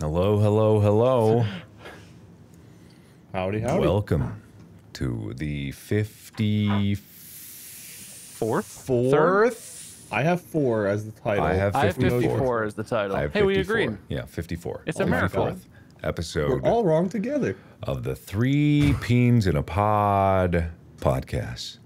Hello, hello, hello. Howdy, howdy. Welcome to the 54th? Fourth? I have four as the title. I have I have 54. 54 as the title. I have hey, we 54. agreed. Yeah, 54. It's a America. 54th We're all wrong together. of the Three Peens in a Pod podcast.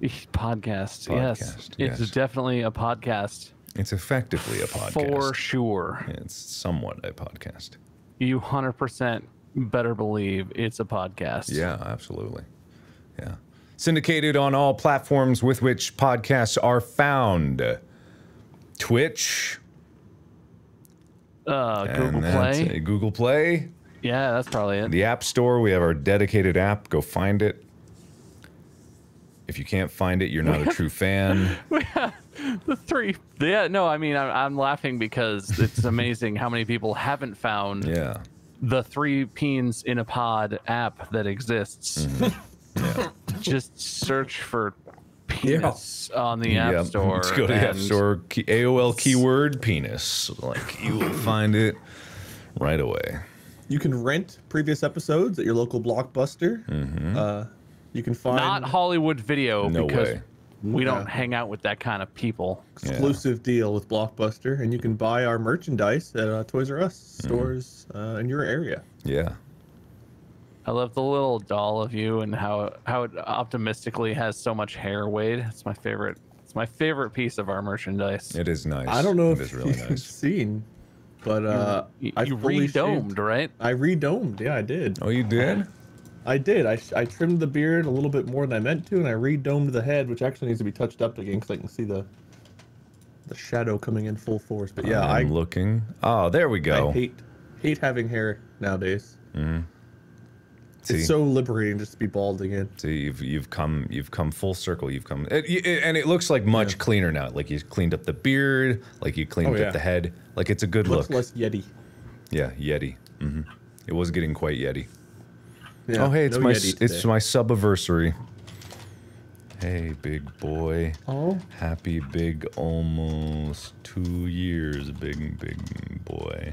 Podcast. Podcast, Yes. yes. It's definitely a podcast. It's effectively a podcast. For sure. It's somewhat a podcast. You 100% better believe it's a podcast. Yeah, absolutely. Yeah. Syndicated on all platforms with which podcasts are found. Twitch. Uh, Google Play. it. Google Play. Yeah, that's probably it. The App Store. We have our dedicated app. Go find it. If you can't find it, you're not a true fan. The three. Yeah, no, I mean, I'm, I'm laughing because it's amazing how many people haven't found Yeah. the three peens in a pod app that exists. Yeah. Just search for penis on the App Yep. Store. Just go to the App Store. Key, AOL keyword penis. Like you will find it right away. You can rent previous episodes at your local blockbuster. Uh, you can find Not Hollywood Video No because way. We don't hang out with that kind of people. exclusive deal with Blockbuster, and you can buy our merchandise at uh, Toys R Us stores uh, in your area. Yeah. I love the little doll of you and how how it optimistically has so much hair, Wade. It's my favorite. It's my favorite piece of our merchandise. It is nice. I don't know it if really you've nice. seen, but uh, you I you fully redomed, shaved- right? I redomed. Yeah, I did. Oh, you did? I did. I, I trimmed the beard a little bit more than I meant to, and I redomed the head, which actually needs to be touched up again because I can see the the shadow coming in full force. But yeah, I, I'm looking. Oh, there we go. I hate hate having hair nowadays. See, It's so liberating just to be bald again. see, you've you've come you've come full circle. You've come, it, it- and it looks like much cleaner now. Like you cleaned up the beard, like you cleaned Oh, up the head. Like it's a good Looks look. less yeti. Yeah, Yeti. Mm -hmm. It was getting quite Yeti. Yeah, oh, hey, it's no my Yeti it's today. my subiversary. Hey, big boy. Oh, Happy big almost two years, big big boy.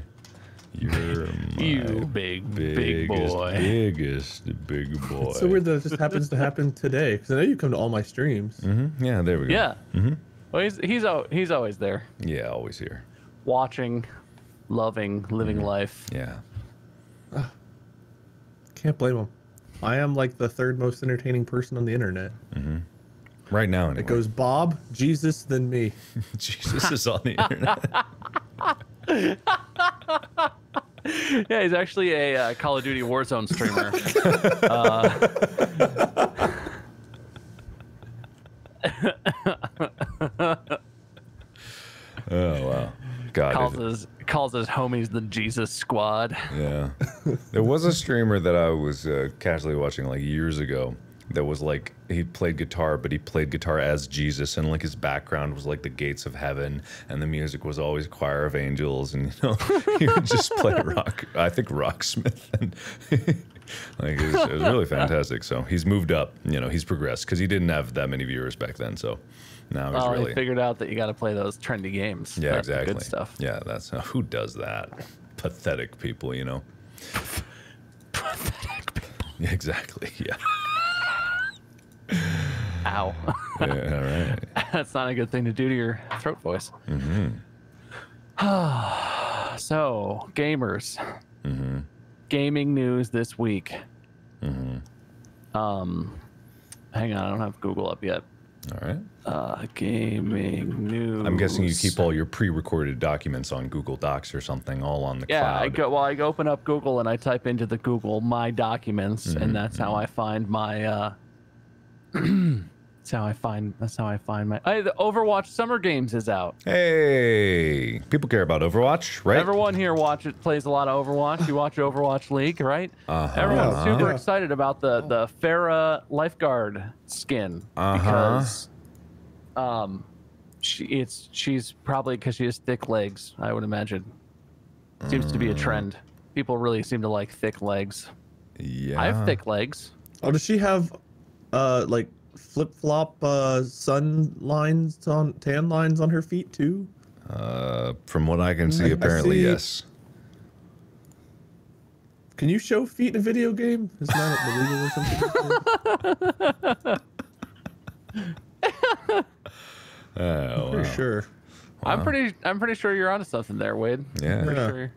You're my You big big biggest, boy. biggest big boy. it's so weird that it just happens to happen today. Because I know you come to all my streams. hmm Yeah, there we go. Yeah. Mhm. Well, he's he's al- he's always there, Yeah, always here. watching, loving, living Mm-hmm. life. Yeah. Can't blame him. I am like the third most entertaining person on the internet. Right now, anyway. It goes Bob, Jesus, then me. Jesus is on the internet. Yeah, he's actually a uh, Call of Duty Warzone streamer. uh, Oh wow. God. calls his calls his homies the Jesus Squad. Yeah. there was a streamer that I was uh, casually watching like years ago that was like he played guitar but he played guitar as Jesus and like his background was like the gates of heaven and the music was always choir of angels and you know he would just play rock I think rocksmith and like it was, it was really fantastic so he's moved up you know he's progressed because he didn't have that many viewers back then so now he's Well, really figured out that you got to play those trendy games. yeah, That's exactly. Good stuff. Yeah, that's who does that. Pathetic people, you know. Pathetic people. Exactly. Yeah. Ow. Yeah. All right. That's not a good thing to do to your throat voice. Mm-hmm. so, gamers. Mm-hmm. Gaming news this week. Mm-hmm. Um, hang on, I don't have Google up yet. All right. Uh, gaming news. I'm guessing you keep all your pre-recorded documents on Google Docs or something, all on the Yeah, cloud. I go. Well, I open up Google and I type into the Google My Documents, Mm-hmm, and that's how I find my. Uh, that's how I find. That's how I find my. Hey, the Overwatch Summer Games is out. Hey, people care about Overwatch, right? Everyone here watch it plays a lot of Overwatch. You watch Overwatch League, right? Uh-huh. Everyone's super Yeah. excited about the the Pharah lifeguard skin Uh-huh. because um she it's she's probably because she has thick legs. I would imagine. Seems to be Mm. a trend. People really seem to like thick legs. Yeah. I have thick legs. Oh, does she have uh like flip flop uh sun lines on tan lines on her feet too? Uh, from what I can see, I- I apparently see- yes. Can you show feet in a video game? Is that illegal or something? Oh, Pretty wow. sure. I'm pretty. I'm pretty sure you're onto something there, Wade. Yeah. Pretty Yeah. sure.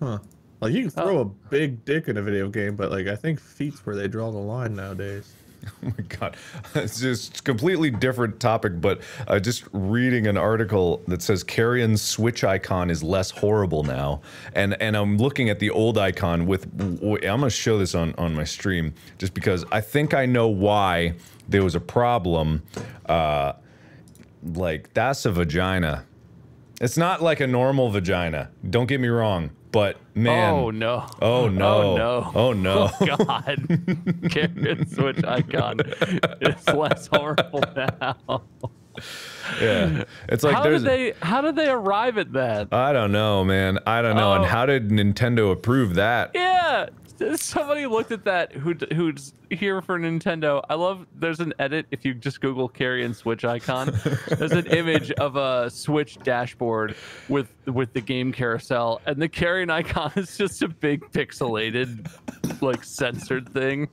Huh. Like you can throw a big dick in a video game, but like I think feet's where they draw the line nowadays. Oh my god, it's just completely different topic. But uh, just reading an article that says Carrion's Switch icon is less horrible now, and and I'm looking at the old icon with. I'm gonna show this on on my stream just because I think I know why there was a problem. Uh, like that's a vagina. It's not like a normal vagina. Don't get me wrong, but man. Oh no. Oh, oh no. Oh no. Oh no. Oh god. Carrion Switch icon is less horrible now. yeah. It's like how did they how did they arrive at that? I don't know, man. I don't know. And Oh. how did Nintendo approve that? Yeah. Somebody looked at that who who's here for Nintendo. I love there's an edit if you just Google Carrion Switch icon. There's an image of a Switch dashboard with with the game carousel and the Carrion icon is just a big pixelated like censored thing.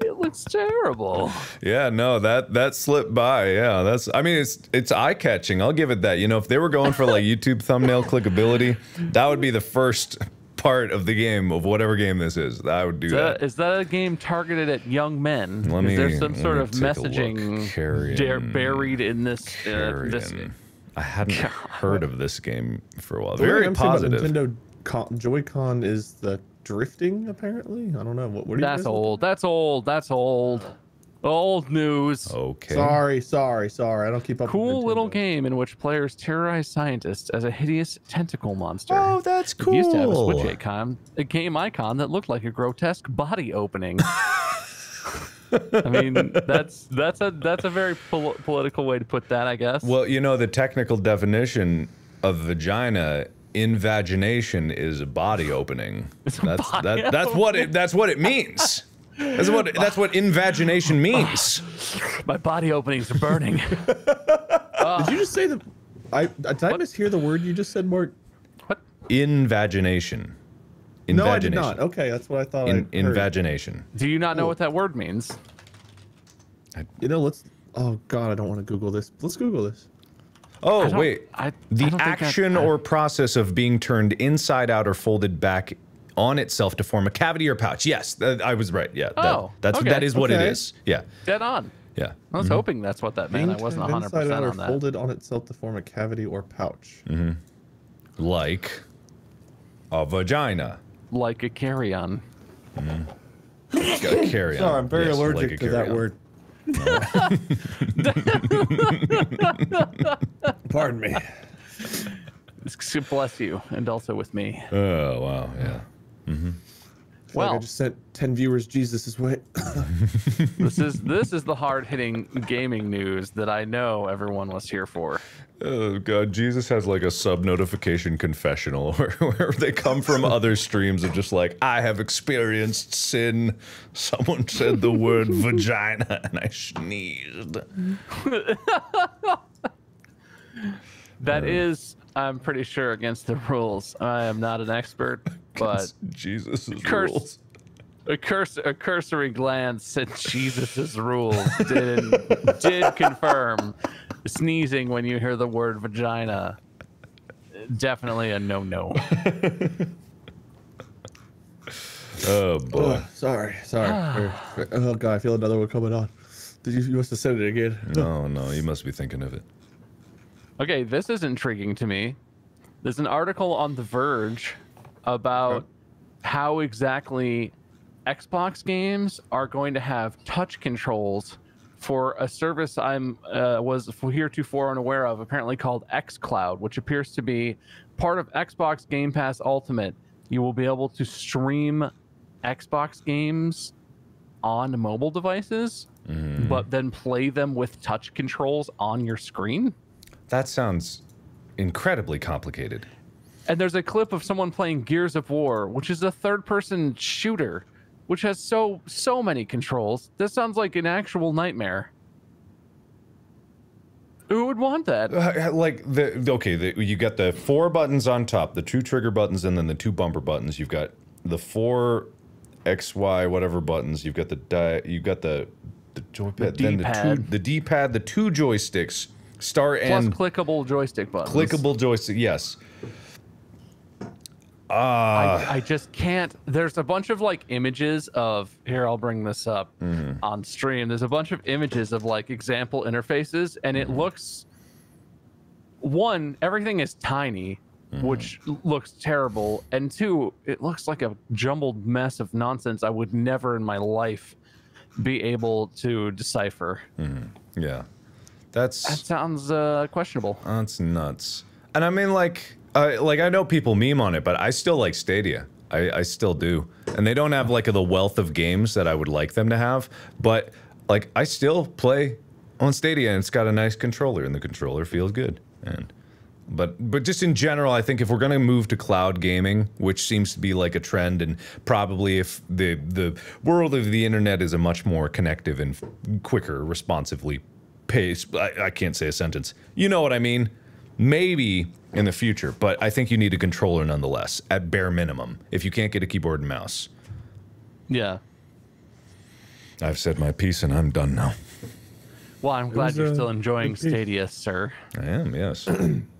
It looks terrible. Yeah, no, that that slipped by. Yeah, that's. I mean, it's it's eye catching. I'll give it that. You know, if they were going for like YouTube thumbnail clickability, that would be the first part of the game of whatever game this is. I would do Is that. that, is that a game targeted at young men? Let is there some sort of take a look. messaging Carrion- dare- buried in this? Uh, this I hadn't God. heard of this game for a while. Very I'm saying about positive. Nintendo con- Joy-Con is the drifting. Apparently, I don't know what. what are you That's guys- old. That's old. That's old. Old news. Okay. Sorry, sorry, sorry. I don't keep up. with Cool little game in which players terrorize scientists as a hideous tentacle monster. Oh, that's cool. It used to have a. Switch icon, a game icon that looked like a grotesque body opening. I mean, that's that's a that's a very pol- political way to put that, I guess. Well, you know, the technical definition of vagina invagination is a body opening. It's a that's body that, that's what it that's what it means. That's what that's what invagination means. My body openings are burning. Did you just say the? I did I mishear the word you just said, Mark? what? Invagination. Invagination. No, I did not. Okay, that's what I thought. In, I invagination. Do you not know Cool. what that word means? You know, let's. Oh God, I don't want to Google this. Let's Google this. Oh I wait, I- I the don't think action I- or process of being turned inside out or folded back on itself to form a cavity or pouch. Yes, th- I was right. Yeah, that, Oh, that's okay. that is what it Okay. is. Yeah, Dead on. yeah. I was mm-hmm. hoping that's what that meant. I wasn't turned 100 inside percent out on that. folded on itself to form a cavity or pouch. Mm-hmm. Like a vagina. Like a carry-on. Mm-hmm. A carry on. Sorry, I'm very Yes, allergic a to that word. Pardon me. Bless you, and also with me. Oh wow, yeah. Mm-hmm. I feel like I just sent ten viewers Jesus' way. This is this is the hard-hitting gaming news that I know everyone was here for. Oh god, Jesus has like a sub notification confessional where, where they come from other streams of just like I have experienced sin. Someone said the word vagina and I sneezed. That is, I'm pretty sure, against the rules. I am not an expert, but Jesus' Curse. rules. a, curse, a cursory glance at Jesus's rules did did confirm sneezing when you hear the word vagina. Definitely a no-no. Oh boy. oh, sorry, sorry. oh God, I feel another one coming on. Did you? You must have said it again. No, no, you must be thinking of it. Okay, this is intriguing to me. There's an article on The Verge about Okay. how exactly Xbox games are going to have touch controls for a service I'm uh, was heretofore unaware of, apparently called XCloud, which appears to be part of Xbox Game Pass Ultimate. You will be able to stream Xbox games on mobile devices, but then play them with touch controls on your screen. That sounds incredibly complicated. And there's a clip of someone playing Gears of War, which is a third-person shooter, which has so so many controls. This sounds like an actual nightmare. Who would want that? Uh, like the the- okay, the, you got the four buttons on top, the two trigger buttons, and then the two bumper buttons. You've got the four X Y whatever buttons. You've got the di- You've got the the joypad, then the two D-pad. the D pad, the two joysticks, start Plus and clickable joystick buttons. clickable joystick. Yes. I, I just can't. There's a bunch of like images of here. I'll bring this up Mm-hmm. on stream. There's a bunch of images of like example interfaces, and Mm-hmm. it looks. One, everything is tiny, Mm-hmm. which looks terrible, and two, it looks like a jumbled mess of nonsense. I would never in my life be able to decipher. Yeah. That's That sounds uh, questionable. That's nuts. And I mean, like, uh, like I know people meme on it, but I still like Stadia. I, I still do. And they don't have like the wealth of games that I would like them to have, but like I still play on Stadia, and it's got a nice controller, and the controller feels good. And but but just in general, I think if we're gonna move to cloud gaming, which seems to be like a trend, and probably if the the world of the internet is a much more connective and quicker, responsively pace. I, I can't say a sentence. You know what I mean? Maybe in the future, but I think you need a controller nonetheless, at bare minimum. If you can't get a keyboard and mouse, Yeah. I've said my piece, and I'm done now. Well, I'm glad was, you're uh, still enjoying. Stadia, sir. I am, yes.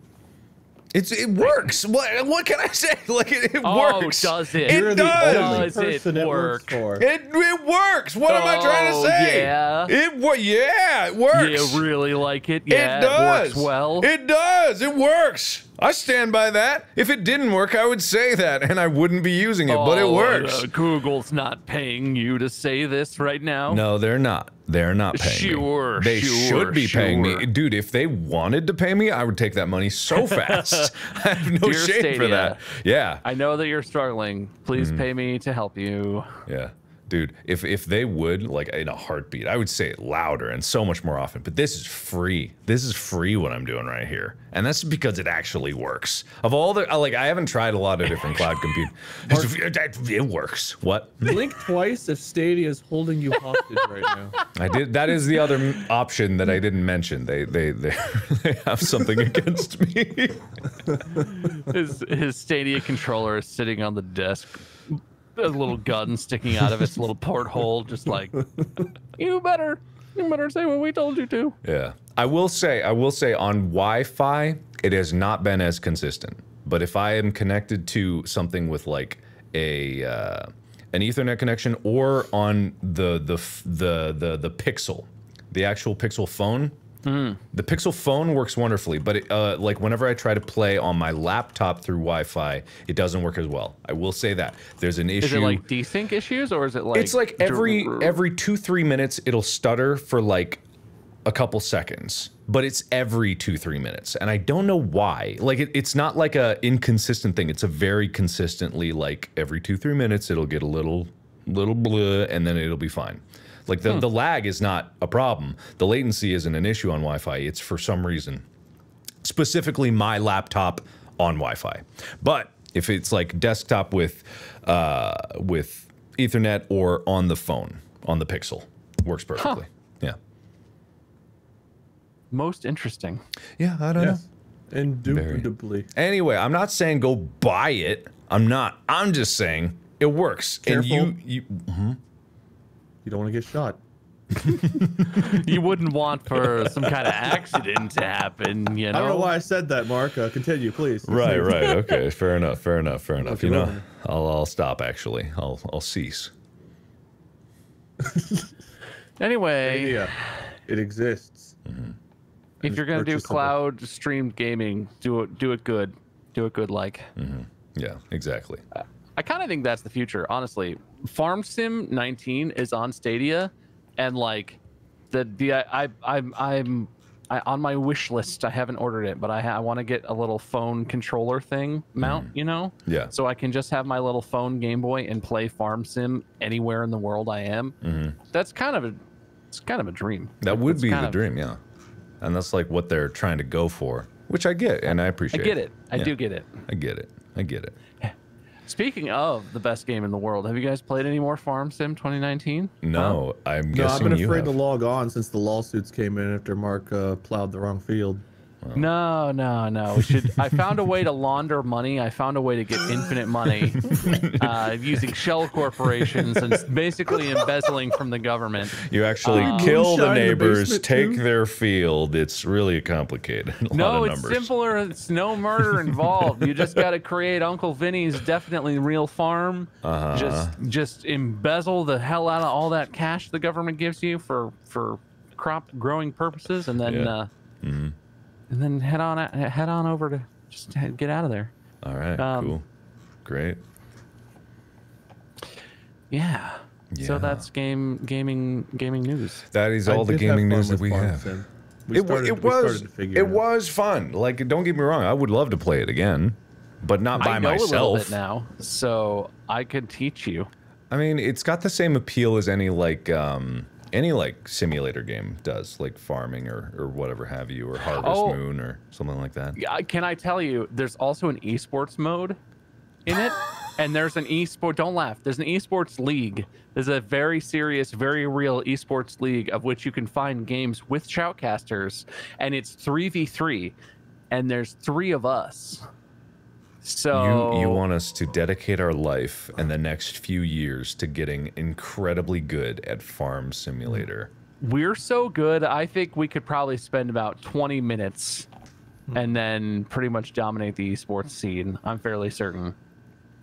It's it works. What what can I say? Like it, it Oh, works. does it? It You're the does. only Does it person it works work? for. It it works. What am I trying to Oh, say? yeah. It wo- yeah, it works. You really like it? Yeah, it does. works well. It does. It works. I stand by that. If it didn't work, I would say that, and I wouldn't be using it. but it Oh, works. uh, Google's not paying you to say this right now. No, they're not. They're not paying Sure, me. They sure, should be paying me. Dude, if they wanted to pay me, I would take that money so fast. I have no Dear shame for Stadia. that. Yeah. I know that you're struggling. Please Mm-hmm. pay me to help you. Yeah. Dude, if if they would, like in a heartbeat, I would say it louder and so much more often. But this is free. This is free what I'm doing right here. And that's because it actually works. Of all the like I haven't tried a lot of different cloud compute. It's- it works. What? Blink twice if Stadia is holding you hostage right now. I did that is the other option that I didn't mention. They they they, they have something against me. His his Stadia controller is sitting on the desk, a little gun sticking out of its little porthole, just like you better, you better say what we told you to. Yeah. I will say, I will say on Wi-Fi, it has not been as consistent. But if I am connected to something with like a uh, an Ethernet connection or on the the the the the Pixel, the actual Pixel phone, the Pixel phone works wonderfully. But it, uh, like whenever I try to play on my laptop through Wi-Fi, it doesn't work as well. I will say that there's an issue. Is it like desync issues or is it like It's like every every two three minutes it'll stutter for like a couple seconds, but it's every two three minutes, and I don't know why. Like it, it's not like a inconsistent thing. It's a very consistently like every two three minutes it'll get a little little blah, and then it'll be fine. Like the, the lag is not a problem. The latency isn't an issue on Wi-Fi. It's for some reason specifically my laptop on Wi-Fi. But if it's like desktop with uh, with Ethernet or on the phone on the Pixel, works perfectly. Yeah. most interesting. Yeah, I don't Yes. Indubitably. Anyway, I'm not saying go buy it. I'm not. I'm just saying it works. And you, you You don't want to get shot. You wouldn't want for some kind of accident to happen, you know? I don't know why I said that, Mark. Uh, continue, please. right, right. Okay, fair enough. Fair enough. Fair enough. Okay, You know. I'll I'll stop. Actually, I'll I'll cease. Anyway, Yeah, it exists. if you're gonna do purchasable. cloud streamed gaming, do it do it good. Do it good like. Yeah, exactly. I kind of think that's the future, honestly. Farm Sim 19 is on Stadia, and like the the I, I I'm I'm I, on my wish list. I haven't ordered it, but I I want to get a little phone controller thing mount. Mm. You know, Yeah. so I can just have my little phone Game Boy and play Farm Sim anywhere in the world I am. Mm-hmm. That's kind of a it's kind of a dream. That would It's be the of- dream, yeah. And that's like what they're trying to go for, which I get and I appreciate. I get it. I Yeah. do get it. I get it. I get it. Speaking of the best game in the world, have you guys played any more Farm Sim 2019? No, I'm No, I've been afraid to log on since the lawsuits came in after Mark uh, plowed the wrong field. No, no, no. We should. I found a way to launder money. I found a way to get infinite money uh, using shell corporations and basically embezzling from the government. You actually Uh, kill the Moonshine in the neighbors, take too? their field. It's really complicated. A lot No, of it's numbers. simpler. It's no murder involved. You just got to create Uncle Vinny's definitely real farm. Uh-huh. Just, just embezzle the hell out of all that cash the government gives you for for crop growing purposes, and then Yeah. uh, Mhm. And then head on a- head on over to just head- get out of there. All right, Um, cool, great. Yeah. Yeah. So that's game gaming gaming news. That is I all the gaming news that we Farm have. Sim. We It, wa- started, it we was to it out. was fun. Like, don't get me wrong, I would love to play it again, but not by I know a little myself. bit now, so I could teach you. I mean, it's got the same appeal as any like um any like simulator game does, like farming or or whatever have you, or Harvest Oh. Moon or something like that. Yeah, Can I tell you? There's also an esports mode in it, and there's an esport. Don't laugh. There's an esports league. There's a very serious, very real esports league of which you can find games with shoutcasters, and it's three v three, and there's three of us. So You you want us to dedicate our life and the next few years to getting incredibly good at Farm Simulator. We're so good. I think we could probably spend about 20 minutes and then pretty much dominate the esports scene. I'm fairly certain.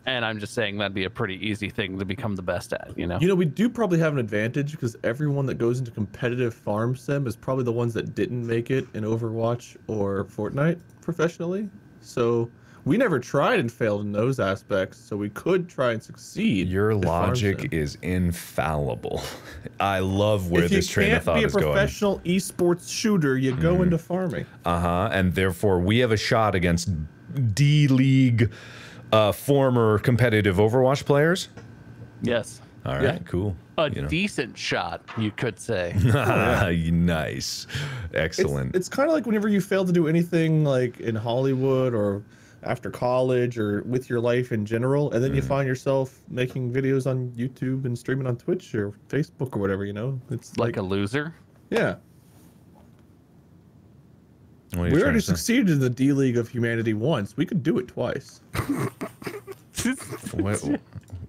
And I'm just saying that'd be a pretty easy thing to become the best at, you know? You know, we do probably have an advantage because everyone that goes into competitive farm sim is probably the ones that didn't make it in Overwatch or Fortnite professionally. So we never tried and failed in those aspects. So we could try and succeed. Your logic sim. is infallible. I love where this train of can't thought be a is going. Mm-hmm. professional esports shooter, you go into farming. Uh huh. And therefore, we have a shot against D League uh, former competitive Overwatch players. yes. All right, Yeah. cool. A You know. decent shot, you could say. nice, It's, excellent. it's kind of like whenever you fail to do anything like in Hollywood or after college or with your life in general, and then you Mm. find yourself making videos on YouTube and streaming on Twitch or Facebook or whatever, you know? It's like like, a loser. yeah. You We already succeeded in the D League of Humanity once. We could do it twice. What,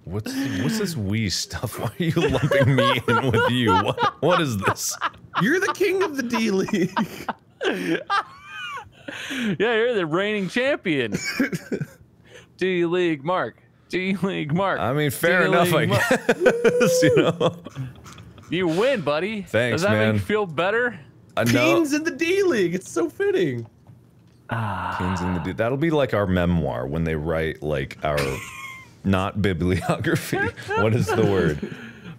what's what's this we stuff? Why are you lumping me in with you? What what is this? You're the king of the D League. Yeah, you're the reigning champion. D League Mark. D League Mark. I mean, fair enough, I D-League Mark. guess. You know, You win, buddy. Thanks, Does that man. make you feel better? I know. Teens in the D League. It's so fitting. Ah, Teens in the D- That'll be like our memoir when they write like our not bibliography. What is the word?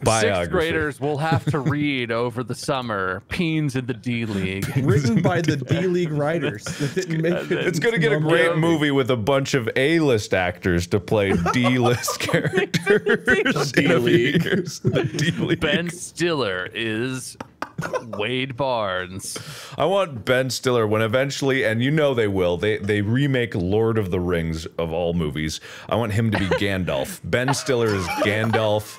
Biography. Sixth graders will have to read over the summer Peens in the D League. Written by the D League writers. that didn't make it It's gonna get a great normal movie with a bunch of A-list actors to play D-list characters in a few D-League. The D-League. Ben Stiller is Wade Barnes. I want Ben Stiller when eventually, and you know they will, they they remake Lord of the Rings of all movies. I want him to be Gandalf. ben Stiller is Gandalf.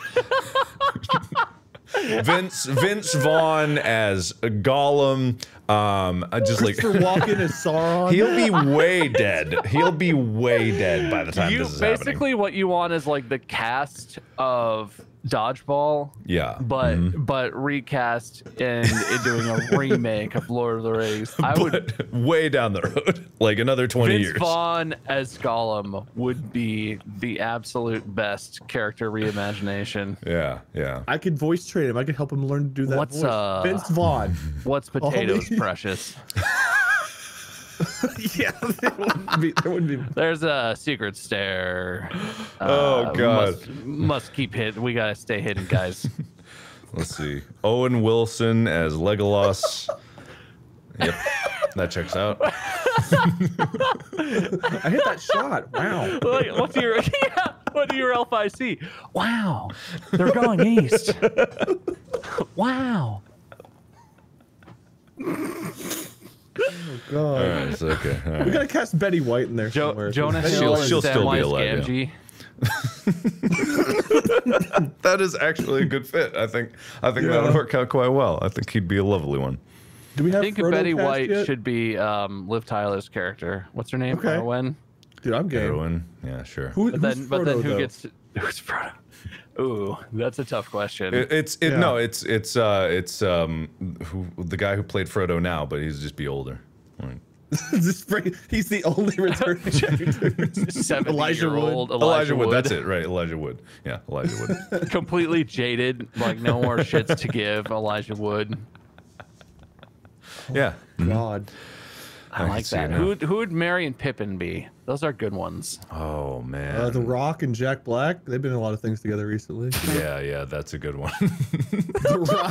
Vince Vince Vaughn as Gollum. Um, I just like Christopher Walken as Sauron. he'll be way dead. He'll be way dead by the time You this is happening. basically what you want is like the cast of Dodgeball, Yeah, but mhm. but recast and it doing a remake of Lord of the Rings. I would way down the road, like another twenty Vince years. Vaughn as Gollum would be the absolute best character reimagination. Yeah, yeah. I could voice train him. I could help him learn to do that What's, voice. uh, Vince Vaughn. What's potatoes Ollie. Precious? yeah, there wouldn't be. There wouldn't be. There's a secret stair. Oh, Uh, God. Must, must keep hidden. We gotta stay hidden, guys. Let's see. Owen Wilson as Legolas. Yep, that checks out. I hit that shot. Wow. Like, what's your yeah, what do your L5 see? Wow, they're going east. wow. God. All right, it's okay. All We right. gotta cast Betty White in there Jo- somewhere. Jonah Hill She'll- and she'll still be Samwise alive, yeah. That is actually a good fit. I think I think Yeah. that would work out quite well. I think he'd be a lovely one. Do we have I think Frodo Betty White yet? should be um, Liv Tyler's character. What's her name? Okay. Arwen. Dude, I'm game. Heroin. Yeah, sure. Who, But who's then, but then who though? gets to, who's Frodo? Ooh, that's a tough question. It, it's it Yeah. no, it's it's uh it's um who the guy who played Frodo now, but he's just be older. Like, This bring- he's the only returning character. Seventy Elijah year Wood. old Elijah, Elijah, Wood. That's it, right? Elijah Wood. Yeah, Elijah Wood. Completely jaded, like no more shits to give. Elijah Wood. yeah. God. I, I like that. Who would who would Merry and Pippin be? Those are good ones. Oh man. Uh, the Rock and Jack Black, they've been in a lot of things together recently. yeah, yeah, that's a good one. the Rock.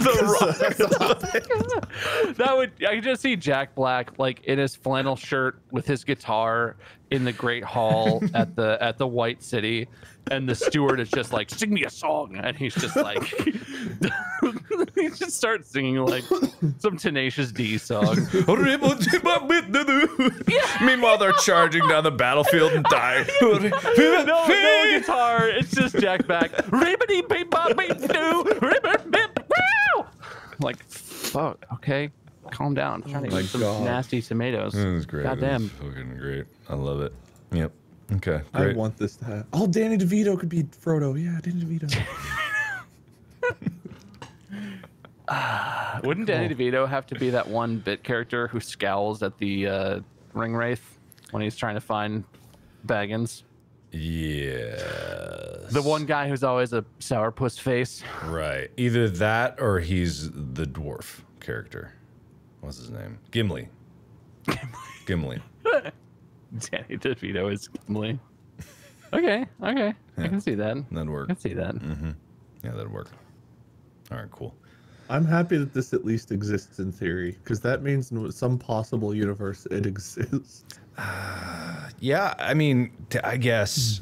The That would I could just see Jack Black like in his flannel shirt with his guitar in the Great Hall at the at the White City, and the steward is just like, "Sing me a song," and he's just like, he just starts singing like some Tenacious D song. Meanwhile, they're charging down the battlefield and dying. No, no guitar. It's just Jack Black. Ribbity beep bop beep doo. Ribbit bip wow. Like, fuck. Okay, calm down. I'm trying to Oh eat some God. nasty tomatoes. That was great. That Goddamn. was fucking great. I love it. Yep. Okay. I want this to happen. Oh, Danny DeVito could be Frodo. Yeah, Danny DeVito. Wouldn't Danny DeVito have to be that one bit character who scowls at the uh, ring wraith when he's trying to find Baggins? Yeah. The one guy who's always a sourpuss face. Right. Either that or he's the dwarf character. What's his name? Gimli. Gimli. Danny DeVito is Gimli. Okay, okay, I can see that. That'd work. I can see that. Mm-hmm. Yeah, that'd work. All right, cool. I'm happy that this at least exists in theory, because that means in some possible universe it exists. Yeah, I mean, t- I guess.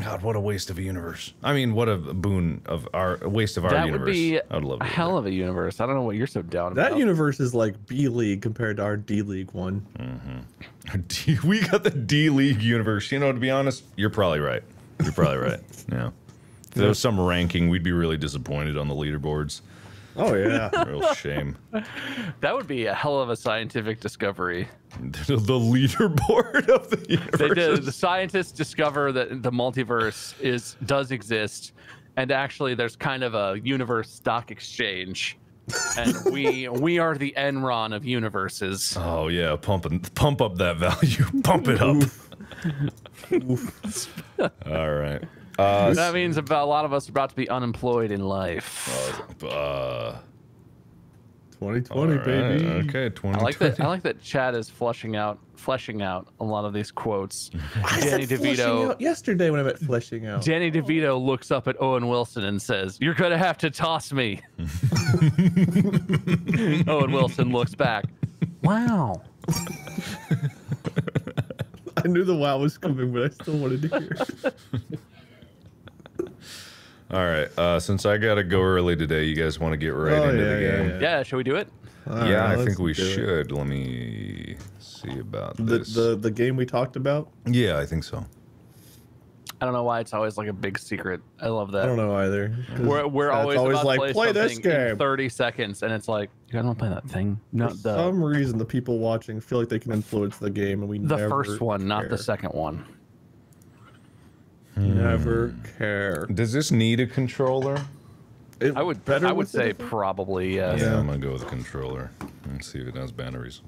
God, what a waste of a universe. I mean, what a boon of our a waste of our that universe. would be I would love a to. hell of a universe. I don't know what you're so down about. That about. universe is like B League compared to our D League one. Mm-hmm. D- we got the D League universe. You know, to be honest, you're probably right. You're probably right. Yeah. If there was some ranking, we'd be really disappointed on the leaderboards. Oh yeah. Real shame. that would be a hell of a scientific discovery. the, the leaderboard of the universe. They did. The scientists discover that the multiverse is does exist, and actually, there's kind of a universe stock exchange, and we we are the Enron of universes. Oh yeah, pumping, pump up that value, pump it up. All right. Uh, That means about a lot of us are about to be unemployed in life. uh, 2020, all right, baby. Okay, twenty. I like that. I like that. Chad is flushing out, fleshing out a lot of these quotes. I Danny said DeVito. out yesterday when I met fleshing out. Danny DeVito looks up at Owen Wilson and says, "You're gonna have to toss me." Owen Wilson looks back. Wow. I knew the wow was coming, but I still wanted to hear. It. All right. Uh, since I gotta go early today, you guys want to get right Oh, into yeah, the game? yeah. Yeah, shall we do it? All Yeah, right, I think we do it. should. Let me see about The, this. the the game we talked about. yeah, I think so. I don't know why it's always like a big secret. I love that. I don't know either. We're, we're always, always about like to play, play this something in game. 30 seconds, and it's like, you guys want to play that thing? For Not the some reason, the people watching feel like they can influence the game, and we the never first one, not the second one. Never care. Does this need a controller? It I would better I would say think. probably yes. Yeah, Yeah. I'm gonna go with a controller. Let's see if it has batteries.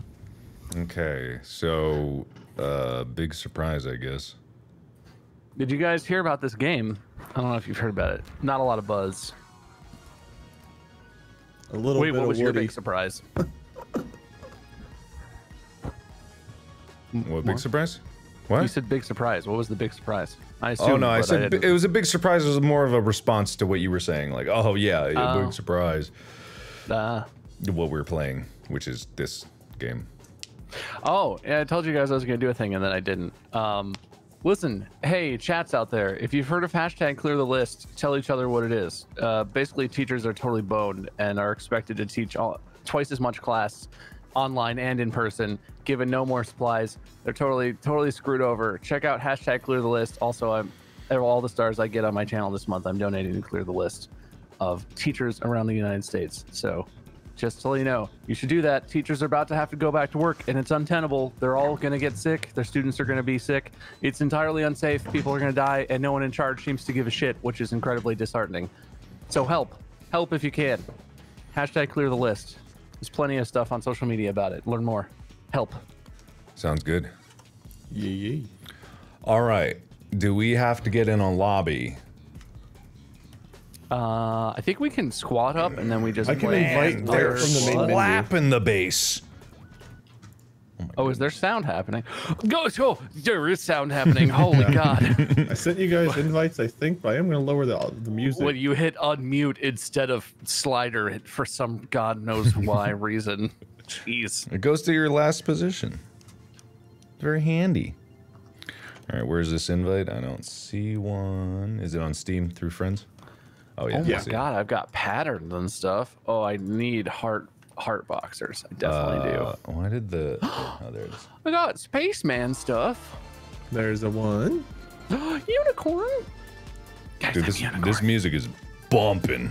Okay, so uh, big surprise, I guess. Did you guys hear about this game? I don't know if you've heard about it. Not a lot of buzz. a little Wait, bit what was your big surprise? What big surprise? What? You said big surprise. What was the big surprise? I assumed, oh no, I said didn't. it was a big surprise. It was more of a response to what you were saying. Like, oh yeah, yeah Oh. big surprise. Uh, What we're playing, which is this game. Oh, yeah, I told you guys I was going to do a thing and then I didn't. Um, listen, hey, chats out there, if you've heard of hashtag clear the list, tell each other what it is. Uh, basically, teachers are totally boned and are expected to teach all, twice as much class online and in person, given no more supplies. They're totally, totally screwed over. Check out hashtag clear the list. Also, I'm all the stars I get on my channel this month, I'm donating to clear the list of teachers around the United States. So just to let you know, you should do that. Teachers are about to have to go back to work and it's untenable. They're all going to get sick. Their students are going to be sick. It's entirely unsafe. People are going to die and no one in charge seems to give a shit, which is incredibly disheartening. So help. Help if you can. Hashtag clear the list. There's plenty of stuff on social media about it. Learn more. Help. Sounds good. Yeah, yeah. All right. Do we have to get in on lobby? Uh, I think we can squat up and then we just. I can invite other Derek from the main menu. slapping the base. Oh, is there sound happening? Go, go! There is sound happening. Holy God! I sent you guys invites, I think, but I am gonna lower the the music. when you hit unmute instead of slider it for some God knows why reason. Jeez. It goes to your last position. Very handy. All right, where's this invite? I don't see one. Is it on Steam through friends? Oh yeah. Oh I my see it. God! I've got patterns and stuff. Oh, I need heart heart boxers. I definitely Uh, do. why did the? oh, there it is. I got spaceman stuff. There's a one. Unicorn. Guys, Dude, this unicorn. this music is bumping.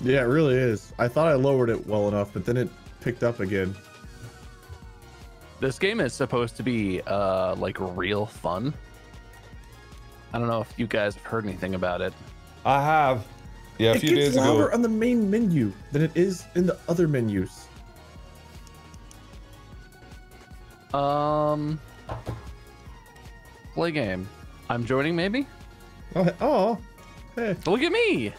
Yeah, it really is. I thought I lowered it well enough, but then it picked up again. This game is supposed to be uh like real fun. I don't know if you guys have heard anything about it. I have. Yeah, a it few gets days louder ago. on the main menu than it is in the other menus. Um, play game. I'm joining maybe. Oh, oh hey, Look at me.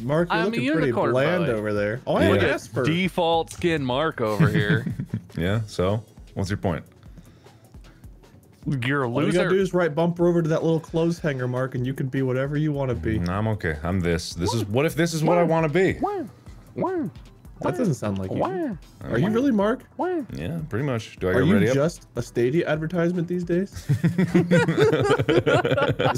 Mark, you're I'm looking pretty unicorn bland boy. over there. Oh, I have Look an at Esper. Default skin Mark over here. Yeah. So, what's your point? You're a loser. All you gotta do is right bumper over to that little clothes hanger, Mark, and you can be whatever you want to be. No, I'm okay. I'm this. This is what if this is what I want to be? Wah, wah, That doesn't sound like you. wah, Are you really Mark? wah. Yeah, pretty much. Do I Are get you ready up? just a Stadia advertisement these days? is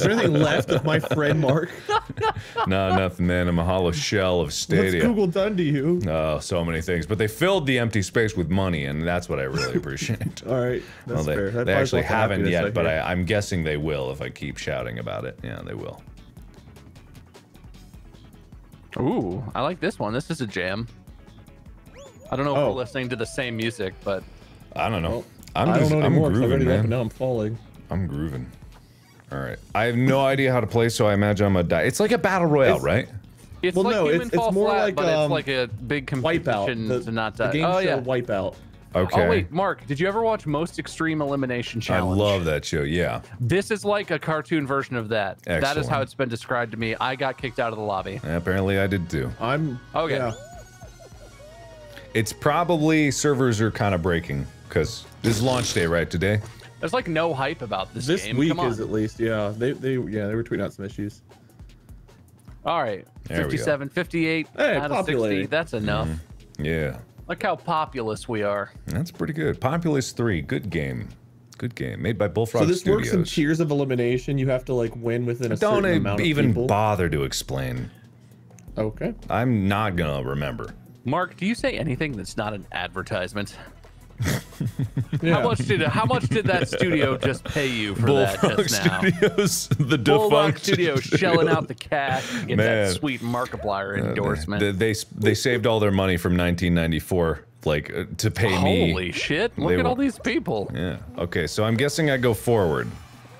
there anything left of my friend Mark? no, nothing, man. I'm a hollow shell of Stadia. What's Google done to you? Oh, so many things. But they filled the empty space with money, and that's what I really appreciate. All right, that's well, they, fair. That they actually haven't happiness yet, but. I, I'm guessing they will if I keep shouting about it. Yeah, they will. Ooh, I like this one. This is a jam. I don't know if Oh. we're listening to the same music, but I don't know. Well, I'm I just, don't know I'm anymore 'cause grooving, read it up and man. now I'm falling. I'm grooving. All right. I have no idea how to play, so I imagine I'm gonna die. It's like a battle royale, It's- right? it's Well, like no, Human it's- it's Fall more Flat, like, but um, it's like a big competition Wipeout. The, to not the die. game oh show yeah. Wipeout. Okay. Oh wait, Mark, did you ever watch Most Extreme Elimination Show? I love that show. Yeah. This is like a cartoon version of that. That is how it's been described to me. I got kicked out of the lobby. Apparently, I did too. I'm Okay. Yeah. It's probably servers are kind of breaking because this is launch day, right? Today. There's like no hype about this, This game. week Come on. is at least, yeah. They they yeah they were tweeting out some issues. All right. There 57, 58 Hey, out of 60. That's enough. Mm-hmm. Yeah. Look how populous we are. That's pretty good. Populous 3, good game. Good game. Made by Bullfrog Studios. So this Studios. works in tiers of elimination. You have to like win within a Don't certain amount of even bother to explain. okay. I'm not gonna remember. Mark, do you say anything that's not an advertisement? Yeah. How much did how much did that studio just pay you for that Bullfrog just now? Studios, the Bulldog defunct Studio shelling out the cash to get Man. that sweet Markiplier endorsement. They, they they saved all their money from 1994, like uh, to pay me. Holy shit! Look They at were- all these people. Yeah. Okay, so I'm guessing I go forward,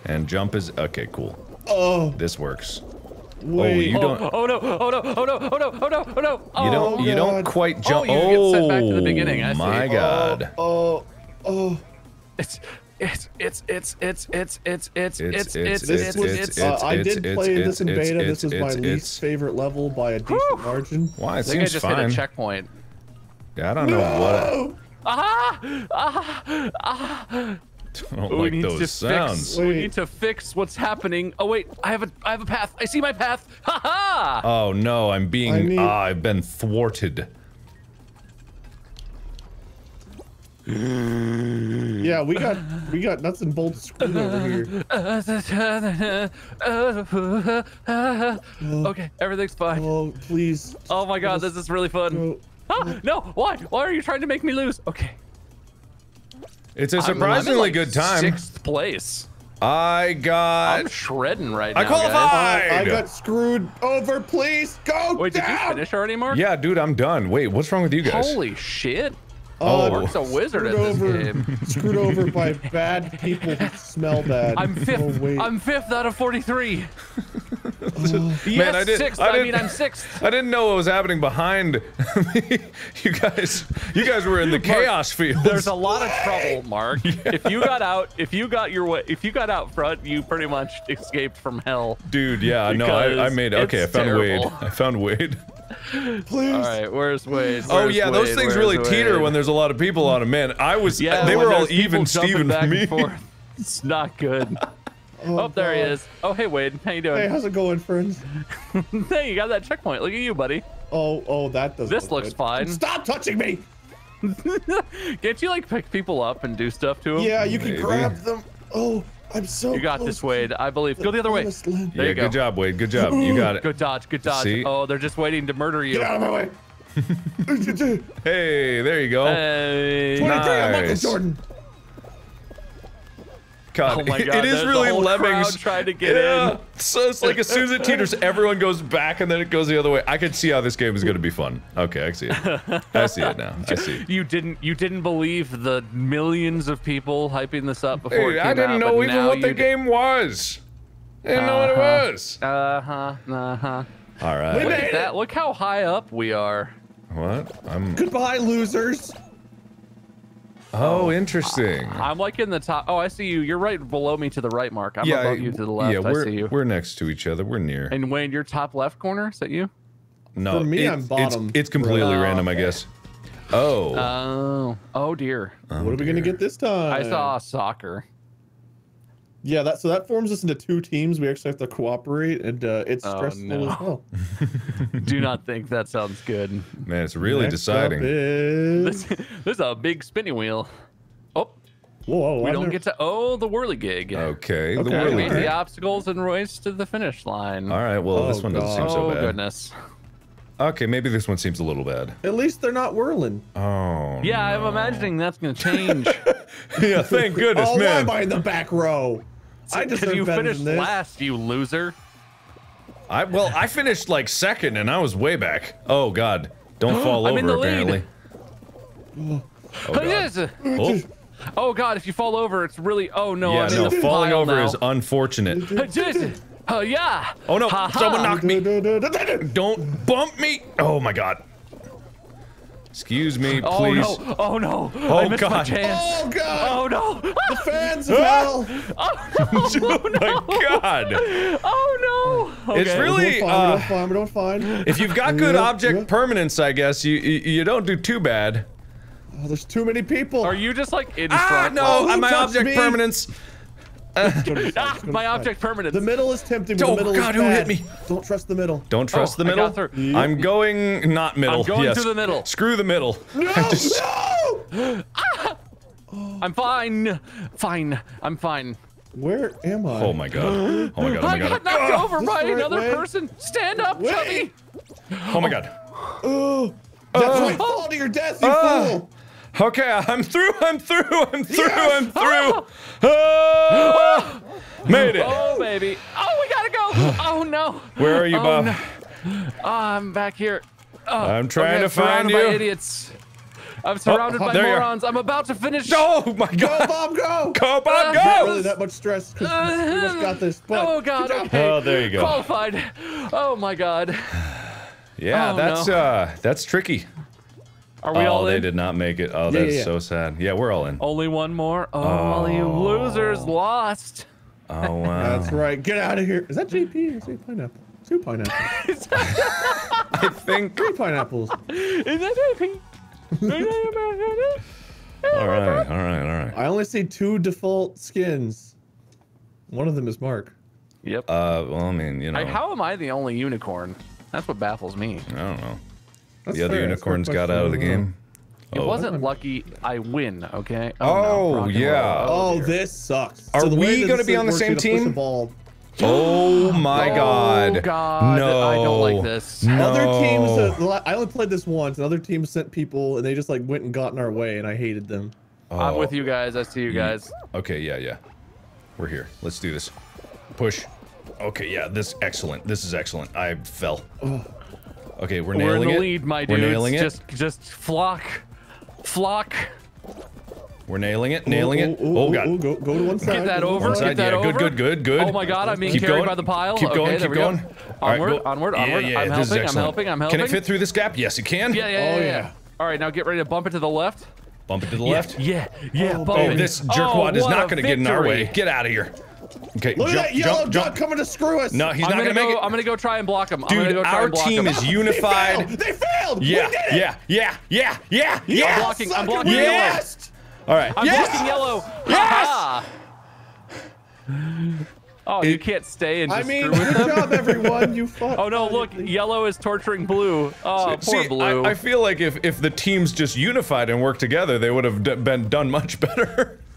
and jump is okay. Cool. Oh This works. Wait. you Oh, don't- oh no! Oh no! Oh no! Oh no! Oh no! Oh no! Oh, You don't. You don't quite jump. you get sent back to the beginning, I see. my Oh, God. Oh oh. It's it's it's it's it's it's it's it's It's- it's it's- it's This it's was. it's uh, it's- I it's- did it's- play it's- this in it's- beta. it's- This was my it's- least it's- favorite level by a decent margin. Why? It I think I seems just hit a fine. checkpoint. I don't know what. Ah! Ah! Ah! I don't we like need those to sounds. fix. We need to fix what's happening. Oh wait, I have a I have a path. I see my path. Ha ha! Oh no, I'm being. I need- ah, I've been thwarted. Yeah, we got we got nuts and bolts screwed over here. okay, everything's fine. Oh please. Oh my god, this is really fun. Go. Ah, no, why? Why are you trying to make me lose? Okay. It's a I'm- I'm surprisingly like, good time. Sixth place. I got. I'm shredding right I now. guys. qualified! I got screwed over. Please go Wait, did you finish already, Mark? Yeah, dude, I'm done. Wait, what's wrong with you guys? Holy shit! Uh, Oh. Mark's a wizard at screwed this over, game. screwed over by bad people who smell bad. I'm fifth. Oh, wait. I'm fifth out of 43. yes, Man, I did, sixth. I, I mean, I'm sixth. I didn't know what was happening behind me. you guys. You guys were in the chaos field. There's a lot of trouble, Mark. If you got out, if you got your way, if you got out front, you pretty much escaped from hell. Dude, yeah, no, I, I Because made. Okay, I it's found Wade. I found Wade. Please. All right, where's Wade? Oh Where's yeah, those things Where's really teeter Wade? when there's a lot of people on them. Man, I was. yeah, they were all even jumping Steven back for me. and forth. It's not good. Oh, Oh, there he is. Oh, hey Wade, how you doing? Hey, how's it going, friends? Hey, you got that checkpoint. Look at you, buddy. Oh, oh, that doesn't. This look looks good. fine. Stop touching me! Can't you like pick people up and do stuff to them? Yeah, you can grab them. Oh, I'm so. You got close this, to Wade. I believe. Go the other way. There yeah, you go. good job, Wade. Good job. You got it. Good dodge. Good dodge. See? Oh, they're just waiting to murder you. Get out of my way. Hey, there you go. Hey. 23, I'm Michael Nice. Jordan. God, Oh my God, it is really whole Lemmings. crowd trying to get yeah. in. So it's like as soon as it teeters, everyone goes back and then it goes the other way. I can see how this game is going to be fun. Okay, I see it. I see it now. I see. You didn't. You didn't believe the millions of people hyping this up before Hey, it came I didn't out, know even what the game was. I didn't know what it Uh-huh. was. Uh huh. Uh huh. All right. Look at that. Look how high up we are. What? I'm. Goodbye, losers. Oh, oh interesting. I'm like in the top. Oh, I see you. You're right below me to the right, Mark. I'm yeah, above you to the left. yeah, we're see you. we're next to each other. We're near. And Wayne, your top left corner. Is that you? No, For me, it- I'm it's- bottom. It's, completely Oh, random, I oh, guess. Oh. Oh. Oh dear. oh what are we gonna oh, get this time? I saw soccer. Yeah, that so that forms us into two teams. We actually have to cooperate, and uh, it's Oh, stressful no. as well. Do not think that sounds good. Man, it's really Next deciding. Is... This, this is a big spinny wheel. Oh, Whoa, we I don't never- get to. Oh, the whirly gig. Okay, the Okay, Yeah, whirly we the obstacles and race to the finish line. All right, well, this Oh, one doesn't seem God. so oh goodness. Okay, maybe this one seems a little bad. At least they're not whirling. Oh. Yeah, I'm imagining that's gonna change yeah, thank goodness, oh, why man. am I in the back row? I because deserve you better finished than this. last, you loser. I well, I finished like second, and I was way back. Oh God, don't fall I'm over. in the lead. Oh, God. Yes. Oh, Oh god, if you fall over, it's really. Oh no, yeah, I'm no, in the falling over now. is unfortunate. Yes. Oh yeah. Oh no, Ha ha. someone knocked me. Oh, Don't bump me. Oh my God. Excuse me, please. Oh please. no! Oh no! Oh, I missed my God. chance. Oh god! Oh no! The fans of hell! oh my God. Oh no! Okay. It's We're really. doing fine, uh, we're doing fine, we're doing fine. If you've got good Yeah, object yeah. permanence, I guess you, you you don't do too bad. Oh, there's too many people. Are you just like in Ah, front? no, Oh, who my object me? permanence. It's gonna be fine, Ah, my object permanence. The middle is tempting, but Oh, the middle God, is who hit me? Don't trust the middle. Don't trust Oh, the middle. I'm going not middle. I'm going yes. to the middle. Screw the middle. No! no! I'm fine. Fine. I'm fine. Where am I? Oh my god. Oh my god. Oh my I my got god. knocked over by another way? person. Stand up, Wait. Chubby. Oh my god. Oh, that's Oh. right. Fall to your death, you Ah. fool! Okay, I'm through. I'm through. I'm through. Yes. I'm through. Ah! Made it. Oh baby. Oh, we gotta go. Oh no. Where are you, oh, Bob? no. Oh, I'm back here. Oh, I'm trying okay, to I'm surrounded by idiots. I'm surrounded by there you are. morons. I'm about to finish. Oh my god! Go. Bob, go! Go, Bob, Uh, Not go. really that much stress because we must got this. But oh god. Okay. Oh, there you go. Qualified. Oh my god. Yeah, Oh, that's no. uh, that's tricky. Are we oh, all they did not make it. Oh, Yeah, that's yeah, yeah. so sad. Yeah, we're all in. Only one more. Oh, all you losers lost. Oh wow. That's right. Get out of here. Is that JP or is it pineapple? Two pineapples. I think. Three pineapples. Is that JP? All right. All right. All right. I only see two default skins. One of them is Mark. Yep. Uh, well, I mean, you know, I, how am I the only unicorn? That's what baffles me. I don't know. That's the other fair, that's a fair unicorns got out of the I don't know. game. It Oh. wasn't lucky I win, okay? Oh, no, yeah. roll. Oh, this sucks. Are the way we gonna be on the same you gotta push team? a ball. Oh my god. Oh god. No. I don't like this. No. Other teams, uh, I only played this once, and other teams sent people, and they just like went and got in our way, and I hated them. I'm Oh. with you guys. I see you guys. Okay, yeah, yeah. We're here. Let's do this. Push. Okay, yeah, this excellent. This is excellent. I fell. Okay, we're nailing it. We're in the it. lead, my We're nailing it. Just just flock. Flock. We're nailing it. Nailing it. Oh, Oh, god. go, go to one side. Get that over. one One side. side, Get that yeah, over. good, good, good, good. Oh my god, I'm being Keep carried going. by the pile. Keep going, okay, keep there we going. go. All right, Onward, go. onward, Yeah, onward. yeah, I'm this is helping, I'm excellent. helping, I'm Can it fit through this gap? Yes, it can. Yeah, yeah, Oh, yeah, yeah. yeah. All right, now get ready to bump it to the left. Bump it to the Yeah, left. Yeah, yeah, Oh, bump Oh, it. this Oh, jerkwad is not going to get in our way. Get out of here. Okay, Look jump, at that yellow jump, duck jump. coming to screw us. No, he's I'm not gonna going to make go. it. I'm gonna go try and block him. I'm Dude, gonna go try our and block team him. is They unified. failed. They failed. Yeah, we did it. yeah, yeah, yeah, yeah, Yes, yeah. blocking- I'm blocking we yellow. yes. All right. I'm yes! blocking yellow. Yes! Ha-ha. Oh, you can't stay and I just mean, screw with good them. job, everyone. You fought. Oh no! Look, yellow is torturing blue. Oh, poor See, blue. I, I feel like if, if the teams just unified and worked together, they would have d- been done much better.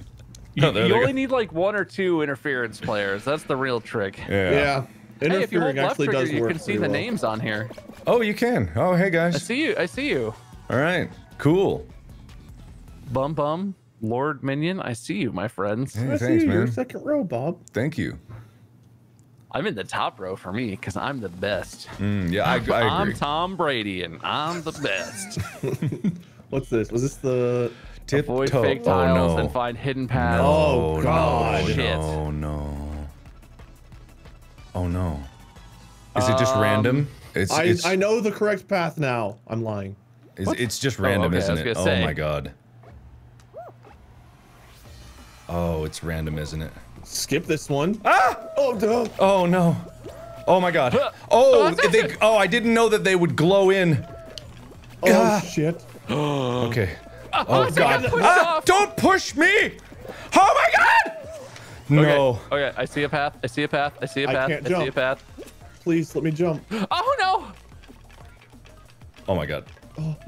you No, there you only go. need like one or two interference players. That's the real trick. Yeah. Yeah. Hey, if you hold Interfering left trigger, does you can see the well. names on here. Oh, you can. Oh, hey guys. I see you. I see you. All right. Cool. Bum bum, Lord Minion. I see you, my friends. Hey, I thanks, see you. You're man. second row, Bob. Thank you. I'm in the top row for me because I'm the best. Mm, yeah, I, I I'm. Tom Brady and I'm the best. What's this? Was this the? Avoid Tiptoe. fake Oh, tiles no. and find hidden paths. Oh, no, God. No, Shit. no, no. Oh no. Is it just random? It's I it's I know the correct path now. I'm lying. it's, it's just random, okay, isn't it? gonna Oh say. my god. Oh, it's random, isn't it? Skip this one. Ah! Oh no. Oh no. Oh my god. Oh, they, oh, I didn't know that they would glow in. Oh Ah. shit. Okay. Oh I god. got Ah, off. don't push me. Oh my god. No. Okay. okay, I see a path. I see a path. I see a path. I, can't see a jump. path. Please let me jump. Oh no! Oh my god.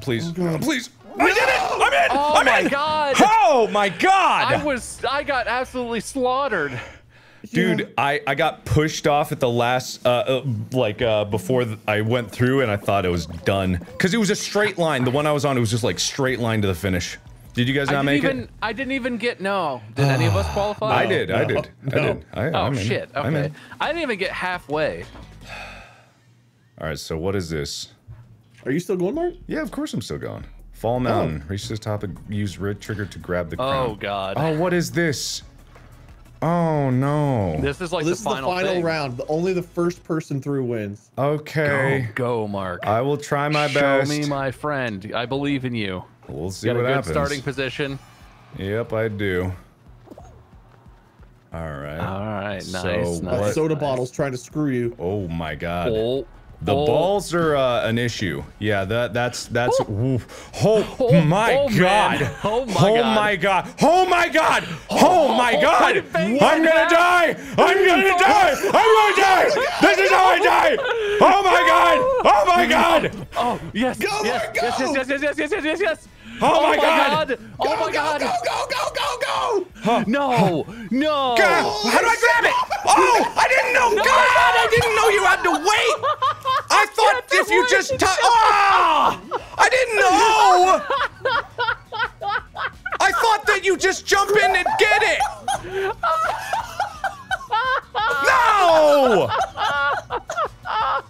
Please. oh God. Please. I did it. I'm in. Oh I'm my in. god! Oh my god. I was I got absolutely slaughtered. Dude, Yeah. I, I got pushed off at the last, uh, uh like, uh, before th- I went through and I thought it was done. Because it was a straight line. The one I was on, it was just like straight line to the finish. Did you guys I not didn't make even it? I didn't even get no. Did any of us qualify? I did, I no, did, I did. I, Oh I'm shit. I'm Okay. I didn't even get halfway. All right, so what is this? Are you still going, Mark? Yeah, of course I'm still going. Fall mountain. Reach this top and use red trigger to grab the crown. Oh god. Oh, what is this? Oh no. This is like this the is final the final thing. round. Only the first person through wins. Okay. Go, go, Mark. I will try my Show best. me my friend. I believe in you. we'll see you Got a good happens. starting position. Yep, I do. All right. All right, nice, So nice. That What? soda nice. bottle's trying to screw you. Oh my god. Oh, The oh. balls are uh, an issue. Yeah, that that's that's. Oh. Oh, Oh, my oh, man. god. Oh, my oh God. my god. Oh my god. Oh, my oh, god. my face. I'm gonna die. I'm gonna die. I'm gonna die. This is how I die. Oh my god. Oh my god. Oh, yes, Go, yes, Mark, yes, go! yes, yes, yes, yes, yes, yes, yes. Oh, my god. Oh Go, my go, god. Go, go, go, go, go! No, no. God, how do I grab it? Oh, I didn't know. God, I didn't know you had to wait. I thought if you just touch. Ah! Oh, I didn't know. I thought that you just jump in and get it. No!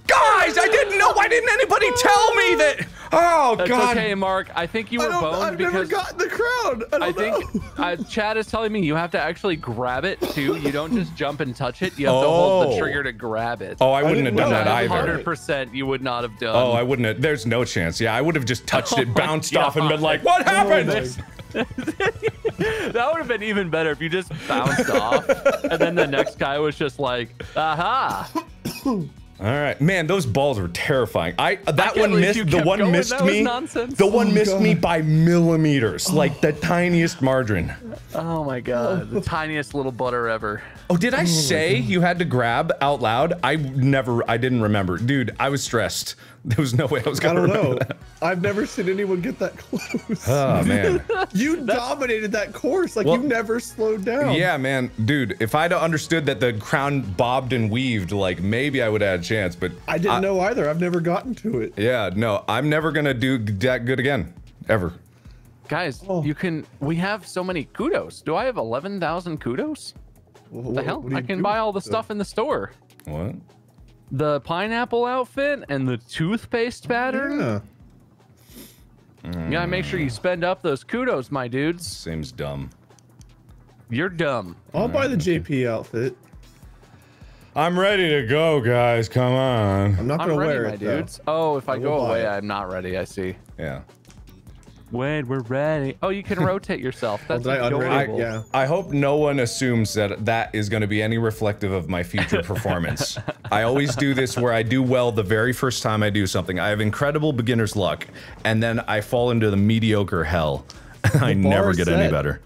Guys, I didn't know. Why didn't anybody tell me that? Oh, That's God. okay, Mark. I think you I were don't, boned I've never gotten the crown. I, don't I think know. uh, Chad is telling me you have to actually grab it too. You don't just jump and touch it. You have to hold the Oh. trigger to grab it. Oh, I wouldn't have done know that that. either. Hundred percent, you would not have done. Oh, I wouldn't have. There's no chance. Yeah, I would have just touched Oh it, bounced off, and been like, "What happened?" my- that would have been even better if you just bounced off, and then the next guy was just like, "Aha!" All All right, man, those balls were terrifying. I uh, that can't one missed. you The one going. missed That me. nonsense. The one Oh, missed me by millimeters, like the tiniest margin. Oh my god, the tiniest little butter ever. Oh, did I say you had to grab out loud? I never. I didn't remember, dude. I was stressed. There was no way I was gonna I don't know. that. I've never seen anyone get that close. Oh man. you dominated that course. Like Well- you never slowed down. Yeah, man, dude. If I'd understood that the crown bobbed and weaved, like maybe I would have had a chance. But I didn't know either. I've never gotten to it. Yeah, no, I'm never gonna do that good again, ever. Guys, Oh. you can. We have so many kudos. Do I have eleven thousand kudos? What the hell? I can buy all the stuff in the store. What? The pineapple outfit and the toothpaste pattern. Yeah. You gotta make sure you spend up those kudos, my dudes. Seems dumb. You're dumb. I'll buy the JP outfit. I'm ready to go, guys. Come on. I'm not I'm ready, wear my it though. dudes. Oh, if I, I go away, it. I'm not ready. I see. Yeah. When we're ready. Oh, you can rotate yourself. That's did I. Yeah. I hope no one assumes that that is going to be any reflective of my future performance. I always do this where I do well the very first time I do something. I have incredible beginner's luck, and then I fall into the mediocre hell. I bar never is get any better.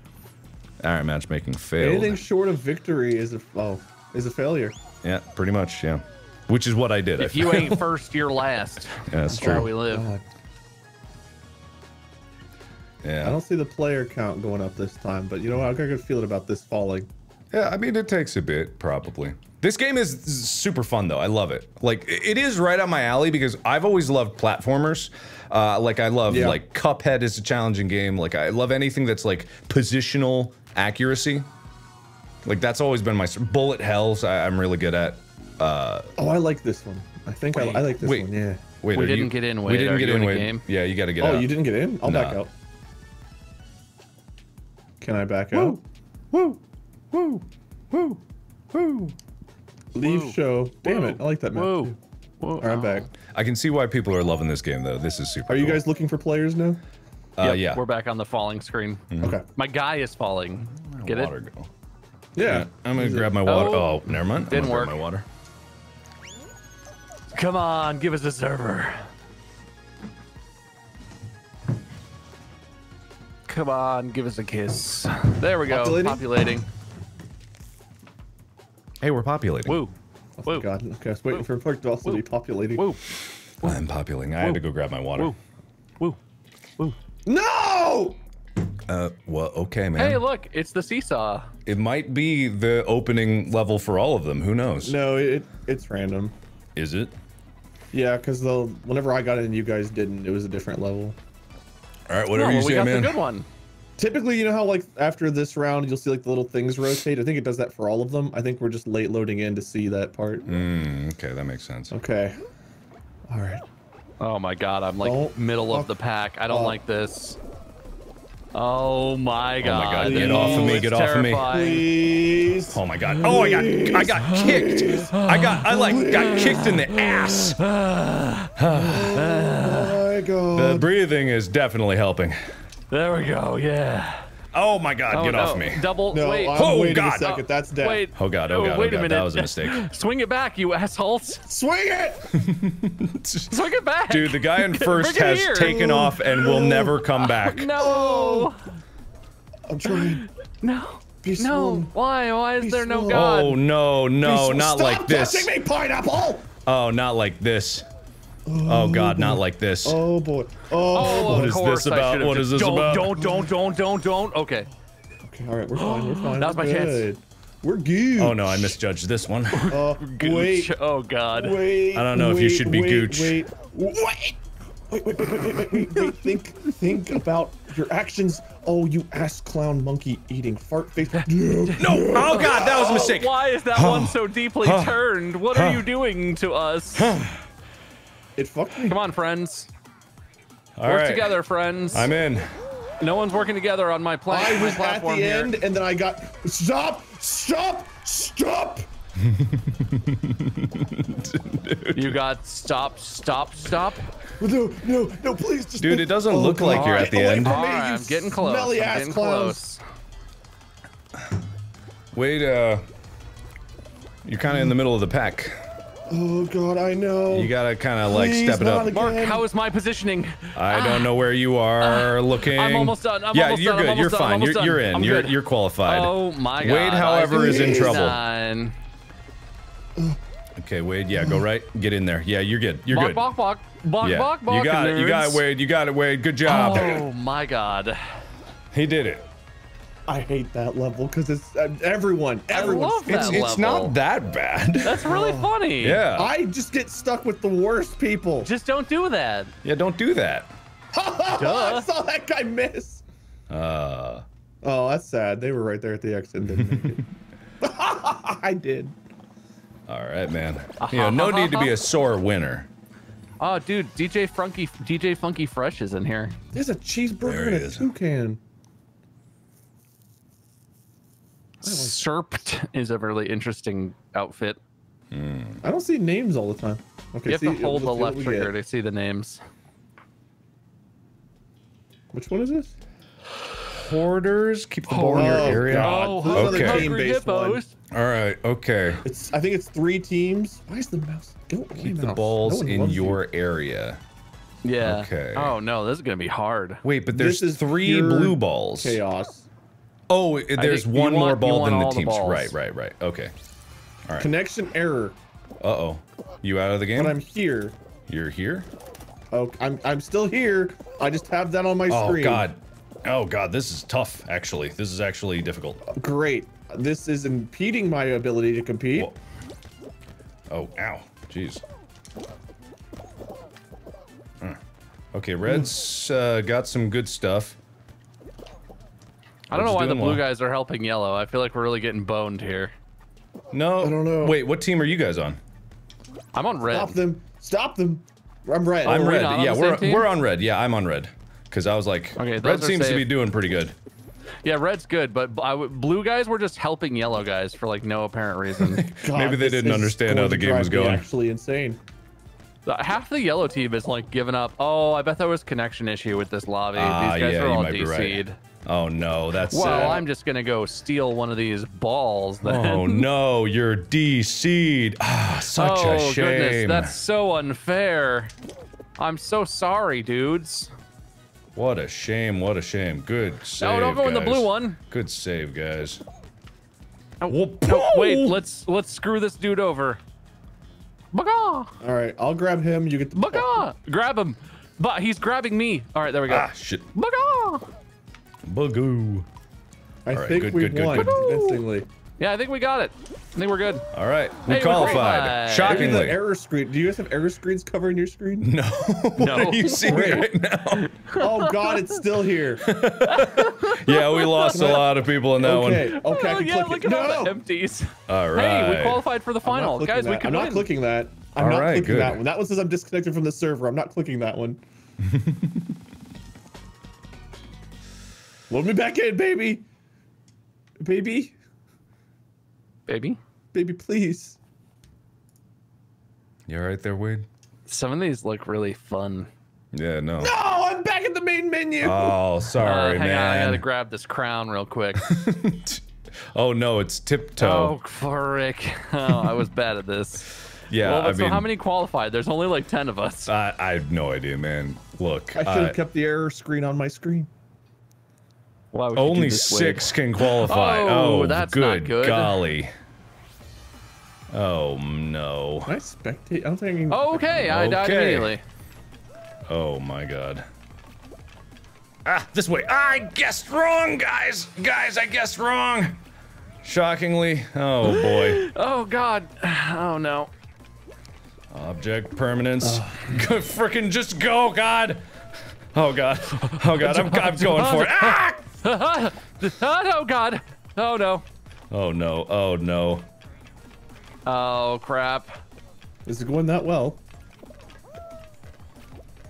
All right, matchmaking failed. Anything short of victory is a oh is a failure. Yeah, pretty much. Yeah, which is what I did. If I you ain't first, you're last. yeah, that's That's how true. we live. God, I don't see the player count going up this time, but you know what? I've got a good feeling about this falling. Yeah, I mean, it takes a bit, probably. This game is super fun, though. I love it. Like, it is right up my alley because I've always loved platformers. Uh, like, I love, Yeah. like, Cuphead is a challenging game. Like, I love anything that's, like, positional accuracy. Like, that's always been my... Bullet Hells, I, I'm really good at. Uh, Oh, I like this one. I think I, I like this wait. one. Yeah. wait, We didn't you- get in, We didn't Are get in, in Wade. game? Yeah, you gotta get Oh, out. you didn't get in? I'll back out. Can I back Woo, out? woo, woo, woo, woo. Leave Woo. show. Damn Woo. it. I like that map. Whoa. too. Whoa. All right, I'm back. I can see why people are loving this game, though. This is super Are you guys looking for players now? Uh, Yep, yeah. We're back on the falling screen. Okay. My guy is falling. Get water it? go? Yeah. I'm gonna Is grab my water. Oh, Oh, never mind. I'm didn't gonna grab work. my water. Come on, give us a server. Come on, give us a kiss. There we go. Populating? Populating. Hey, we're populating. Woo. Oh, Woo. God. Okay, I was waiting Woo. for Park to also Woo. be populating. Woo. I'm populating. I had to go grab my water. Woo. Woo. Woo. No! Uh, well, okay, man. Hey, look, it's the seesaw. It might be the opening level for all of them. Who knows? No, it it's random. Is it? Yeah, because the whenever I got in, you guys didn't. It was a different level. All right, whatever oh, you well, we say, got man. the good one. Typically, you know how like after this round, you'll see like the little things rotate. I think it does that for all of them. I think we're just late loading in to see that part. Mm, okay, that makes sense. Okay. All right. Oh my god, I'm like Don't middle of the pack. I don't up. like this. Oh my god. Oh my God, get off of me, get off of me. Please. Oh my god. Oh, I got I got kicked. I got I like got kicked in the ass. Oh my god. The breathing is definitely helping. There we go, yeah. Oh my god, Oh, get no. off me. Double, no, wait. I'm Oh, God. a second. That's dead. Wait. Oh god, oh god, oh, wait oh god. a minute. That was a mistake. Swing it back, you assholes. Swing it! Swing it back. Dude, the guy in first has here. taken off and will never come back. No. I'm trying. No. Be No. slow. Why? Why is Be there no slow. God? Oh no, no, Be- not like this. touching me, pineapple! Oh, not like this. Oh god, not like this. Oh boy. Oh. Oh, What of is this course I about? should've What just- is this don't, about? Don't, don't, don't, don't, don't. Okay. Okay. All right. We're fine. We're fine. That was we're my chance. We're good. Oh no, I misjudged this one. Uh, Gooch. wait. Oh God. Wait. I don't know if you should be wait, Gooch. Wait. Wait. Wait, wait, wait, wait, wait, wait, wait, think, think about your actions. Oh, you ass clown monkey eating fart face. No! Oh god, that was a mistake. Why is that one so deeply turned? What are you doing to us? It fucked me. Come on, friends. All Work right. together, friends. I'm in. No one's working together on my plan. I was at the here. end, and then I got stop, stop, stop. You got stop, stop, stop. No, no, no, please just. Dude, it doesn't look like you're at the end. from All me, I'm getting close. I'm ass getting clowns. close. Wait, uh. You're kind of in the middle of the pack. Oh god, I know. You gotta kind of like step it up. again. Mark, how is my positioning? I don't ah. know where you are ah, looking. I'm almost done, I'm yeah, almost you're done, good. You're done, fine. You're, you're in. You're you're qualified. Oh my god. Wade, however, is in trouble. Nine. Okay, Wade. Yeah, go mm. right. Get in there. Yeah, you're good. You're Bok, good. bok, bok. Bok, yeah, bok, bok, you got it. You got it. Wade. You got it, Wade. Good job. Oh my god. He did it. I hate that level because it's uh, everyone. Everyone. love that It's, level. it's not that bad. That's really funny. Yeah. I just get stuck with the worst people. Just don't do that. Yeah, don't do that. I saw that guy miss. Uh, Oh, that's sad. They were right there at the exit. Didn't make. I did. all right, man. You know, no need to be a sore winner. Oh, dude, DJ Funky, DJ Funky Fresh is in here. There's a There cheeseburger it and a is. toucan. Serpt is a really interesting outfit. Hmm. I don't see names all the time. Okay, You have see, to hold the let's see what left we trigger to see the names. Which one is this? Hoarders, keep the ball in your Oh, area. God. Oh, This is another Okay. team-based one. All right, okay. It's. I think it's three teams. Why is the mouse? Go away, Keep the mouse. balls No in loves you. your area. Yeah. Okay. Oh no, this is gonna be hard. Wait, but there's three blue balls. chaos. Oh, there's think one more want- you ball than the all the teams. right, right, right. Okay. Connection error. Uh oh. You out of the game? But I'm here. You're here? Oh, I'm I'm still here. I just have that on my Oh screen. Oh god. Oh god, this is tough. Actually, this is actually difficult. Great. This is impeding my ability to compete. Whoa. Oh, ow. Jeez. Okay, Red's uh, got some good stuff. I don't know why the blue well. guys are helping yellow. I feel like we're really getting boned here. No. I don't know. Wait, what team are you guys on? I'm on red. Stop them. Stop them. I'm red. I'm we red. not Yeah, we're team? we're on red. Yeah, I'm on red. Cause I was like, Okay, red those are seems to be doing pretty good. Yeah, red's good, but b- I w- blue guys were just helping yellow guys for like no apparent reason. God, Maybe they didn't understand how going the game was drive me going. Actually insane. Uh, Half the yellow team is like giving up. Oh, I bet there was connection issue with this lobby. Ah, These guys yeah, are you all might be right. DC'd. Oh no, that's Well, sad. I'm just gonna go steal one of these balls then. Oh no, you're DC'd. Ah, such oh a shame. goodness, that's so unfair. I'm so sorry, dudes. What a shame. What a shame. Good save. No, don't go in the guys. blue one. Good save, guys. No, no, wait, let's let's screw this dude over. Baga! All right, I'll grab him. You get the Baga! Grab him. But he's grabbing me. All right, there we go. Ah, shit. Baga! Bugoo. I All right, think good, we good, good, won good. convincingly. Yeah, I think we got it. I think we're good. All right, we Hey, qualified. qualified. Maybe the Shockingly. error screen. Do you guys have error screens covering your screen? No. what No. are you seeing Great. right now? oh God, it's still here. Yeah, we lost a lot of people in that Okay, one. okay, I oh, can yeah, click look it. at all the empties. All right. Hey, we qualified for the final. Guys, that. we can I'm not clicking that. I'm All not right, clicking good. that one. That one says I'm disconnected from the server. I'm not clicking that one. Load me back in, baby. Baby, Baby. baby, please. You all right there, Wade? Some of these look really fun. Yeah, no. No, I'm back at the main menu. Oh, Uh, sorry, hang on, I gotta grab this crown real quick. oh no, it's tiptoe. oh, frick. Oh, I was bad at this. yeah, well, I so mean, how many qualified? There's only like 10 of us. I, I have no idea, man. Look, I should have uh, kept the error screen on my screen. Why would you do only this, Wade? six can qualify. Oh, Oh, that's good, not good. golly. Oh no. Can I spectate? I don't think I can. Okay, I died Okay. immediately. Oh my god. Ah, this way. I guessed wrong, guys. Guys, I guessed wrong. Shockingly. Oh boy. Oh, God. Oh, no. Object permanence. Good Frickin' just go, God. Oh god. Oh god. I'm, I'm going for it. Ah! oh, God. Oh, no. Oh no. Oh no. Oh, crap. Is it going that well?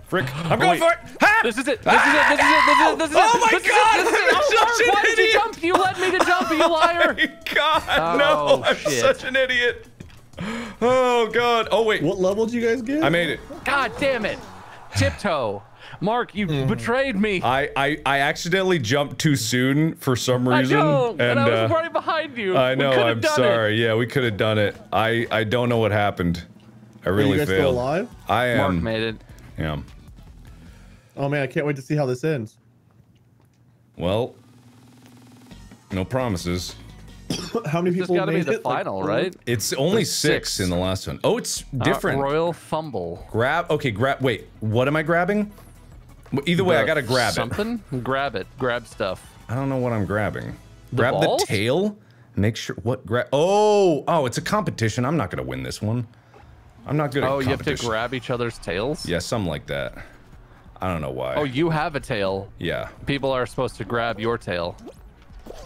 Frick. I'm oh, going wait. for it. Ha! This is it. This is it. This is it. This is it. This is it. Oh my this God, Is it. This is it. I'm Oh, such Mark, an why did you jump? You let me to jump, you oh, liar. my god. Oh, no. I'm shit. such an idiot. Oh god. Oh wait. What level did you guys get? I made it. God damn it. Tiptoe. Mark, you Mm-hmm. betrayed me. I, I I accidentally jumped too soon for some I reason. know, and, I was uh, right behind you. I know. could've I'm done it. sorry. Yeah, we could have done it. I I don't know what happened. I Are really you guys still alive? I am. Mark made it. Yeah. Oh man, I can't wait to see how this ends. Well, no promises. How many This people got to be made the it? Final, four? right? It's only six. six. in the last one. Oh, it's Uh, different. Royal fumble. grab. Okay, grab. Wait, what am I grabbing? Either way, I gotta grab it. something. Grab it. Grab stuff. I don't know what I'm grabbing. The grab balls? the tail. Make sure what grab. Oh, oh, it's a competition. I'm not gonna win this one. I'm not good at Oh, you have to grab each other's tails. Yeah, something like that. I don't know why. Oh, you have a tail. yeah. People are supposed to grab your tail.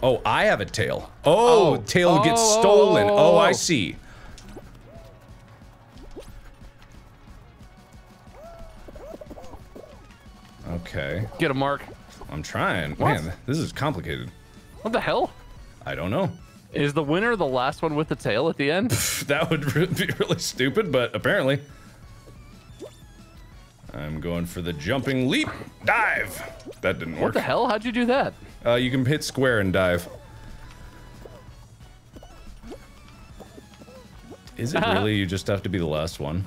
Oh, I have a tail. Oh, Oh. tail gets Oh, oh, stolen. oh, Oh, oh, I oh. see. Okay, Get a mark. I'm trying. What? Man, this is complicated. What the hell? I don't know. Is the winner the last one with the tail at the end? That would re- be really stupid, but apparently. I'm going for the jumping leap dive. That didn't work. what the hell? How'd you do that? Uh, you can hit square and dive. Is it really? You just have to be the last one.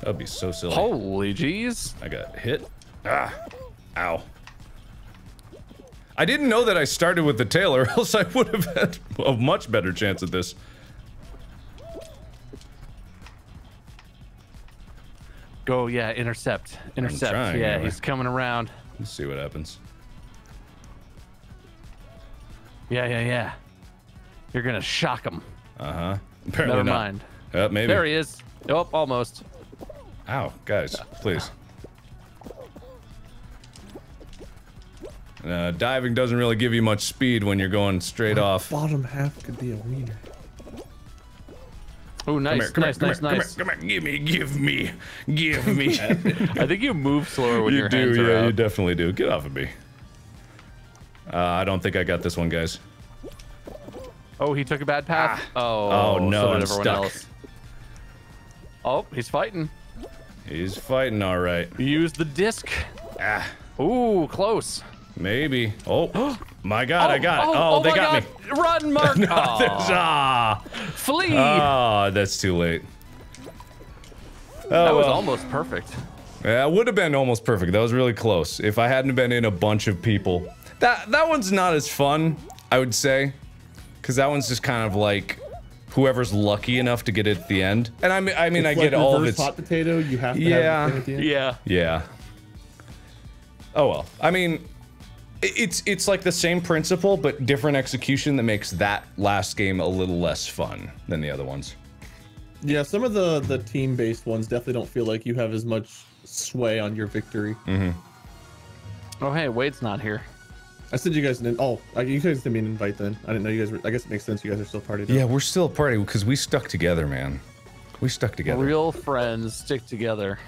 That'd be so silly. Holy jeez. I got hit. Ah, ow. I didn't know that I started with the tail, or else I would have had a much better chance at this. Go, yeah, intercept. Intercept. trying, yeah, anyway. he's coming around. Let's see what happens. Yeah, yeah, yeah. You're gonna shock him. Uh huh. Apparently Never not. mind. Uh, maybe. There he is. Oh, almost. Ow, guys, please. Uh, diving doesn't really give you much speed when you're going straight off. Bottom half could be a wiener. Oh, nice, here, come nice, here, nice, come nice. come here, come here, give me, give me, give me. I think you move slower when you your do, hands are yeah, you definitely do. Get off of me. Uh, I don't think I got this one, guys. Oh, he took a bad path. oh, Oh, no, so I'm stuck. else. Oh, he's fighting. He's fighting all right. Use the disc. Ah, Ooh, close. Maybe. Oh, my God, I got it. Oh, Oh, they got God. me. Run, Mark. There's, Aw, ah, flee. ah, that's too late. Oh, that was well. almost perfect. Yeah, it would have been almost perfect. That was really close. If I hadn't been in a bunch of people. That that one's not as fun, I would say. Cause that one's just kind of like whoever's lucky enough to get it at the end. And I mean I mean It's I like get all of reverse its hot potato. You have to Yeah. have the at the end. Yeah. Yeah. Oh well. I mean i- it's it's like the same principle but different execution that makes that last game a little less fun than the other ones. Yeah, some of the the team based ones definitely don't feel like you have as much sway on your victory. Oh, hey, Wade's not here. I said you guys didn't. Oh, you guys didn't mean invite then. I didn't know you guys were. I guess it makes sense. You guys are still partied. up. Yeah, we're still a party because we stuck together, man. We stuck together. Real friends stick together.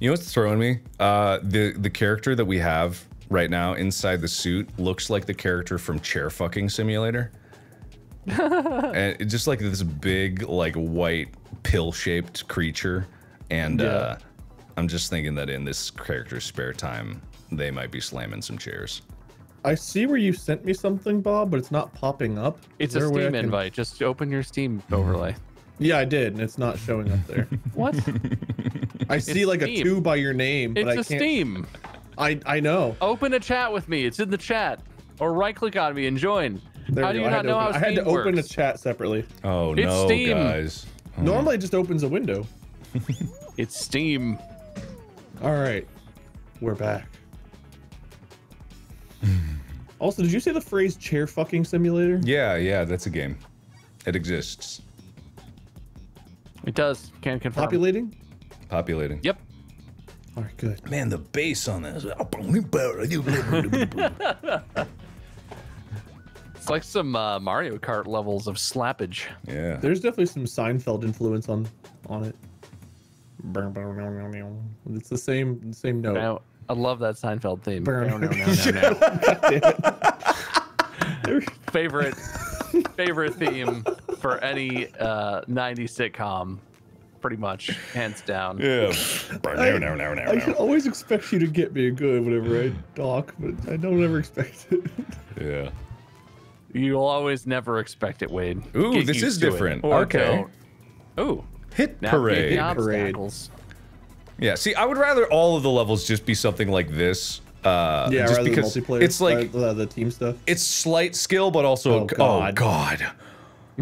You know what's throwing me? Uh, the the character that we have right now inside the suit looks like the character from Chair Fucking Simulator, and it's just like this big, like white pill-shaped creature. And uh, I'm just thinking that in this character's spare time, they might be slamming some chairs. I see where you sent me something, Bob, but it's not popping up. It's a there Steam can- invite. Just open your Steam overlay. Yeah, I did, and it's not showing up there. What? I see like Steam. a two by your name, but it's I a can't. Steam. I I know. Open a chat with me. It's in the chat. Or right click on me and join. There How do you I not had to know open, how I had to Steam open a chat separately. Oh It's no, Steam. guys! Oh. Normally, it just opens a window. It's Steam. All right, we're back. also, did you say the phrase "chair fucking simulator"? Yeah, yeah, that's a game. It exists. It does. Can confirm. Populating. Populating. Yep. All right, good. Man, the bass on this. It's like some uh, Mario Kart levels of slappage. yeah. There's definitely some Seinfeld influence on on it. It's the same same note. Now, I love that Seinfeld theme. No, no, no, no, no. favorite favorite theme for any uh, 90s sitcom, pretty much, hands down. Yeah. I, I should always expect you to get me a good whenever I talk, but I don't ever expect it. Yeah. You'll always never expect it, Wade. Ooh, Get this is different. Or Okay. don't. Ooh, Hit Navigate parade. Hit Yeah. Parade. obstacles. Yeah, see, I would rather all of the levels just be something like this. Uh, Yeah, just rather than because multiplayer. it's like uh, the team stuff. it's slight skill, but also Oh, God. oh god,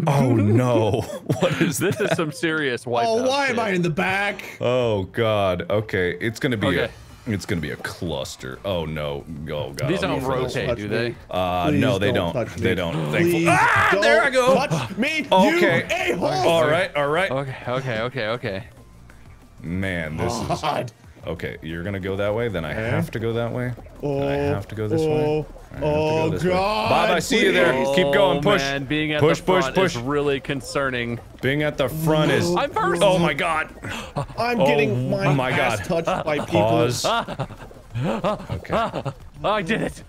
oh no, what is This is some serious wipeout. Oh, why am. I in the back? Oh god. Okay, it's gonna be Okay. a it's gonna be a cluster. Oh no. Oh god. These I'll don't go for this rotate, do they? Uh, Please no, they don't don't. They don't. Please Thankful. Ah, don't there I go. Touch me, Okay. you a-hole! All right. All right. Okay, okay, okay, okay. Man, this is God. okay. You're gonna go that way, then I have to go that way. Oh, I have to go this way. oh, I have oh, go way. God, Bob, I see you there. please. Keep going. Oh, Push. Man, being at push. the Push. front Push. is really concerning. Being at the front is. I'm first. Oh my god. I'm Oh, getting my, my ass God. touched by people. Pause. Okay. I did it.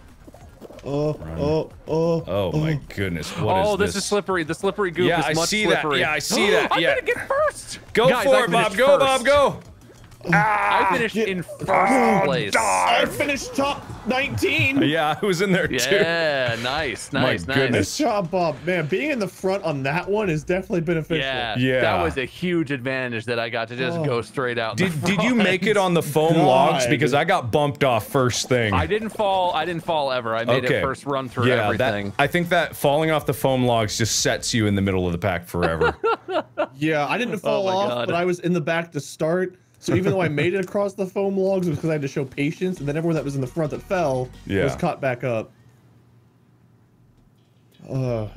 Uh, uh, uh, oh, oh, oh. Oh my goodness. What is oh, this? this? is slippery. The slippery goop Yeah, is I much see that. Yeah, I see that. Yeah. I'm gonna get first. Go Guys, for I it, Bob. Go, first. Bob. Go. Ah, I finished in first Oh, place. I finished top 19. Yeah, I was in there too. Yeah, nice, My nice, nice. goodness. Nice job, Bob. Man, being in the front on that one is definitely beneficial. Yeah, Yeah. that was a huge advantage that I got to just Oh. go straight out. Did, did you make it on the foam God. logs? Because I got bumped off first thing. I didn't fall. I didn't fall ever. I made okay. it first run through yeah, everything. That, I think that falling off the foam logs just sets you in the middle of the pack forever. Yeah, I didn't oh, fall Oh off, God. but I was in the back to start. So even though I made it across the foam logs, it was because I had to show patience, and then everyone that was in the front that fell Yeah. was caught back up. Uh,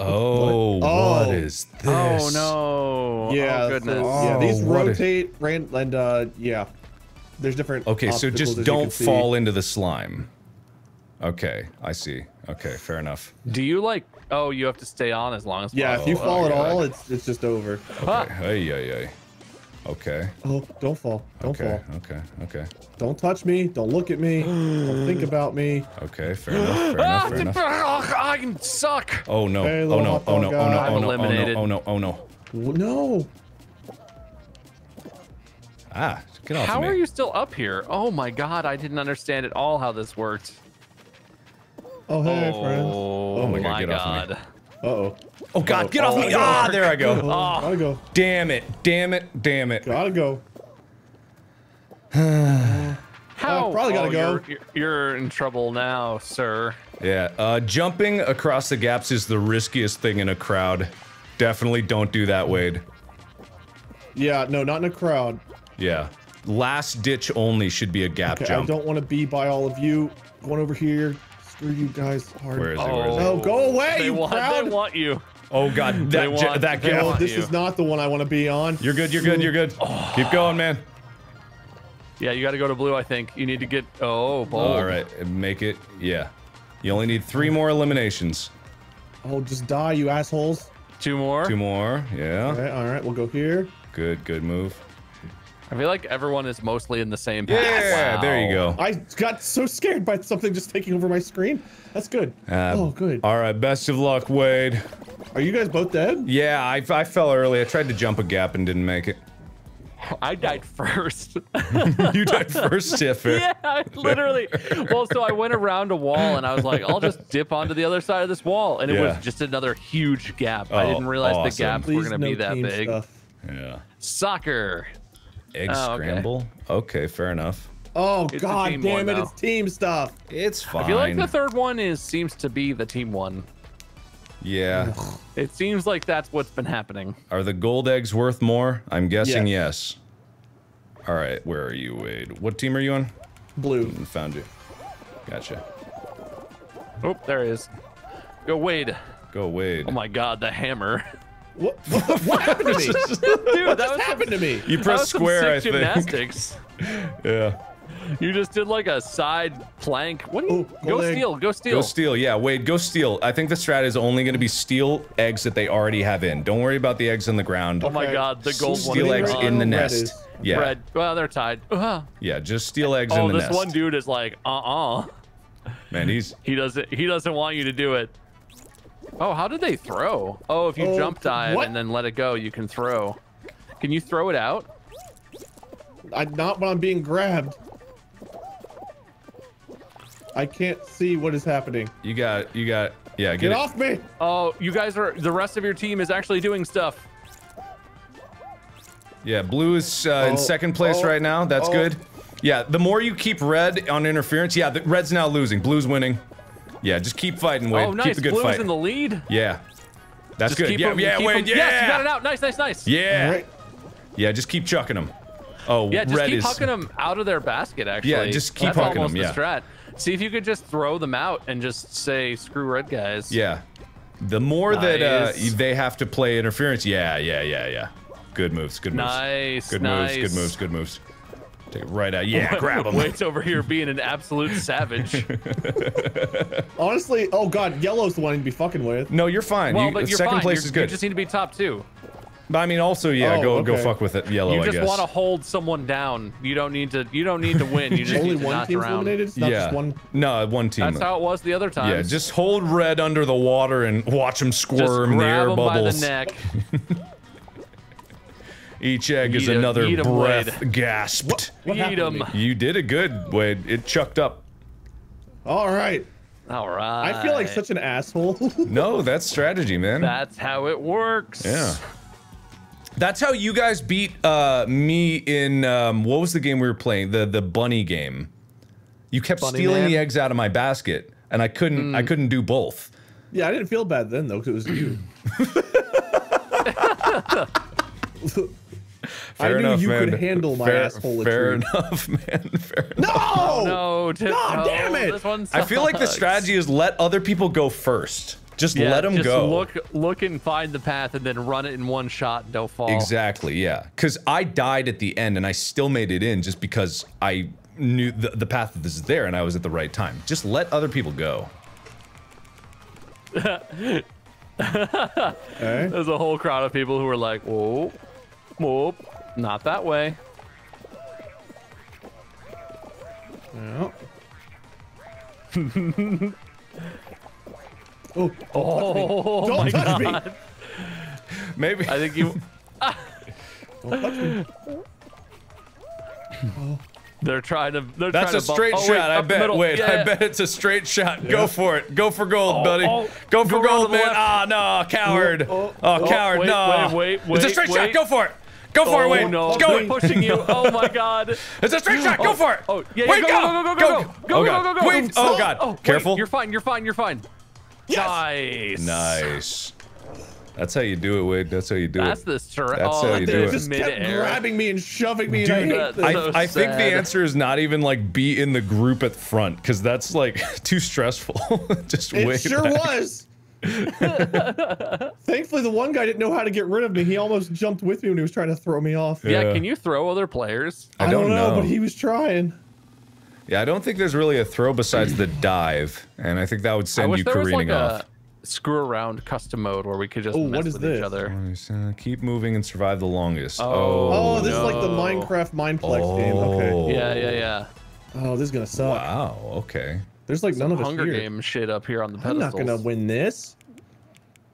oh, what Oh. is this? oh no! yeah, Oh goodness. so- yeah, these Oh, what a- rotate, ran, and uh, yeah, there's different. Okay, so just don't fall into the slime. Okay, I see. Okay, fair enough. Do you like? Oh, you have to stay on as long as Yeah, if you fall Oh, at yeah. all, it's it's just over. Ah. Okay. Hey, yeah, yeah. Okay. Oh, don't fall, don't Okay. fall, Okay. Okay. don't touch me, don't look at me, don't think about me. Okay. Fair enough. Fair enough. Fair enough. I can suck. Oh no! Hey, oh no! Oh no! Oh no! Oh I'm no! Oh no! Oh no! Oh no! No, Ah! Get off How of me! are you still up here? Oh my god, I didn't understand at all how this worked. oh hey friend. Oh, my my, God, get off of me. god. Uh oh. Oh God! Get off oh, me! no. Ah! There I go. Oh, gotta go. Damn it! Damn it! Damn it! Gotta go. How? probably gotta oh, go. You're, you're in trouble now, sir. Yeah. Uh, jumping across the gaps is the riskiest thing in a crowd. Definitely don't do that, Wade. Yeah, no, not in a crowd. Yeah. Last ditch only should be a gap Okay, I don't want to be by all of you. Going over here. Screw you guys hard. Where is it? Where is it? No, go away, They you want, crowd. they want you. Oh God! That want- j- that they gap. No, want this you. is not the one I want to be on. You're good. You're good. You're good. Keep going, man. Yeah, you got to go to blue. I think you need to get. Oh, bold. All right. Make it. Yeah. You only need three more eliminations. Oh, just die, you assholes. Two more. Two more. Yeah. Okay, all right, we'll go here. Good. Good move. I feel like everyone is mostly in the same path. Yeah. There you go. I got so scared by something just taking over my screen. That's good. Uh, oh, good. All right. Best of luck, Wade. Are you guys both dead? Yeah. I, I fell early. I tried to jump a gap and didn't make it. I died first. you died first, yeah, yeah, I literally. Well, so I went around a wall and I was like, I'll just dip onto the other side of this wall, and it Yeah. was just another huge gap. I Oh, didn't realize the gaps Please were gonna no be that big. stuff. Yeah. Soccer. Egg Oh, scramble. Okay. Fair enough. Oh It's god damn it, now. it's team stuff. It's fine. I feel like the third one is seems to be the team one. yeah. It seems like that's what's been happening. Are the gold eggs worth more? I'm guessing Yes. yes. All right, where are you, Wade? What team are you on? Blue. Hmm, found you. Gotcha. Oh, there he is. Go Wade. Go, Wade. Oh my God, the hammer. What, what, what happened to me? Dude, that was What happened to me? You press was square, I think. gymnastics. Yeah. You just did like a side plank. What do you? Oh, go go leg. steal. Go steal. Go steal. Yeah, Wade, go steal. I think the strat is only going to be steal eggs that they already have in. Don't worry about the eggs in the ground. Oh my God, the gold one. steal eggs gone. in the nest. is- Yeah. Red. Well, they're tied. Uh-huh. Yeah, just steal eggs Oh, in the nest. Oh, this one dude is like, uh-uh. Man, he's He doesn't. He doesn't want you to do it. Oh, how did they throw? Oh, if you Oh, jump dive what? and then let it go, you can throw. Can you throw it out? I not when I'm being grabbed. I can't see what is happening. you got you got yeah, get, Get off me! Oh, you guys are. The rest of your team is actually doing stuff. Yeah, blue is uh, in Oh, second place oh, right now. That's oh. good. Yeah, the more you keep red on interference, yeah, the red's now losing. Blue's winning. Yeah, just keep fighting, Wade. Oh, nice. Keep the good Blue's fight. in the lead. Yeah. That's Just good. Yeah, him- yeah, Wade, him- yeah. Yes, you got it out. Nice, nice, nice. Yeah. All right. Yeah, just keep chucking them. Oh, Yeah, just red keep is. hucking them out of their basket. Actually, Yeah, just keep That's hucking 'em, almost yeah. the strat. See if you could just throw them out and just say "screw red guys." Yeah. The more that uh, they have to play interference, yeah, yeah, yeah, yeah. Good moves, good moves. Nice, Good nice. moves, good moves, good moves. Take it right out. Yeah, grab them. Wade's over here being an absolute savage. Honestly, oh god, yellow's the one to be fucking with. No, you're fine. Well, you, but you're second fine. place You're- is good. You just need to be top two. But I mean, also, yeah, Oh, go go fuck with it, yellow. you I just guess. want to hold someone down. You don't need to. You don't need to win. You just Only need to one knock team's around. eliminated. It's not yeah. just one. No, one team. That's how it was the other time. yeah, just hold red under the water and watch them just squirm in the grab air him by the neck. Each egg is Eat 'em- another eat 'em, breath Wade. gasped. What Eat happened to 'em. me? You did it good, Wade. It chucked up. All right. All right. I feel like such an asshole. No, that's strategy, man. That's how it works. Yeah. That's how you guys beat uh, me in um, what was the game we were playing? The the bunny game. You kept Bunny stealing Man? the eggs out of my basket, and I couldn't I couldn't do both. yeah, I didn't feel bad then though, because it was you. I knew enough, you man. could handle my fair, asshole. Fair enough, man. Fair enough. No! No, t- God damn it! This one I feel like the strategy is let other people go first. Just Yeah, let them just go. Look, look, and find the path, and then run it in one shot. and Don't fall. Exactly, yeah. Because I died at the end and I still made it in just because I knew the, the path that is there and I was at the right time. Just let other people go. Okay. There's a whole crowd of people who were like, "Whoa, whoa, not that way." Yeah. oh, Oh Don't my touch me. god! Maybe. I think you. me. They're trying to. They're That's trying a straight oh, shot. wait, I bet. Wait, Yeah, I bet it's a straight shot. Go for it. Go for gold, buddy. oh. Go for Go gold, man. Ah, no, coward. Oh, Oh, oh, coward, wait, no. wait, wait, It's a wait, straight shot. Go for it. Go for it, Oh Wade. no! Let's go. They're pushing you. Oh my god! It's a straight shot. Go for it. Oh yeah! yeah Wait, go, go, go, go, go, go, Oh, go, go, go, go, go. Wait. Oh, God. Oh, wait, Careful. You're fine. You're fine. You're fine. Yes! Nice. Nice. That's how you do it, Wade. That's how you do That's it. That's the str- That's oh, how you do it. Just kept mid-air. grabbing me and shoving me, and I Dude. I, So I think the answer is not even like be in the group at front because that's like too stressful. Just wait. it wait. sure was. Thankfully, the one guy didn't know how to get rid of me. He almost jumped with me when he was trying to throw me off. Yeah, Yeah. can you throw other players? I don't know. but he was trying. Yeah, I don't think there's really a throw besides the dive, and I think that would I send wish you there was careening like off. a screw around custom mode where we could just Oh, mess what is with this? each other. Keep moving and survive the longest. Oh, Oh, this is like the no. Minecraft Mineplex game. Okay. Oh. Yeah, yeah, yeah. Oh, this is gonna suck. Wow. Okay. There's like none of us Hunger here. Game shit up here on the I'm not gonna win this.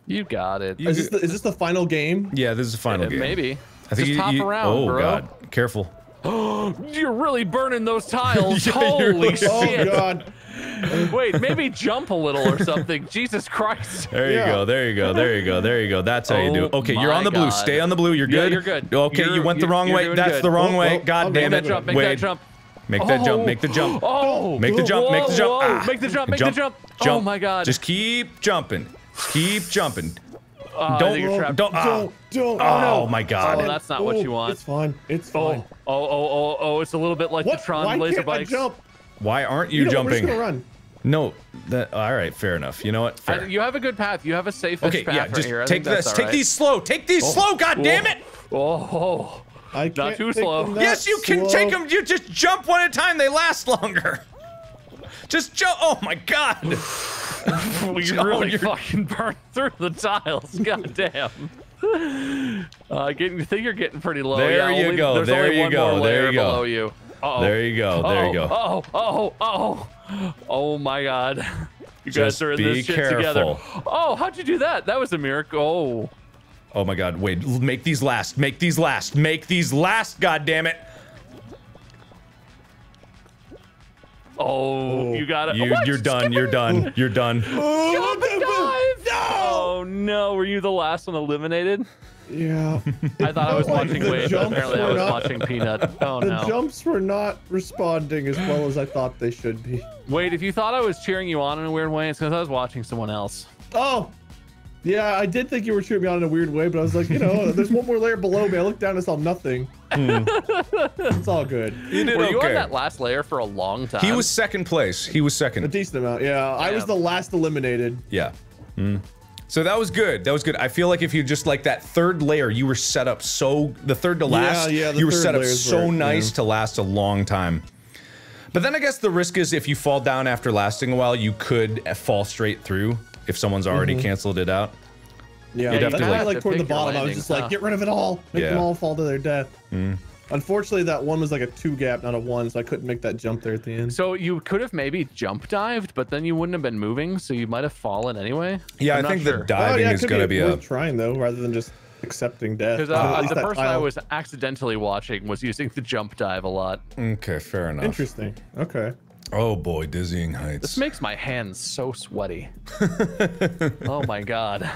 You got it. Is this, the, is this the final game? Yeah, this is the final Uh, game. Maybe. I think Just you, hop you- around, Oh bro. god, careful. You're really burning those tiles. Yeah, Holy like- Oh god. Wait, maybe jump a little or something. Jesus Christ. There you Yeah. go. There you go. There you go. There you go. That's how you do. it. Oh Okay, you're on the blue. God. Stay on the blue. You're Yeah, good. you're good. Okay, You're- you went the wrong way. That's good. the wrong Oh, way. oh, God I'm damn Make it. that jump. Make Wade. that jump. Make that jump. Oh. Make the jump. Oh. Make the jump. Make the jump. Whoa, Ah. Make the jump. Make the jump. Oh my god. Just keep jumping. Keep jumping. Oh, I don't- think you're trapped. don't- ah. Don't, don't. Oh, my god. Oh, that's not what you want. It's fine. It's Oh, fine. oh, oh, oh, oh, it's a little bit like What? the Tron Why laser can't bikes. I jump? Why aren't you, You know, what, we're jumping? just gonna run. No. That, all right. Fair enough. You know what? I- Fair. you have a good path. You have a safe okay. path Yeah. right Just here. I take think that's this. all Take right. these slow. Take these slow. God damn it. Oh, oh. I can't too take slow. them Yes, you can slow. take them. You just jump one at a time. They last longer. Just jump. Oh my god. Well, you Oh, really you're- fucking burned through the tiles. God damn. Uh, getting, I think you're getting pretty low. There yeah, you only- go, There's there you go, there you go. below you. Uh-oh. There you go. There you go. Oh, oh, oh, oh, oh my God! You guys are in this shit together. Oh, how'd you do that? That was a miracle. Oh Oh my god. Wait. Make these last. Make these last. Make these last. God damn it. Oh, oh you got it. You, What? you're done. You're done. You're done. Oh, Jump and dive! no! Oh Oh no, were you the last one eliminated? Yeah. I thought I was Like, watching the Wade, but apparently I was not- watching Peanut. Oh the no. jumps were not responding as well as I thought they should be. Wade, if you thought I was cheering you on in a weird way, it's because I was watching someone else. Oh, yeah, I did think you were cheering me on in a weird way, but I was like, you know, there's one more layer below me. I looked down and saw nothing. it's all good. You did Were you okay. on that last layer for a long time? he was second place. He was second. A decent amount, yeah. I was the last eliminated. Yeah. Mm. So that was good. That was good. I feel like if you just like that third layer, you were set up so the third to last. yeah, the you were set up so were- nice yeah. to last a long time. But then I guess the risk is if you fall down after lasting a while, you could fall straight through if someone's already Mm-hmm. canceled it out. Yeah, You'd have to, why, like- like toward the pick your bottom, I was landings, just like, get rid of it all, make them all fall to their death. Unfortunately, that one was like a two gap, not a one, so I couldn't make that jump there at the end. So you could have maybe jump dived, but then you wouldn't have been moving, so you might have fallen anyway. Yeah, I'm I think sure. the diving oh, yeah, it is could going to be, be a. trying though, rather than just accepting death. Because At uh, the that person I was accidentally watching was using the jump dive a lot. Okay, fair enough. interesting. Okay. Oh boy, dizzying heights. This makes my hands so sweaty. oh my god.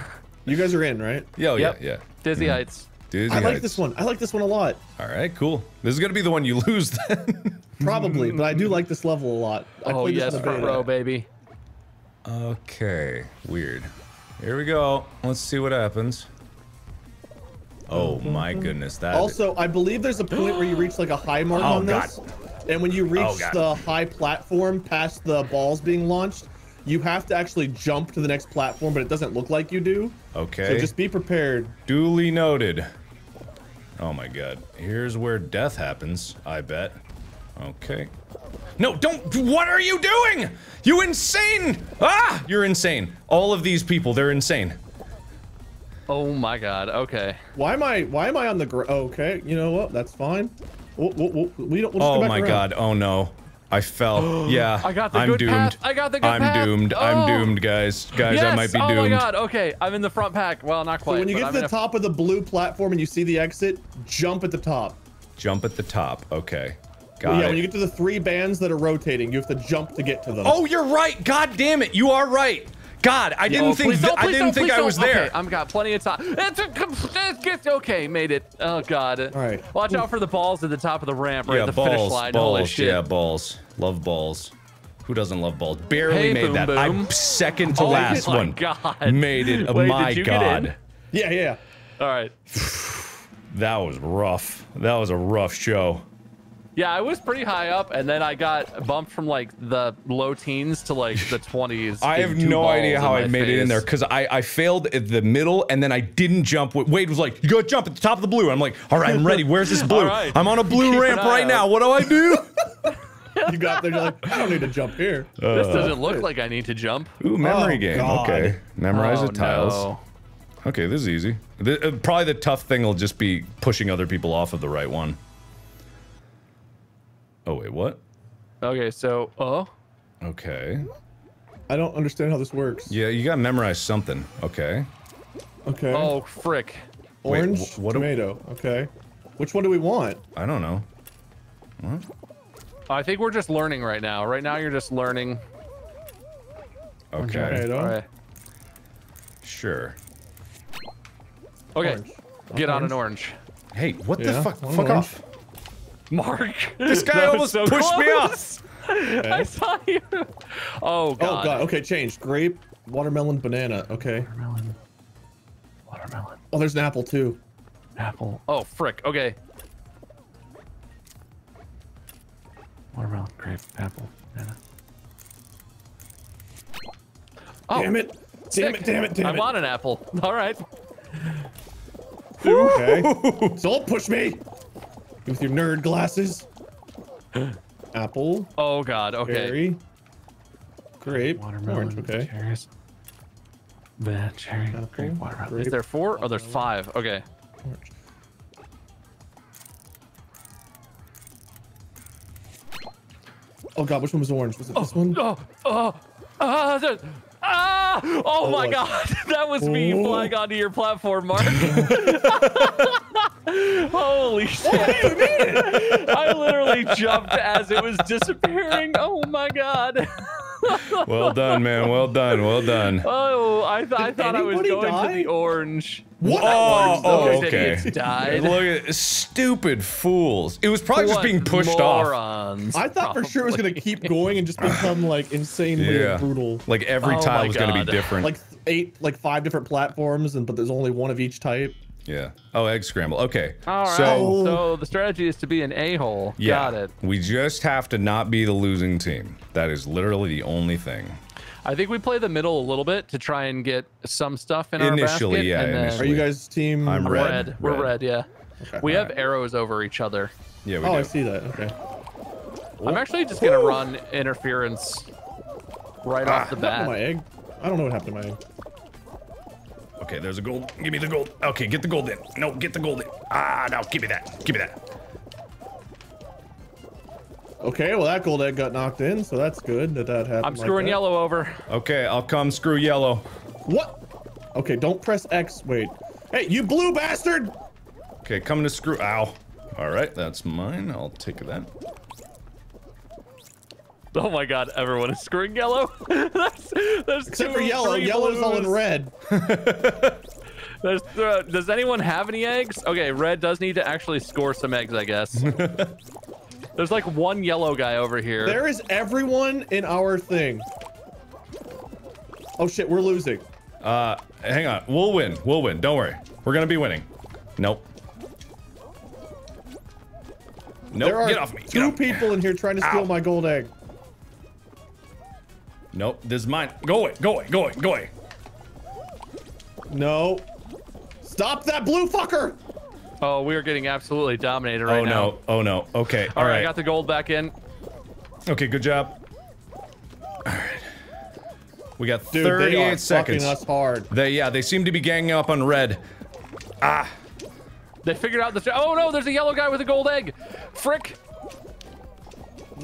You guys are in, right? Yeah, oh, Yep. yeah, yeah. Dizzy mm-hmm. heights. Dizzy I like heights. this one. I like this one a lot. All right, cool. This is going to be the one you lose then. Probably, but I do like this level a lot. I Oh played this yes, in the beta. bro, baby. Okay, weird. Here we go. Let's see what happens. Oh my goodness, that Also, I believe there's a point where you reach like a high mark Oh, on this, and when you reach Oh, the high platform past the balls being launched, you have to actually jump to the next platform, but it doesn't look like you do. okay. So just be prepared. Duly noted. Oh my god. Here's where death happens, I bet. Okay. No, don't. What are you doing? You insane! Ah! You're insane. All of these people, they're insane. Oh my god. Okay. Why am I? Why am I on the gr Okay, you know what? That's fine. We'll Oh go back my around. god. Oh no. I fell. yeah. I got the I'm good doomed. path. I got the good I'm path. doomed. I'm Oh. doomed, guys. Guys, yes! I might be doomed. oh my god. Okay, I'm in the front pack. Well, not quite. So when you but get I'm to the top of the blue platform and you see the exit, jump at the top. Jump at the top. Okay. Got yeah, it. when you get to the three bands that are rotating, you have to jump to get to them. Oh, you're right. God damn it. You are right. God, I didn't Oh, think please th- don't, I didn't don't, think please I don't. was there. Okay, I've got plenty of time. It's a, it's, it's, okay, made it. Oh god. All right. Watch out for the balls at the top of the ramp, right yeah, at the balls, finish line. Holy balls. shit. Yeah, balls. Love balls. Who doesn't love balls? Barely Hey, made Boom that. Boom. I'm second to Oh last my one. God. Made it. Wait, my did you get in? God. Yeah, yeah. All right. That was rough. That was a rough show. Yeah, I was pretty high up, and then I got bumped from like the low teens to like the 20s. I have no idea how I my made it in there because I, I failed at the middle and then I didn't jump. Wade was like, "You gotta jump at the top of the blue." I'm like, "All right, I'm ready. Where's this blue? All right. I'm on a blue Keep ramp right out." now. What do I do?" You got there, you're like, I don't need to jump here. This doesn't look like I need to jump. Ooh, memory Oh, game. God. Okay, memorize oh, the tiles. No. Okay, this is easy. The, uh, probably the tough thing will just be pushing other people off of the right one. Oh wait, what? Okay, so oh, Okay. I don't understand how this works. Yeah, you gotta memorize something. Okay. Okay. oh, frick. wait, Orange, wh- what tomato. Okay. Which one do we want? I don't know. I think we're just learning right now. Right now, you're just learning. Okay. Tomato. All right. Sure. Okay. Orange. Get on an Orange. orange. Hey, what the fuck? one Fuck orange. off. Mark. This guy That was almost pushed me close. I saw you. Oh, oh god. Oh god. Okay, change. Grape, watermelon, banana. Okay. Watermelon. Watermelon. Oh, there's an apple too. Apple. Oh frick. Okay. Watermelon, grape, apple, banana. Oh, Damn it. Damn sick. it. Damn it. Damn I it. want an apple. All right. Okay. Don't push me. With your nerd glasses. Apple. Oh god. Okay. Berry. Grape. Watermelon. Orange. Okay. Cherries. Bad cherry. Apple, Grape, watermelon. grape, Is there four? Oh, there's five. Okay. Orange. Oh god, which one was orange? Was it this one? Oh, oh, ah, the- ah! Oh, my what? god, that was me Oh. flying onto your platform, Mark. Holy shit! I literally jumped as it was disappearing. Oh my god! Well done, man. Well done. Well done. Oh, I, th- I thought I was going die? to the orange. What? Oh, oh, okay. died. Look at stupid fools. It was probably just being pushed off. morons, I thought for sure it was gonna keep going and just become like insanely Yeah. brutal. Like every Oh tile my was going to be different. Like eight, like five different platforms, and but there's only one of each type. Yeah. Oh, egg scramble. Okay. All right. So, So, the strategy is to be an a-hole. yeah. Got it. We just have to not be the losing team. That is literally the only thing. I think we play the middle a little bit to try and get some stuff in Initially, our basket. yeah, and then initially. Are you guys team? I'm We're red. red. We're Red. red. Yeah. Okay. We have arrows over each other. Yeah, we Oh, do. I see that. Okay. I'm actually just gonna run interference right off ah, the bat. my egg? I don't know what happened to my egg. Okay, there's a gold. Give me the gold. Okay, get the gold in. No, get the gold in. Ah, no, give me that. Give me that. Okay, well that gold egg got knocked in, so that's good that that happened. I'm screwing that. yellow over. Okay, I'll come screw yellow. What? Okay, don't press X. Wait. Hey, you blue bastard! Okay, coming to screw. Ow. All right, that's mine. I'll take that. Oh my god, everyone is screwing yellow. there's there's Except two, for yellow. three Yellow's all in red. There's, uh, does anyone have any eggs? Okay, red does need to actually score some eggs, I guess. There's like one yellow guy over here. There is everyone in our thing. Oh shit, we're losing. Uh, hang on. We'll win. We'll win. Don't worry. We're gonna be winning. Nope. Nope. there are Get off me. Get two off. people in here trying to steal Ow. my gold egg. Nope. This is mine. Go away. Go away. Go away. Go away. No. Stop that blue fucker! Oh, we are getting absolutely dominated right oh now. Oh no. Oh no. Okay. All right, right. I got the gold back in. Okay. Good job. All right. We got Dude, 38 they are seconds. fucking us hard. They yeah. They seem to be ganging up on red. Ah. They figured out the. Oh no, there's a yellow guy with a gold egg. Frick.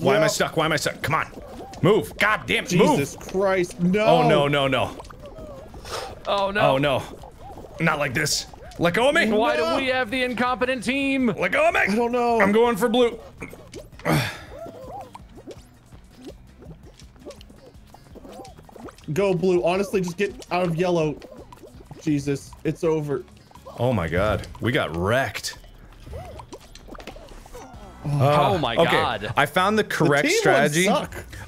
Why am I stuck? Why am I stuck? Come on. Move. God damn. Jesus Move. Christ, no! Oh no no no. Oh no. Oh no. Not like this. Let go of me. Why No. do we have the incompetent team? Let go of me. I don't know. I'm going for blue. Go blue. Honestly, just get out of yellow. Jesus, it's over. Oh my god. We got wrecked. Oh my Okay. god. I found the correct team ones strategy.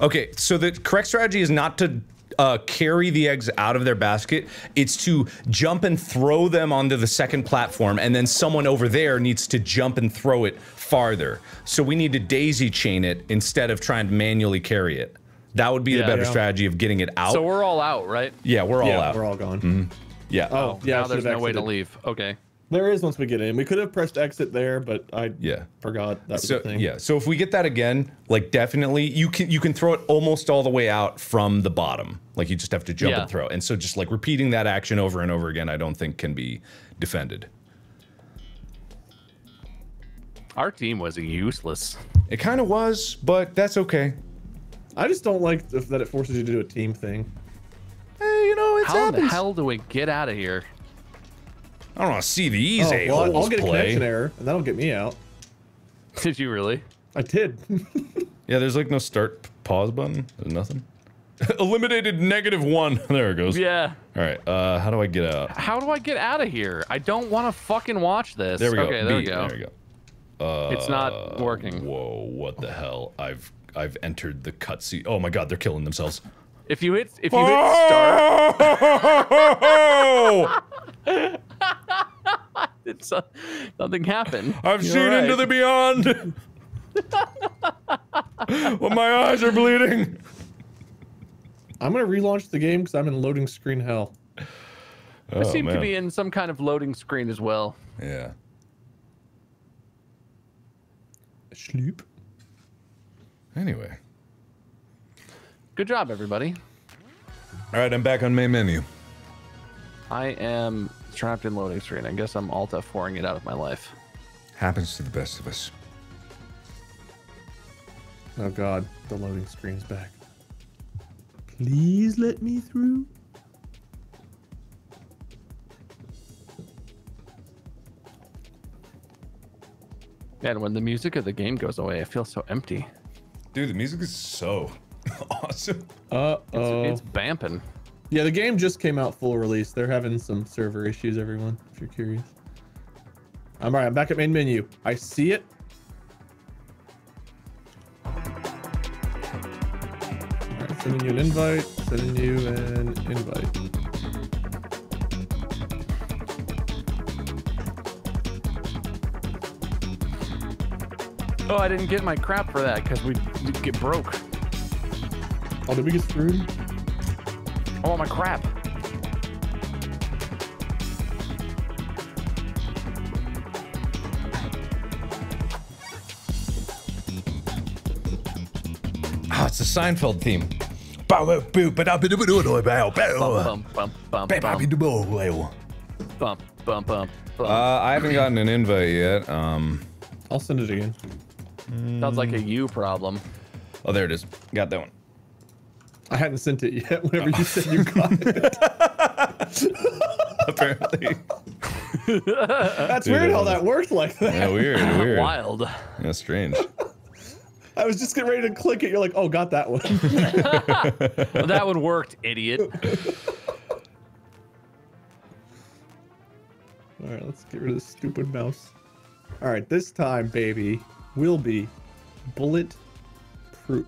Okay, so the correct strategy is not to uh, carry the eggs out of their basket. It's to jump and throw them onto the second platform, and then someone over there needs to jump and throw it farther. So we need to daisy chain it instead of trying to manually carry it. That would be the better Yeah. strategy of getting it out. So we're all out, right? yeah, we're all yeah, out. we're all gone. yeah. Oh, yeah. Now there's have no way to leave. Okay. There is once we get in. We could have pressed exit there, but I Yeah. forgot that was So thing. yeah, so if we get that again, like definitely you can you can throw it almost all the way out from the bottom. Like you just have to jump Yeah. and throw. And so just like repeating that action over and over again, I don't think can be defended. Our team was useless. It kind of was, but that's okay. I just don't like that it forces you to do a team thing. Hey, you know, it's How the hell do we get out of here? I don't want to see these Oh, well, I'll holes get a play. connection error, and that'll get me out. Did you really? I did. Yeah, there's like no start pause button. There's nothing. Eliminated negative one. There it goes. Yeah. All right. Uh, how do I get out? How do I get out of here? I don't want to fucking watch this. There we go. Okay, there we go. There we go. Uh, It's not working. Whoa! What the hell? I've I've entered the cutscene. Oh my god, they're killing themselves. If you hit if you hit start, Oh! it's uh, nothing happened. I've You're seen right. into the beyond. well, my eyes are bleeding. I'm gonna relaunch the game because I'm in loading screen hell. I Oh, seem to be in some kind of loading screen as well. Yeah. Sleep. Anyway. Good job, everybody. All right, I'm back on main menu. I am trapped in loading screen. I guess I'm Alt F4ing it out of my life. Happens to the best of us. Oh god, the loading screen's back. Please let me through. And when the music of the game goes away, I feel so empty. Dude, the music is so awesome. Uh It's, oh. it's bamping. Yeah, the game just came out full release. They're having some server issues, everyone, if you're curious. I'm all right. I'm back at main menu. I see it. All right, sending you an invite. Sending you an invite. Oh, I didn't get my crap for that because we get broke. Oh, did we get screwed? I want my crap. Ah, it's the Seinfeld theme. Uh, bump. I haven't gotten an invite yet. Um, I'll send it again. Sounds like a you problem. oh, there it is. Got that one. I hadn't sent it yet. Whenever you said you got it, Apparently. that's Dude, weird how that that worked like that. Yeah, weird, weird. Wild. That's strange. I was just getting ready to click it. You're like, oh, got that one. Well, that one worked, idiot. All right, let's get rid of this stupid mouse. All right, this time, baby, will be bullet proof.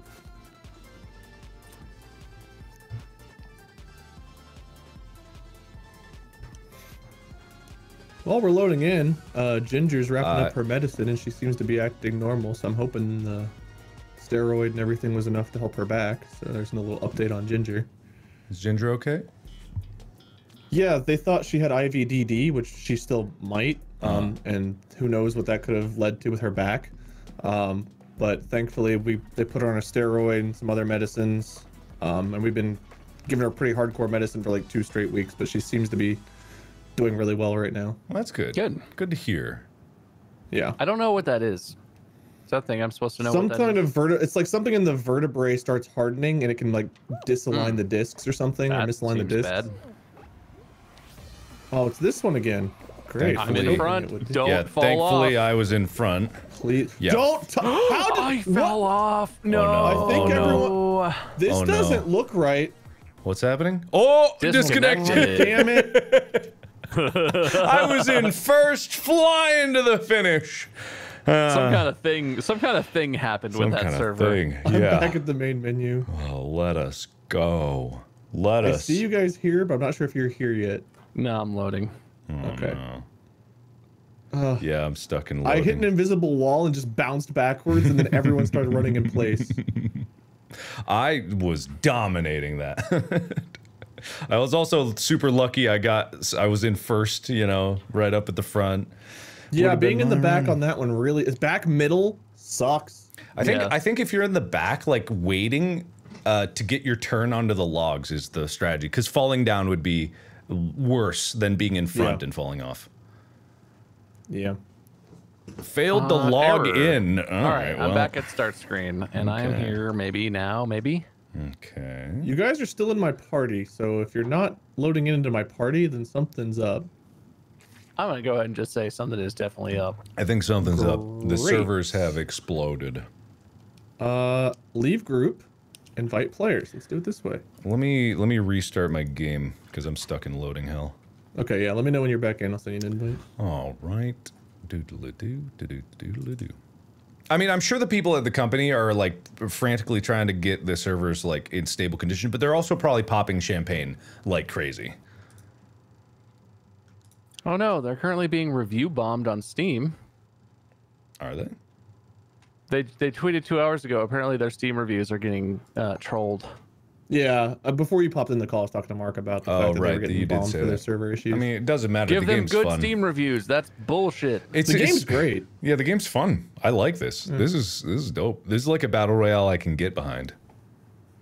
While we're loading in, uh, Ginger's wrapping Uh, up her medicine and she seems to be acting normal. So I'm hoping the steroid and everything was enough to help her back. So there's no little update on Ginger. Is Ginger okay? Yeah, they thought she had IVDD, which she still might, um, and who knows what that could have led to with her back. Um, but thankfully, we they put her on a steroid and some other medicines, um, and we've been giving her pretty hardcore medicine for like two straight weeks. But she seems to be doing really well right now. Well, that's good. Good. Good to hear. Yeah, I don't know what that is. Is that thing I'm supposed to know? some what kind is? of verte. It's like something in the vertebrae starts hardening, and it can like disalign hmm. the discs or something, or That misalign the seems discs. bad. Oh, it's this one again. Great. I'm in front. it would- Don't yeah, fall thankfully off. I was in front. Please Yeah. don't. T- how did I what? off. No. no. I think Oh, everyone. This Oh, doesn't look right. What's happening? Oh, Disconnected. disconnected. Damn it. I was in first, flying to the finish. some kind of thing. Some kind of thing happened Some with that kind server. of thing. I'm back at the main menu. Oh, let us go. Let I us. see you guys here, but I'm not sure if you're here yet. No, I'm loading. Okay. no. Uh, Yeah, I'm stuck in I hit an invisible wall and just bounced backwards, and then everyone started running in place. I was dominating that. I was also super lucky. I got. I was in first. You know, right up at the front. Yeah, Would've being in the back on that one really is back middle sucks. I think. Yeah. I think if you're in the back, like waiting uh, to get your turn onto the logs, is the strategy. Because falling down would be worse than being in front Yeah. and falling off. Yeah. Failed to Uh, log error. in. All right, I'm back at start screen, and I am here. Maybe now, maybe. Okay. You guys are still in my party, so if you're not loading into my party, then something's up. I'm gonna go ahead and just say something is definitely up. I think something's up. The servers have exploded. Uh, leave group, invite players. Let's do it this way. Let me let me restart my game because I'm stuck in loading hell. Okay, yeah. Let me know when you're back in. I'll send you an invite. All right. Doodle doo, doodle doodle doo. I mean, I'm sure the people at the company are like frantically trying to get the servers like in stable condition, but they're also probably popping champagne like crazy. Oh no, they're currently being review bombed on Steam. Are they? They they tweeted two hours ago. Apparently, their Steam reviews are getting uh, trolled. Yeah, uh, before you popped in the call, I was talking to Mark about the Oh, fact that they right, were getting you did bombed say for their server issues. I mean, it doesn't matter. Give the them game's good fun. Steam reviews. That's bullshit. It's, the it's- game's great. Yeah, the game's fun. I like this. This is this is dope. This is like a battle royale I can get behind.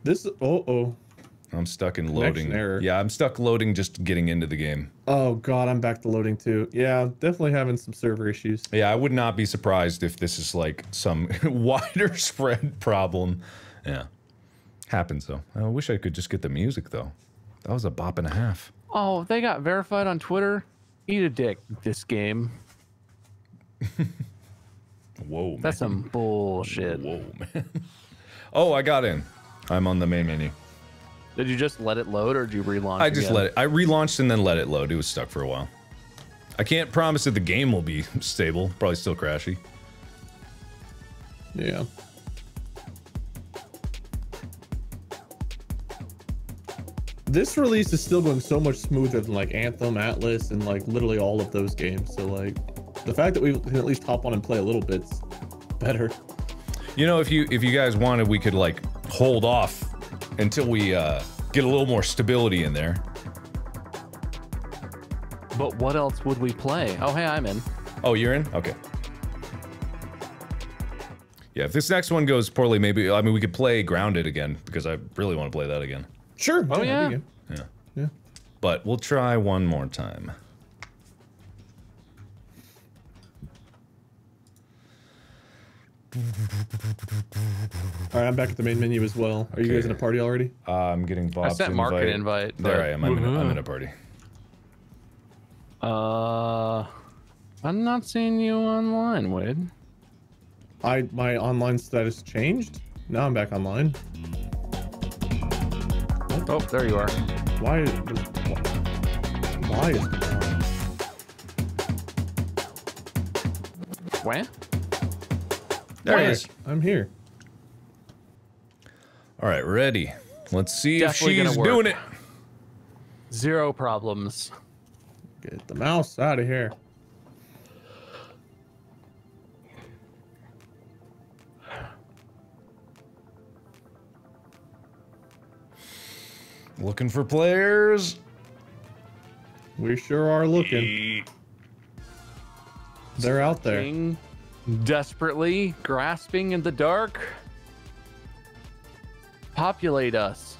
This oh oh I'm stuck in loading. error. Yeah, I'm stuck loading just getting into the game. oh god, I'm back to loading too. Yeah, definitely having some server issues. Yeah, I would not be surprised if this is like some wider spread problem. Yeah. Happens though. I wish I could just get the music though. That was a bop and a half. Oh, they got verified on Twitter. Eat a dick. This game. Whoa, man. That's some bullshit. Whoa, man. oh, I got in. I'm on the main menu. Did you just let it load or did you relaunch? I just again? let it. I relaunched and then let it load. It was stuck for a while. I can't promise that the game will be stable. Probably still crashy. Yeah. This release is still going so much smoother than like Anthem, Atlas, and like literally all of those games. So like the fact that we can at least hop on and play a little bit's better. You know, if you if you guys wanted, we could like hold off until we uh, get a little more stability in there. But what else would we play? Oh, hey, I'm in. Oh, you're in? Okay. Yeah, if this next one goes poorly, maybe I mean we could play Grounded again because I really want to play that again. Sure. Oh, that'd yeah. Yeah. Yeah. But we'll try one more time. All right, I'm back at the main menu as well. Are you guys in a party already? Uh, I'm getting Bob's sent Mark an invite, There but- I am. I'm in, a, I'm in a party. Uh, I'm not seeing you online, Wade. I my online status changed. Now I'm back online. Oh, there you are. Why? is- Why is Where? There he Why? is. I'm here. All right, ready. Let's see Definitely if she's doing it. Zero problems. Get the mouse out of here. Looking for players. We sure are looking. They're out there. Desperately grasping in the dark. Populate us.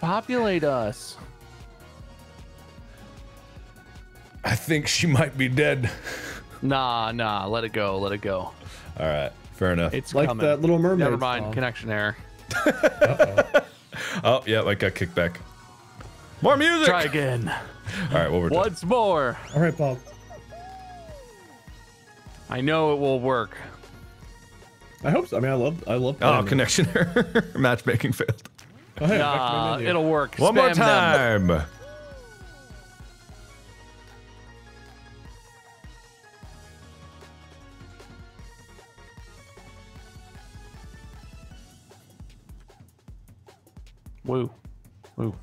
Populate us. I think she might be dead. Nah, nah, let it go, let it go. All right, fair enough. It's Like coming. that Little Mermaid Never mind, song. connection error. Oh, yeah, I got kicked back. More music. Try again. All right, what we're Once more. All right, Bob. I know it will work. I hope so. I mean, I love, I love. Oh, playing it. connection error. Matchmaking failed. Oh, hey, back Nah, it'll work. One more time. them. Woo. Woo.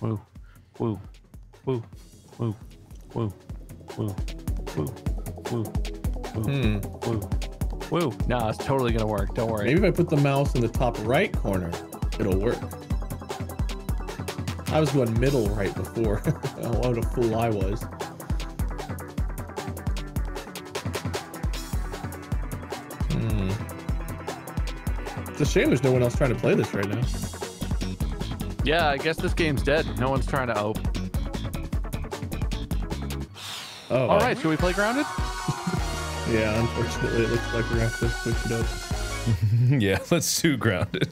Woo. Woo. Woo. Woo. Woo. Woo. Woo. Woo. Hmm. Woo. Woo. Nah, it's totally gonna work. Don't worry. Maybe if I put the mouse in the top right corner, it'll work. I was going middle right before. oh, what a fool I was. Hmm. It's a shame there's no one else trying to play this right now. Yeah, I guess this game's dead. No one's trying to ope. Oh, All right, should we play grounded? Yeah, unfortunately, it looks like we're gonna have to switch it up. yeah, let's do grounded.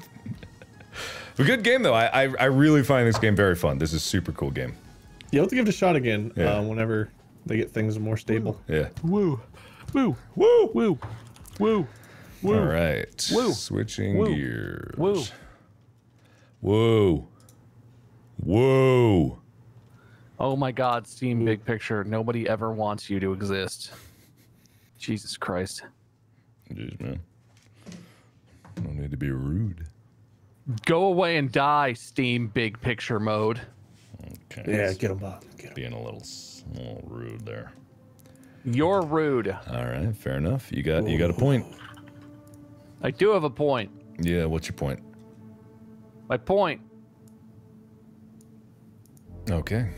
a good game though. I, I I really find this game very fun. This is a super cool game. Yeah, let's give it a shot again Yeah. uh, whenever they get things more stable. Yeah. Woo. Woo. Woo. Woo. Woo. Woo. All right. Woo. Switching Woo. gears. Woo. Whoa. Whoa. Oh my god, Steam Big Picture. Nobody ever wants you to exist. Jesus Christ. Jeez, man. No need to be rude. Go away and die, Steam Big Picture mode. Okay. Yeah, get him, Bob. Get him. Being a little, s- a little rude there. You're rude. All right, fair enough. You got you got a point. I do have a point. Yeah, what's your point? My point. Okay.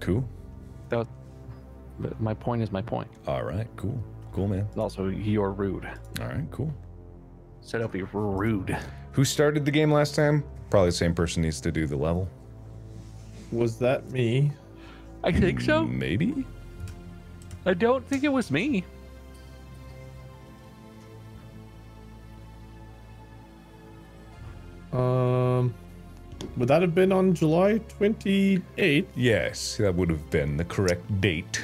Cool. That, but my point is my point. All right, cool. Cool, man. Also, you're rude. All right, cool. So don't be rude. Who started the game last time? Probably the same person needs to do the level. Was that me? I think so. Maybe? I don't think it was me. Would that have been on July 28th? Yes, that would have been the correct date.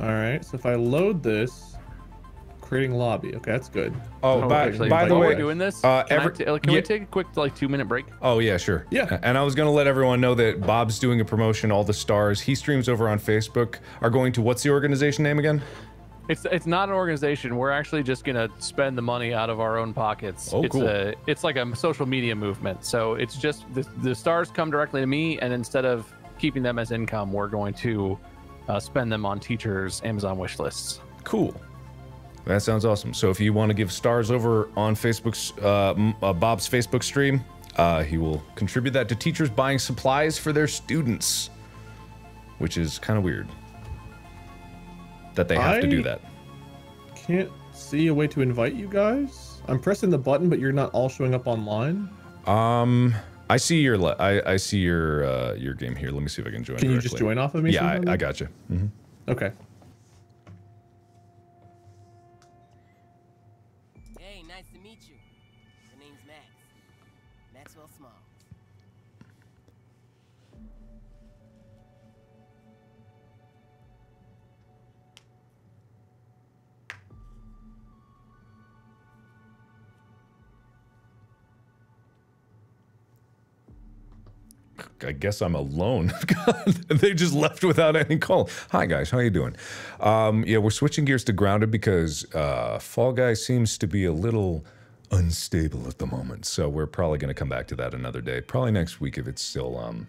All right. So if I load this, creating lobby. Okay, that's good. Oh, Oh, by, actually, by the way, we're doing this, uh, can, every- I can yeah. we take a quick like two minute break? Oh yeah, sure. Yeah. And I was gonna let everyone know that Bob's doing a promotion. All the stars he streams over on Facebook are going to what's the organization name again? It's it's not an organization. We're actually just gonna spend the money out of our own pockets. Oh, it's cool. A, it's like a social media movement. So it's just the, the stars come directly to me, and instead of keeping them as income, we're going to uh, spend them on teachers' Amazon wish lists. Cool. That sounds awesome. So if you want to give stars over on Facebook's uh, uh, Bob's Facebook stream, uh, he will contribute that to teachers buying supplies for their students, which is kind of weird that they have to do that. Can't see a way to invite you guys. I'm pressing the button, but you're not all showing up online. Um, I see your I, I see your uh, your game here. Let me see if I can join. Can you just join off of me? Yeah. I, I got you. hmm Okay. I guess I'm alone. They just left without any call. Hi guys, how are you doing? Um, yeah, we're switching gears to grounded because uh, Fall Guy seems to be a little unstable at the moment. So we're probably going to come back to that another day. Probably next week if it's still um,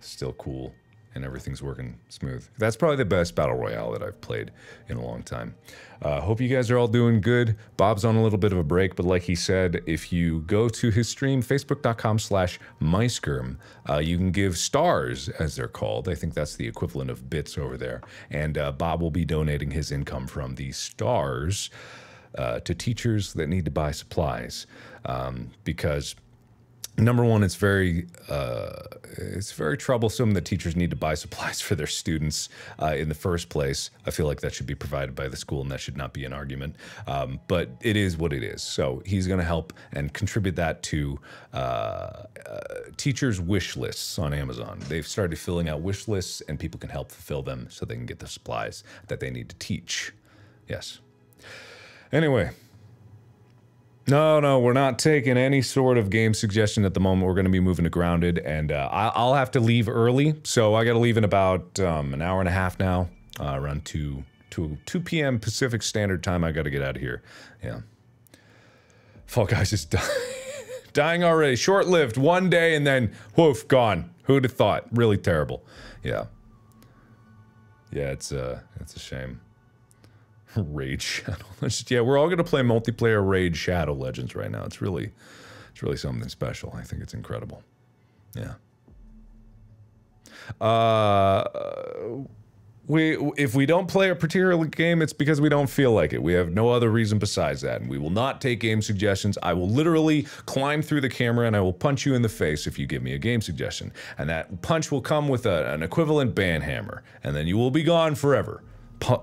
still cool and everything's working smooth. That's probably the best battle royale that I've played in a long time. Uh, hope you guys are all doing good. Bob's on a little bit of a break, but like he said, if you go to his stream, facebook.com slash muyskerm, uh, you can give stars, as they're called. I think that's the equivalent of bits over there. And uh, Bob will be donating his income from the stars uh, to teachers that need to buy supplies um, because number one it's very uh, it's very troublesome that teachers need to buy supplies for their students uh, in the first place. I feel like that should be provided by the school and that should not be an argument. Um, but it is what it is. So he's going to help and contribute that to uh, uh, teachers wish lists on amazon. They've started filling out wish lists and people can help fulfill them so they can get the supplies that they need to teach. Yes. Anyway no, no, we're not taking any sort of game suggestion at the moment. We're going to be moving to grounded, and uh, I'll have to leave early, so I got to leave in about um, an hour and a half now, uh, around two, two, 2 p.m. Pacific Standard Time. I got to get out of here. Yeah, Fall Guys is dying, dying already. Short lived, one day, and then woof, gone. Who'd have thought? Really terrible. Yeah, yeah, it's uh, it's a shame. Raid Shadow Legends. Yeah, we're all gonna play multiplayer Raid Shadow Legends right now. It's really, it's really something special. I think it's incredible. Yeah. Uh, we if we don't play a particular game, it's because we don't feel like it. We have no other reason besides that, and we will not take game suggestions. I will literally climb through the camera and I will punch you in the face if you give me a game suggestion, and that punch will come with a, an equivalent ban hammer, and then you will be gone forever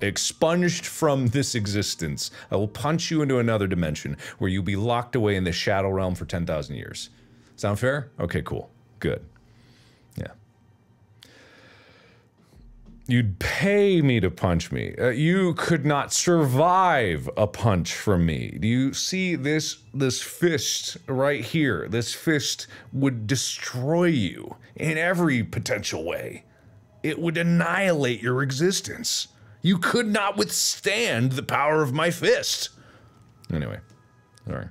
expunged from this existence. I will punch you into another dimension where you'll be locked away in the shadow realm for 10,000 years. Sound fair? Okay, cool. Good. Yeah. You'd pay me to punch me. Uh, you could not survive a punch from me. Do you see this this fist right here? This fist would destroy you in every potential way. It would annihilate your existence. You could not withstand the power of my fist. Anyway, sorry.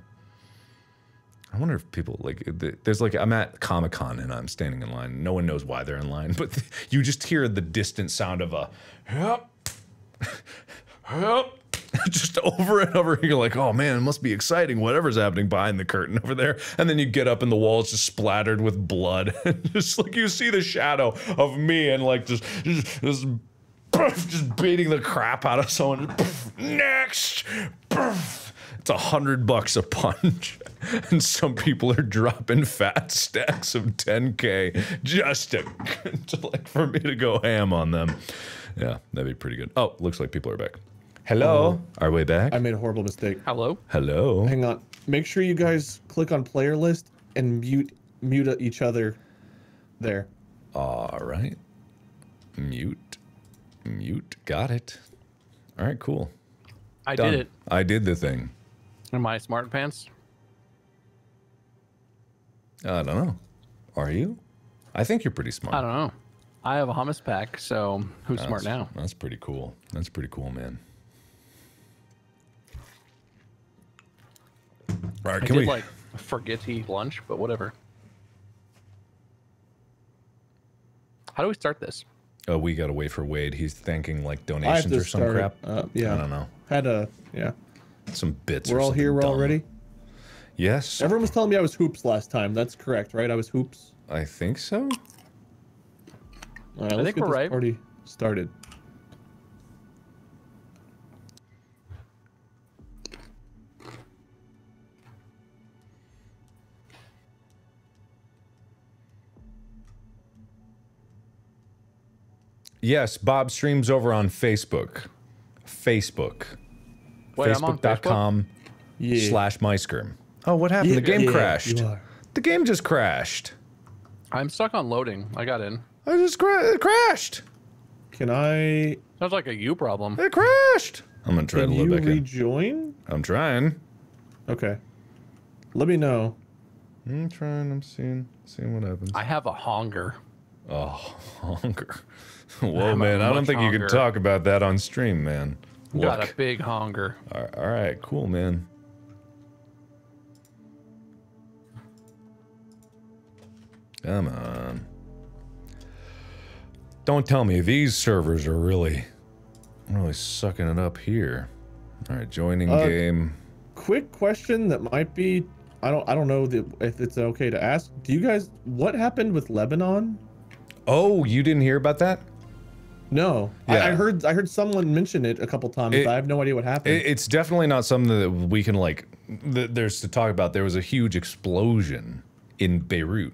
I wonder if people like there's like I'm at Comic Con and I'm standing in line. No one knows why they're in line, but you just hear the distant sound of a help, help, just over and over. You're like, oh man, it must be exciting. Whatever's happening behind the curtain over there, and then you get up and the wall is just splattered with blood. just like you see the shadow of me and like just just. just just beating the crap out of someone. Next, it's a hundred bucks a punch, and some people are dropping fat stacks of 10k just to, to like for me to go ham on them. Yeah, that'd be pretty good. Oh, looks like people are back. Hello, are we back? I made a horrible mistake. Hello. Hello. Hang on. Make sure you guys click on player list and mute mute each other there. All right. Mute. Mute. Got it. All right, cool. I Done. did it I did the thing. in my smart pants. I don't know. Are you? I think you're pretty smart. I don't know. I have a hummus pack, so who's smart now? That's pretty cool. That's pretty cool, man. All right, I can did we? like forget to eat lunch, but whatever. How do we start this? Oh, we gotta wait for Wade. He's thanking like I have donations to or some start. crap. Uh, yeah. I don't know. Had a yeah. Some bits. We're or all here. We're all dumb. ready. Yes, Everyone was telling me I was hoops last time. That's correct, right? I was hoops. I think so. All right, let's think get we're this right. party started. Yes, Bob streams over on Facebook. Facebook. Wait, I'm on Facebook? Facebook.com Yeah. slash muyskerm. Oh, what happened? the game Yeah, crashed. The game just crashed. I'm stuck on loading. I got in. I just cra- it crashed. Can I? Sounds like a you problem. It crashed. I'm gonna try Can to you load back in. rejoin? I'm trying. Okay. Let me know. I'm trying. I'm seeing seeing what happens. I have a hunger. Oh, hunger. Whoa, I'm man! I don't much think you can talk about that on stream, man. Got a big hunger. All right, all right, cool, man. Come on. Don't tell me these servers are really, really sucking it up here. All right, joining Uh, game. Quick question that might be. I don't. I don't know if it's okay to ask. Do you guys? What happened with Lebanon? Oh, you didn't hear about that? No. I, I heard. I heard someone mention it a couple times. It- but I have no idea what happened. It, it's definitely not something that we can like. Th- there's to talk about. There was a huge explosion in Beirut.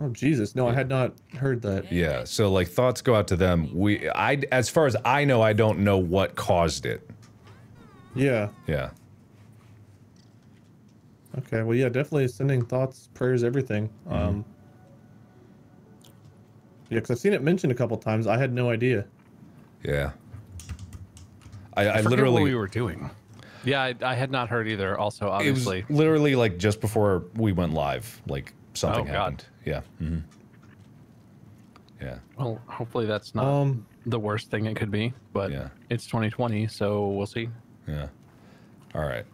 oh Jesus! No, I had not heard that. Yeah, so like thoughts go out to them. We, I, as far as I know, I don't know what caused it. Yeah. Yeah, Okay. Well, yeah. Definitely sending thoughts, prayers, everything. Mm-hmm. Um. Yeah, because I've seen it mentioned a couple times. I had no idea. yeah. I, I, I forget literally, what we were doing. Yeah, I, I had not heard either. Also, obviously, it was obviously, literally like just before we went live, like something Oh, God. happened. Yeah. hmm Yeah. well, hopefully that's not Um. the worst thing it could be. But Yeah. it's 2020, so we'll see. Yeah. All right.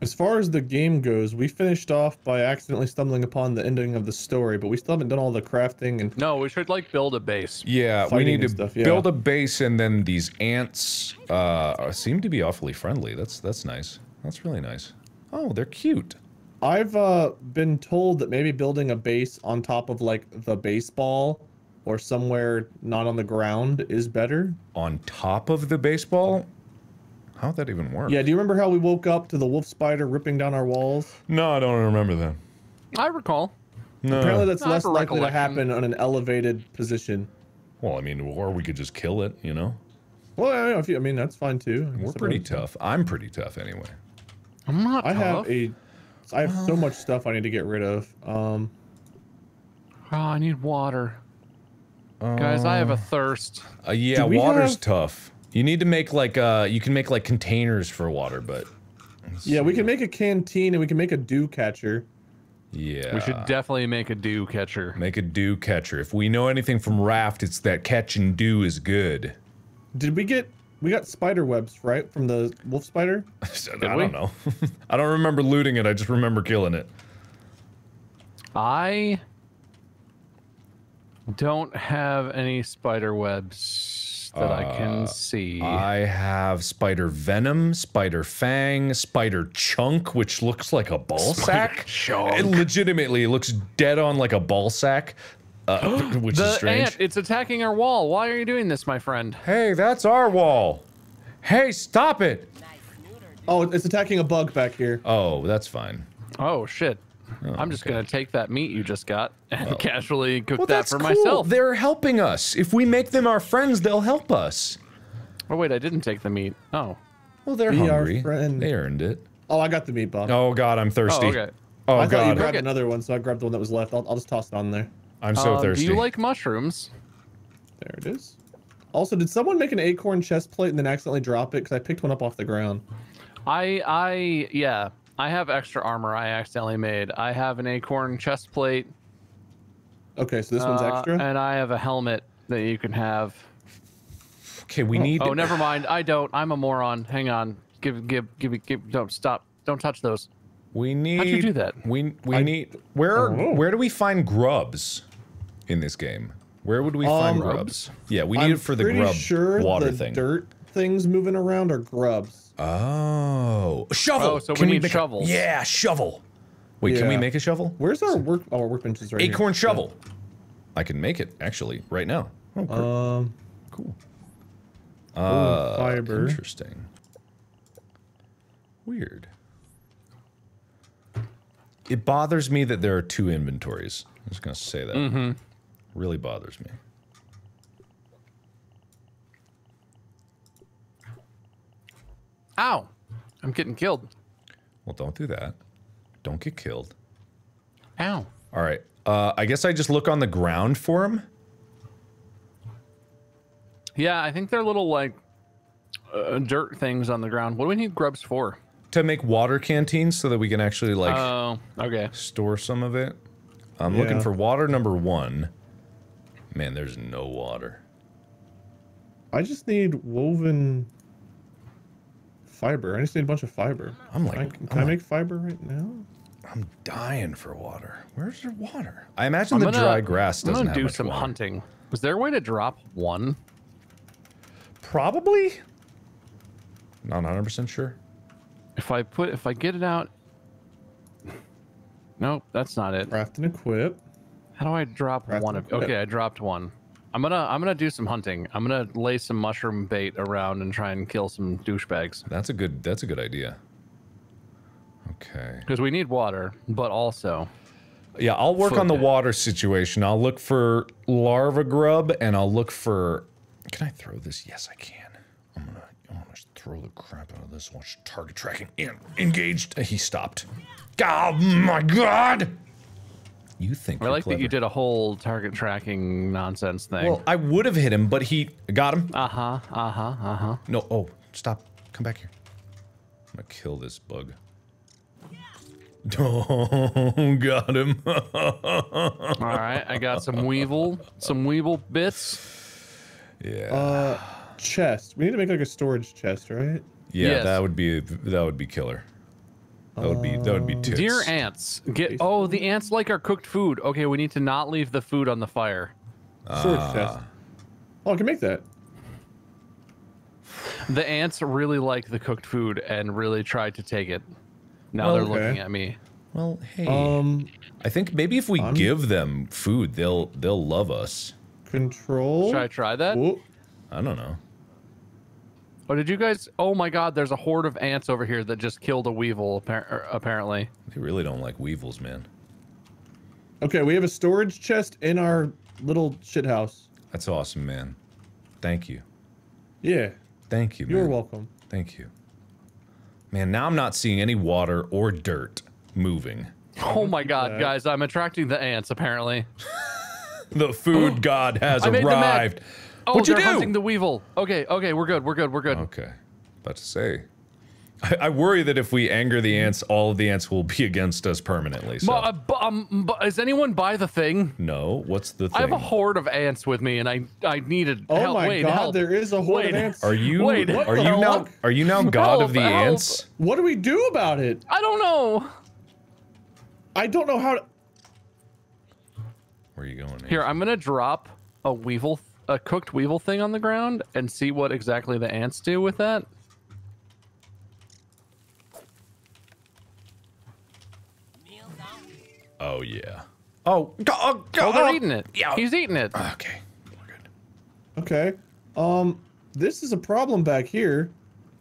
As far as the game goes, we finished off by accidentally stumbling upon the ending of the story, but we still haven't done all the crafting and No, we should like build a base. Yeah, we need to stuff, yeah. build a base, and then these ants uh, seem to be awfully friendly. That's that's nice. That's really nice. Oh, they're cute. I've uh, been told that maybe building a base on top of like the baseball or somewhere not on the ground is better. On top of the baseball. How'd that even work? Yeah, do you remember how we woke up to the wolf spider ripping down our walls? No, I don't remember that. I recall. No. Apparently, that's I have less likely to happen on an elevated position. Well, I mean, or we could just kill it. You know, Well, I, if you, I mean that's fine too. I we're pretty tough. I'm pretty tough anyway. I'm not I tough. have a, I have so much stuff I need to get rid of. Um, Oh, I need water. Guys, I have a thirst. Uh, yeah, water's have- tough. You need to make like uh, you can make like containers for water, but yeah, we can make a canteen and we can make a dew catcher. yeah, We should definitely make a dew catcher. make a dew catcher. If we know anything from Raft, it's that catch and dew is good. Did we get? We got spider webs right from the wolf spider. I don't know. I don't remember looting it. I just remember killing it. I don't have any spider webs that I can see. I have spider venom, spider fang, spider chunk, which looks like a ball sack. chunk. It legitimately looks dead on like a ball sack, uh, which is the strange. ant, it's attacking our wall. Why are you doing this, my friend? Hey, that's our wall. Hey, stop it. Nice neuter, dude. Oh, it's attacking a bug back here. Oh, that's fine. Oh shit. I'm just okay. gonna take that meat you just got and casually cook Well, that that's for cool. myself. They're helping us. If we make them our friends, they'll help us. Oh wait, I didn't take the meat. Oh. Well, they're Be our hungry. friend. They earned it. Oh, I got the meat, Bob. Oh God, I'm thirsty. Oh, okay. Oh I thought you grabbed Okay. another one, so I grabbed the one that was left. I'll, I'll just toss it on there. I'm so Um, thirsty. Do you like mushrooms? There it is. Also, did someone make an acorn chest plate and then accidentally drop it? Because I picked one up off the ground. I I yeah. I have extra armor I accidentally made. I have an acorn chest plate. Okay, so this one's uh, extra. And I have a helmet that you can have. Okay, we need. Oh, never mind. I don't. I'm a moron. Hang on. Give give give me give. Don't stop. Don't touch those. We need. How'd you do that? We we I- need. Where don't where do we find grubs in this game? Where would we find Um, grubs? Yeah, we need I'm it for the pretty grub sure water the thing. dirt things moving around are grubs. Oh, shovel. Oh, so we Can need make a- shovels. yeah, shovel. Wait, can we make a shovel? Where's our work? Oh, our workbench is right here. Acorn shovel. I can make it actually right now. Oh, per- Um, cool. oh, Uh, fiber. Interesting. Weird. It bothers me that there are two inventories. I'm just gonna say that. Mm-hmm. Really bothers me. Ow! I'm getting killed. Well, don't do that. Don't get killed. Ow. All right. Uh, I guess I just look on the ground for him. Yeah, I think they're little like uh, dirt things on the ground. What do we need grubs for? to make water canteens so that we can actually like Oh, okay. store some of it. I'm looking for water number one. Man, there's no water. I just need woven fiber. I just need a bunch of fiber. I'm like, I, I'm, can I like- make fiber right now? I'm dying for water. Where's your water? I imagine I'm the gonna, dry grass I'm doesn't gonna have do much some water. hunting. Was there a way to drop one? Probably. Not 100 percent sure. If I put, if I get it out. Nope, that's not it. Craft and equip. How do I drop Craft one of? Okay, I dropped one. I'm gonna, I'm gonna do some hunting. I'm gonna lay some mushroom bait around and try and kill some douchebags. That's a good. That's a good idea. Okay. Because we need water, but also Yeah, I'll work on the Food. water situation. I'll look for larva grub and I'll look for. Can I throw this? Yes, I can. I'm gonna. I'm gonna throw the crap out of this. Watch target tracking. En- engaged. He stopped. Oh my god! You think I you're like that you did a whole target tracking nonsense thing. Well, I would have hit him, but he got him. uh huh, uh huh, uh huh. No. Oh, stop. Come back here. I'm gonna kill this bug. Oh, got him. All right, I got some weevil, some weevil bits. yeah. Uh, chest. We need to make like a storage chest, right? Yeah, Yes. that would be that would be killer. That would be that would be tits. Dear ants, get oh the ants like our cooked food. Okay, we need to not leave the food on the fire. Storage Ah. chest. Oh, I can make that. The ants really like the cooked food and really tried to take it. Now they're Okay. looking at me. Well, hey, Um, I think maybe if we I'm- give them food, they'll they'll love us. control. Should I try that? Whoa. I don't know. Oh, did you guys? Oh my God! There's a horde of ants over here that just killed a weevil. er, Apparently. They really don't like weevils, man. Okay, we have a storage chest in our little shit house. That's awesome, man. Thank you. Yeah, Thank you, man. you're welcome. Thank you. Man, now I'm not seeing any water or dirt moving. Oh my God, that. guys! I'm attracting the ants. Apparently. The food god has I made them arrived. Oh, What'd you they're do? hunting the weevil. Okay, okay, we're good. We're good. We're good. Okay. About to say. I, I worry that if we anger the ants, all of the ants will be against us permanently. So. Bu- uh, bu- um, bu- is anyone by the thing? no, what's the thing? I have a horde of ants with me, and I I needed Oh help. my Wait, god, help. there is a horde Wait. of ants. Are you Wait, are the you now are you now god Help, of the help. ants? What do we do about it? I don't know. I don't know how to. Where are you going? Here, Nate? I'm gonna drop a weevil, a cooked weevil thing on the ground, and see what exactly the ants do with that. Oh yeah. Oh, go, oh, Oh, they're oh. eating it. Yeah. He's eating it. Okay. We're good. Okay. Um, this is a problem back here.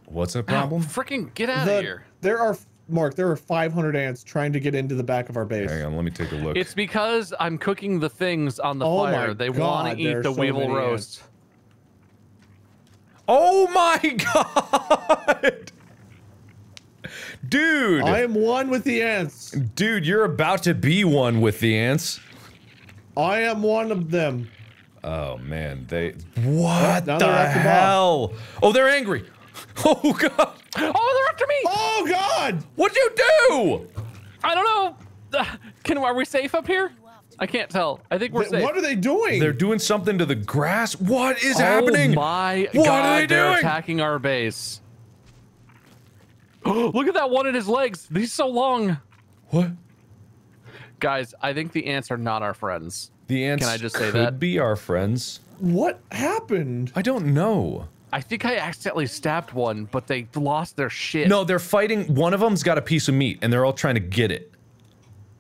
What's the Ow, problem? Freaking get out The- of here! There are Mark. There are 500 ants trying to get into the back of our base. Hang on, let me take a look. It's because I'm cooking the things on the Oh fire. They want to eat the so weevil many roast. oh my god! Dude, I am one with the ants. dude, you're about to be one with the ants. I am one of them. Oh man, they oh, what now the they're hell? Oh, they're angry. Oh god, Oh, they're after me! Oh God! what'd you do? I don't know. Uh, Can are we safe up here? I can't tell. I think we're Th- safe. What are they doing? They're doing something to the grass. What is oh happening? my What god! are they they're doing? attacking our base. Look at that one in his legs. He's so long. What? Guys, I think the ants are not our friends. The ants Can I just say could that? be our friends. what happened? I don't know. I think I accidentally stabbed one, but they lost their shit. No, they're fighting. One of them's got a piece of meat, and they're all trying to get it.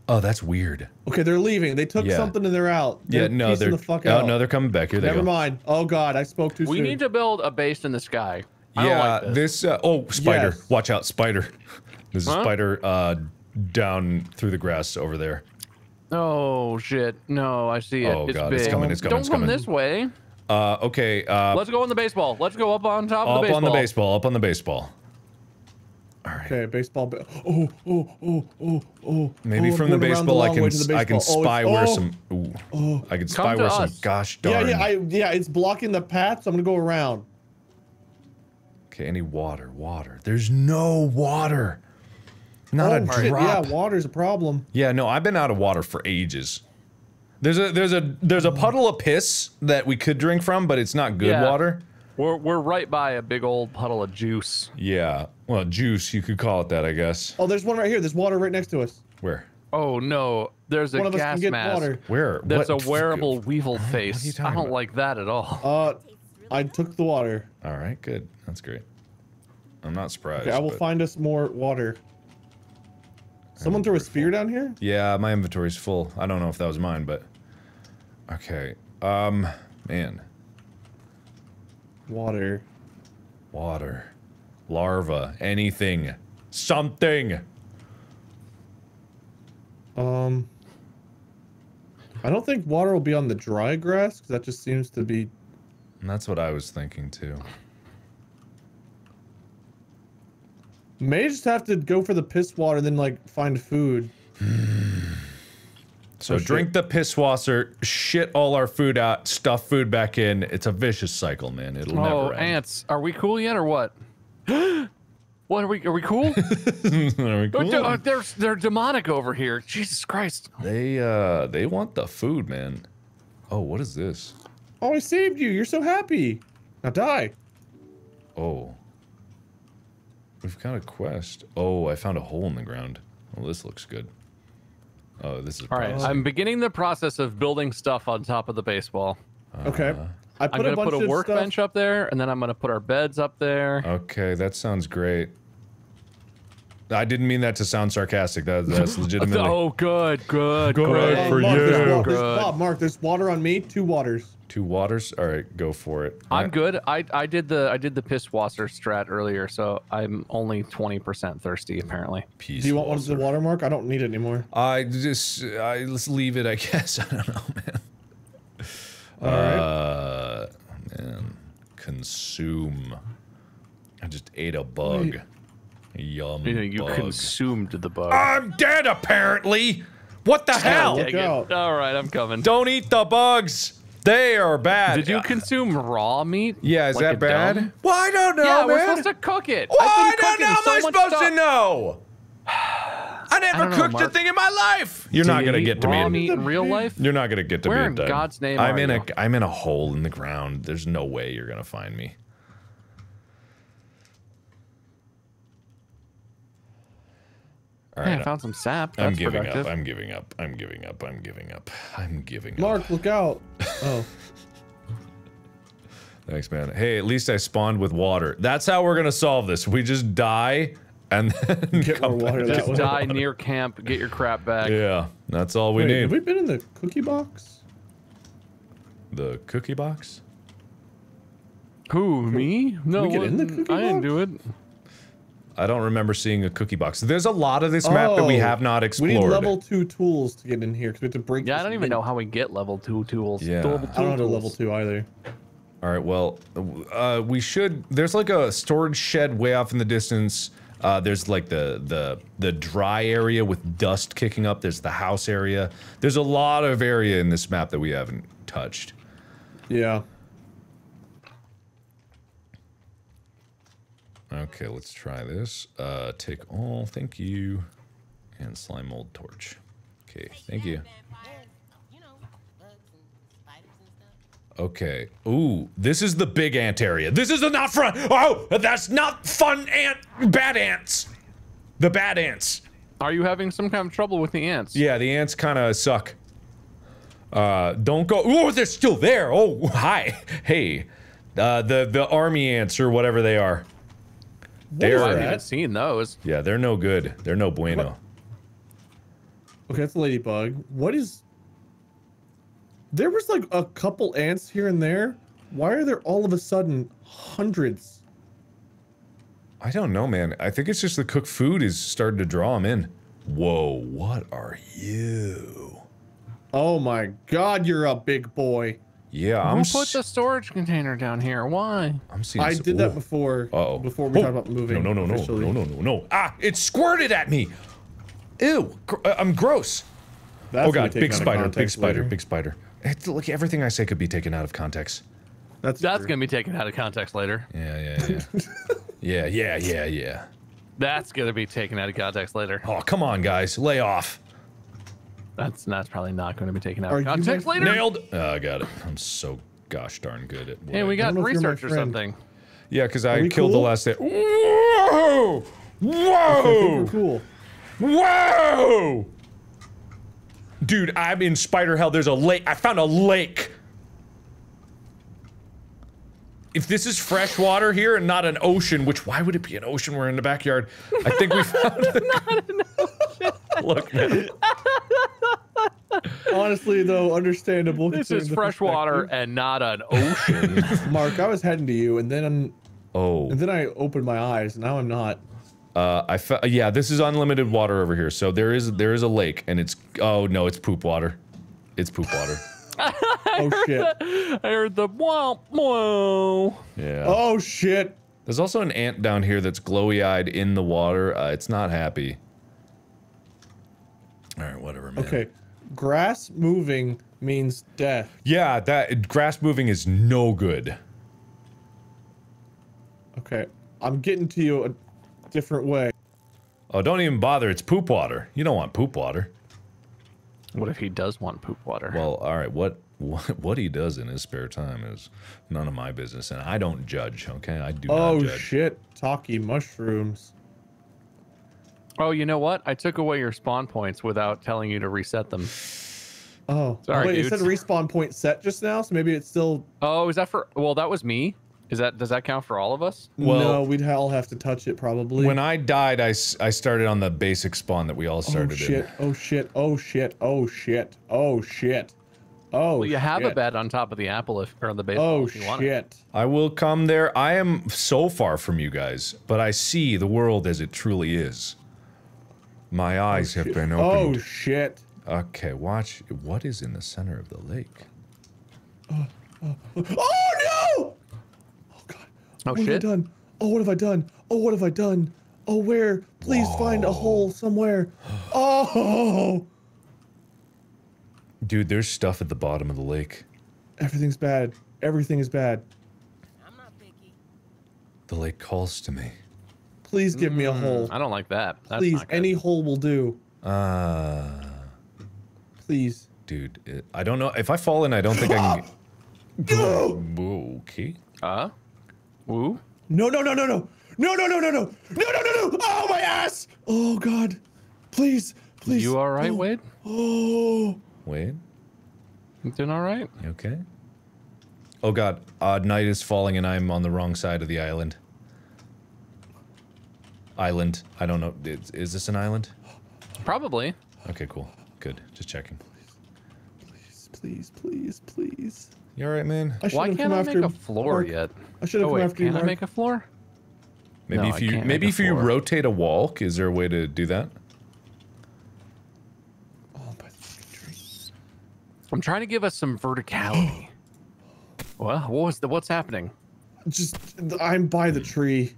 Oh, that's weird. Okay, they're leaving. They took Yeah. something and they're out. Yeah, They're no, they're the fuck oh out. no, they're coming back. Here they Never go. mind. Oh God, I spoke too we soon. We need to build a base in the sky. I don't Yeah, like this. this. uh, oh, spider! Yes. Watch out, spider! There's a Huh? spider uh, down through the grass over there. Oh shit! No, I see it. Oh, it's God, big. it's coming, it's coming, Don't it's come this way. Uh, okay, uh, Let's go on the baseball. Let's go up on top of the baseball. Up on the baseball. Up on the baseball. All right. Okay, baseball. Ba- oh, oh, oh, oh, oh. Maybe oh, from the going around baseball, I can way to the I can baseball. Oh, spy where oh. some. Ooh, I can spy to where some. Gosh Yeah, darn. yeah, yeah, I, yeah. It's blocking the path, so I'm gonna go around. okay, any water? Water. There's no water. Not oh, a shit, drop. Yeah, water's a problem. Yeah, no, I've been out of water for ages. There's a there's a there's a puddle of piss that we could drink from, but it's not good Yeah. water. We're we're right by a big old puddle of juice. Yeah, well, juice you could call it that, I guess. Oh, there's one right here. There's water right next to us. Where? Oh no! There's a One of us gas can get mask. water. Where? There's What? a wearable weevil are you face. I don't about? like that at all. Uh, I took the water. All right, good. That's great. I'm not surprised. Okay, I will but- find us more water. Someone threw a spear down here? Yeah, my inventory's full. I don't know if that was mine, but okay. Um, man, Water. water, larva, anything, something. Um, I don't think water will be on the dry grass because that just seems to be. And that's what I was thinking too. May just have to go for the piss water, then like find food. So Oh, shit. drink the piss water, shit all our food out, stuff food back in. It's a vicious cycle, man. It'll Oh, never end. ants! Are we cool yet or what? what are we? Are we cool? Are we Oh, cool? d- uh, they're they're demonic over here. Jesus Christ! They uh they want the food, man. Oh, what is this? Oh, I saved you. You're so happy. Now die. Oh. We've got a quest. Oh, I found a hole in the ground. Well, this looks good. Oh, this is All right. I'm beginning the process of building stuff on top of the baseball. Uh, okay. I I'm gonna bunch put a workbench stuff. up there, and then I'm gonna put our beds up there. Okay, that sounds great. I didn't mean that to sound sarcastic. That, that's legitimately. Oh, good, good, Good great. Uh, for Mark, there's, you. wa- there's- Good. Bob, Mark, there's water on me. Two waters. Two waters. All right, go for it. I'm good. I I did the I did the piss wasser strat earlier, so I'm only 20% thirsty apparently. Peace. Do you want one of the Walter. water, Mark? I don't need it anymore. I just, I let's leave it. I guess. I don't know, man. All right. Uh, man, consume. I just ate a bug. Yum. You know, you bug. consumed the bug. I'm dead, apparently. What the hell? look Dang it. out. All right, I'm coming. Don't eat the bugs. They are bad. Did you consume raw meat? Yeah, is Like that bad? dumb? Well, I don't know, yeah, man. we're supposed to cook it. Well, I don't know. How so am I supposed stuff. to know? I never don't know, cooked a thing in my life. You're Do not you gonna get to raw me. meat in real life. You're not gonna get to Where me. in time. God's name I'm are in you? a I'm in a hole in the ground. There's no way you're gonna find me. All Hey, I found some sap. I'm giving productive. up. I'm giving up. I'm giving up. I'm giving up. I'm giving up. Mark, look out. Oh, Thanks, man. Hey, at least I spawned with water. That's how we're gonna solve this. We just die and then get come more water back. that Just way. die near camp. Get your crap back. Yeah, that's all we Wait, need. have we been in the cookie box? The cookie box. Who me? No, we get in the cookie I didn't do it. I don't remember seeing a cookie box. There's a lot of this map that we Oh, have not explored. We need level two tools to get in here because we have to break. Yeah, I don't even know how we get level two tools. Yeah. Level I I don't two know how to level two either. All right, well, uh, we should. There's like a storage shed way off in the distance. Uh, there's like the the the dry area with dust kicking up. There's the house area. There's a lot of area in this map that we haven't touched. Yeah. Okay, let's try this. Uh, take all, thank you. And slime mold torch. Okay, thank you. Vampires, you know, bugs and spiders and stuff. Okay. Ooh, this is the big ant area. This is the not fun. Oh, that's not fun ant. Bad ants. The bad ants. Are you having some kind of trouble with the ants? Yeah, the ants kind of suck. Uh, don't go. Oh, they're still there. Oh, hi. Hey. Uh, the the army ants or whatever they are. What They're- is I haven't seen those. Yeah, they're no good. They're no bueno. Okay, that's a ladybug. What is? There was like a couple ants here and there. Why are there all of a sudden hundreds? I don't know, man. I think it's just the cooked food is starting to draw them in. Whoa, what are you? Oh my god, you're a big boy. Yeah, I'm. put the storage container down here? Why? I'm seeing. I s- did that before. Uh-oh. Before we Oh, talked about moving. No, no, no, no, officially. no, no, no, no. Ah, it squirted at me. Ew, gr- uh, I'm gross. That's oh god, big taken out of spider, big spider, later. big spider. It's, look, everything I say could be taken out of context. That's That's true. gonna be taken out of context later. Yeah, yeah, yeah. yeah, yeah, yeah, yeah. That's gonna be taken out of context later. Oh, come on, guys, lay off. That's that's probably not going to be taken out Are of context my- later. Nailed. Oh, I got it. I'm so gosh darn good at. what Hey, we got know if you're my research or something. Yeah, because I we killed the last day. Whoa! I we're Whoa! cool. Whoa! Dude, I'm in spider hell. There's a lake. I found a lake. If this is fresh water here and not an ocean, which why would it be an ocean? We're in the backyard. I think we found not an ocean. Look, man. Honestly, though, understandable. This is the fresh water and not an ocean. Mark, I was heading to you, and then Oh, and then I opened my eyes. Now I'm not. uh, I fe- yeah. This is unlimited water over here. So there is there is a lake, and it's oh no, it's poop water. It's poop water. Oh shit. I heard the whoa whoa. Yeah. Oh shit. There's also an ant down here that's glowy eyed in the water. Uh, it's not happy. All right, whatever, man. Okay. Grass moving means death. Yeah, that grass moving is no good. Okay. I'm getting to you a different way. Oh, don't even bother. It's poop water. You don't want poop water. What if he does want poop water? Well, all right. What what what he does in his spare time is none of my business, and I don't judge. Okay, I do Oh not judge. shit. Talkie mushrooms. Oh, you know what? I took away your spawn points without telling you to reset them. Oh. Sorry, Wait, it said respawn point set just now, so maybe it's still. Oh, is that for? Well, that was me. Is that does that count for all of us? Well- no, we'd all have to touch it probably. When I died, I, I started on the basic spawn that we all oh, started. oh shit. in. Oh shit. Oh shit. Oh shit. Oh shit. Oh. Well, you have a bed on top of the apple if or the baseball Oh if you want it. shit. I will come there. I am so far from you guys, but I see the world as it truly is. My oh, eyes have Shit. been oh, opened. Oh shit. okay, watch. What is in the center of the lake? Oh, oh no! Oh god. Oh what have I shit! done? Oh, what have I done? Oh, what have I done? Oh, where? Please find a hole somewhere. Oh, Dude, there's stuff at the bottom of the lake. everything's bad. Everything is bad. I'm not picky. The lake calls to me. Please give me a hole. I don't like that. That's Please, any hole will do. Ah, Please. dude, it, I don't know. If I fall in, I don't think I can. No! Whoa, okay. Uh, woo. No, no, no, no, no. No, no, no, no, no. No, no, no, no. Oh, my ass. Oh, God. Please, please. You all right, oh. Wade? Oh. Wait, You doing all right? you okay? Oh god, uh, night is falling and I'm on the wrong side of the island. Island. I don't know. Is, is this an island? Probably. Okay, cool. Good. Just checking. Please, please, please, please. You alright, man? I should Why have can't come I after make a floor Mark. yet? I should have Oh come wait, after you, can I make a floor? Maybe No, if you maybe make a if you floor. rotate a wall, is there a way to do that? Oh, by the tree. I'm trying to give us some verticality. well, what was the what's happening? Just, I'm by the tree.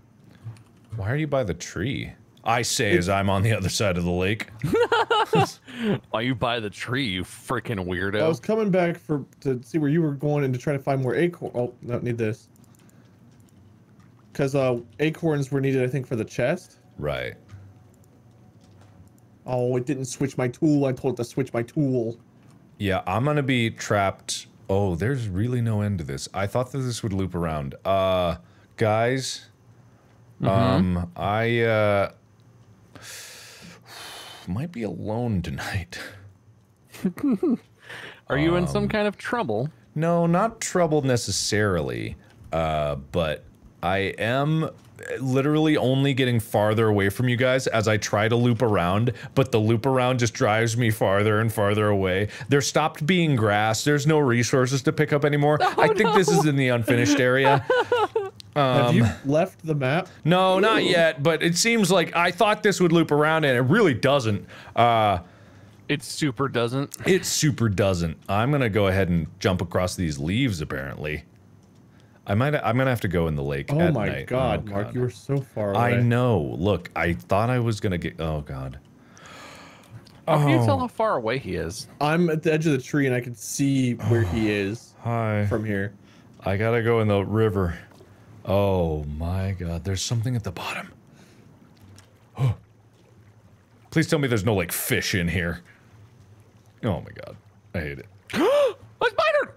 Why are you by the tree? I say as I'm on the other side of the lake. Why you by the tree, you freaking weirdo? I was coming back for to see where you were going and to try to find more acorn. Oh, no, need this. Because uh, acorns were needed, I think, for the chest. Right. Oh, it didn't switch my tool. I told it to switch my tool. Yeah, I'm gonna be trapped. Oh, there's really no end to this. I thought that this would loop around. Uh, guys, um, I uh might be alone tonight. Are you in um, some kind of trouble? No, not trouble necessarily. Uh, but I am literally only getting farther away from you guys as I try to loop around, but the loop around just drives me farther and farther away. There stopped being grass. There's no resources to pick up anymore. I think this is in the unfinished area. Have you Um, left the map? No, not yet, but it seems like I thought this would loop around and it really doesn't. Uh, It super doesn't. it super doesn't. I'm gonna go ahead and jump across these leaves apparently. I might I'm gonna have to go in the lake Oh at my night. god, Oh, Mark, God. you were so far away. I know. Look, I thought I was gonna get oh god. How can you tell Oh. how far away he is? I'm at the edge of the tree and I can see where he is Hi. from here. I gotta go in the river. Oh my god, there's something at the bottom. Oh. Please tell me there's no like fish in here. Oh my god. I hate it. A spider!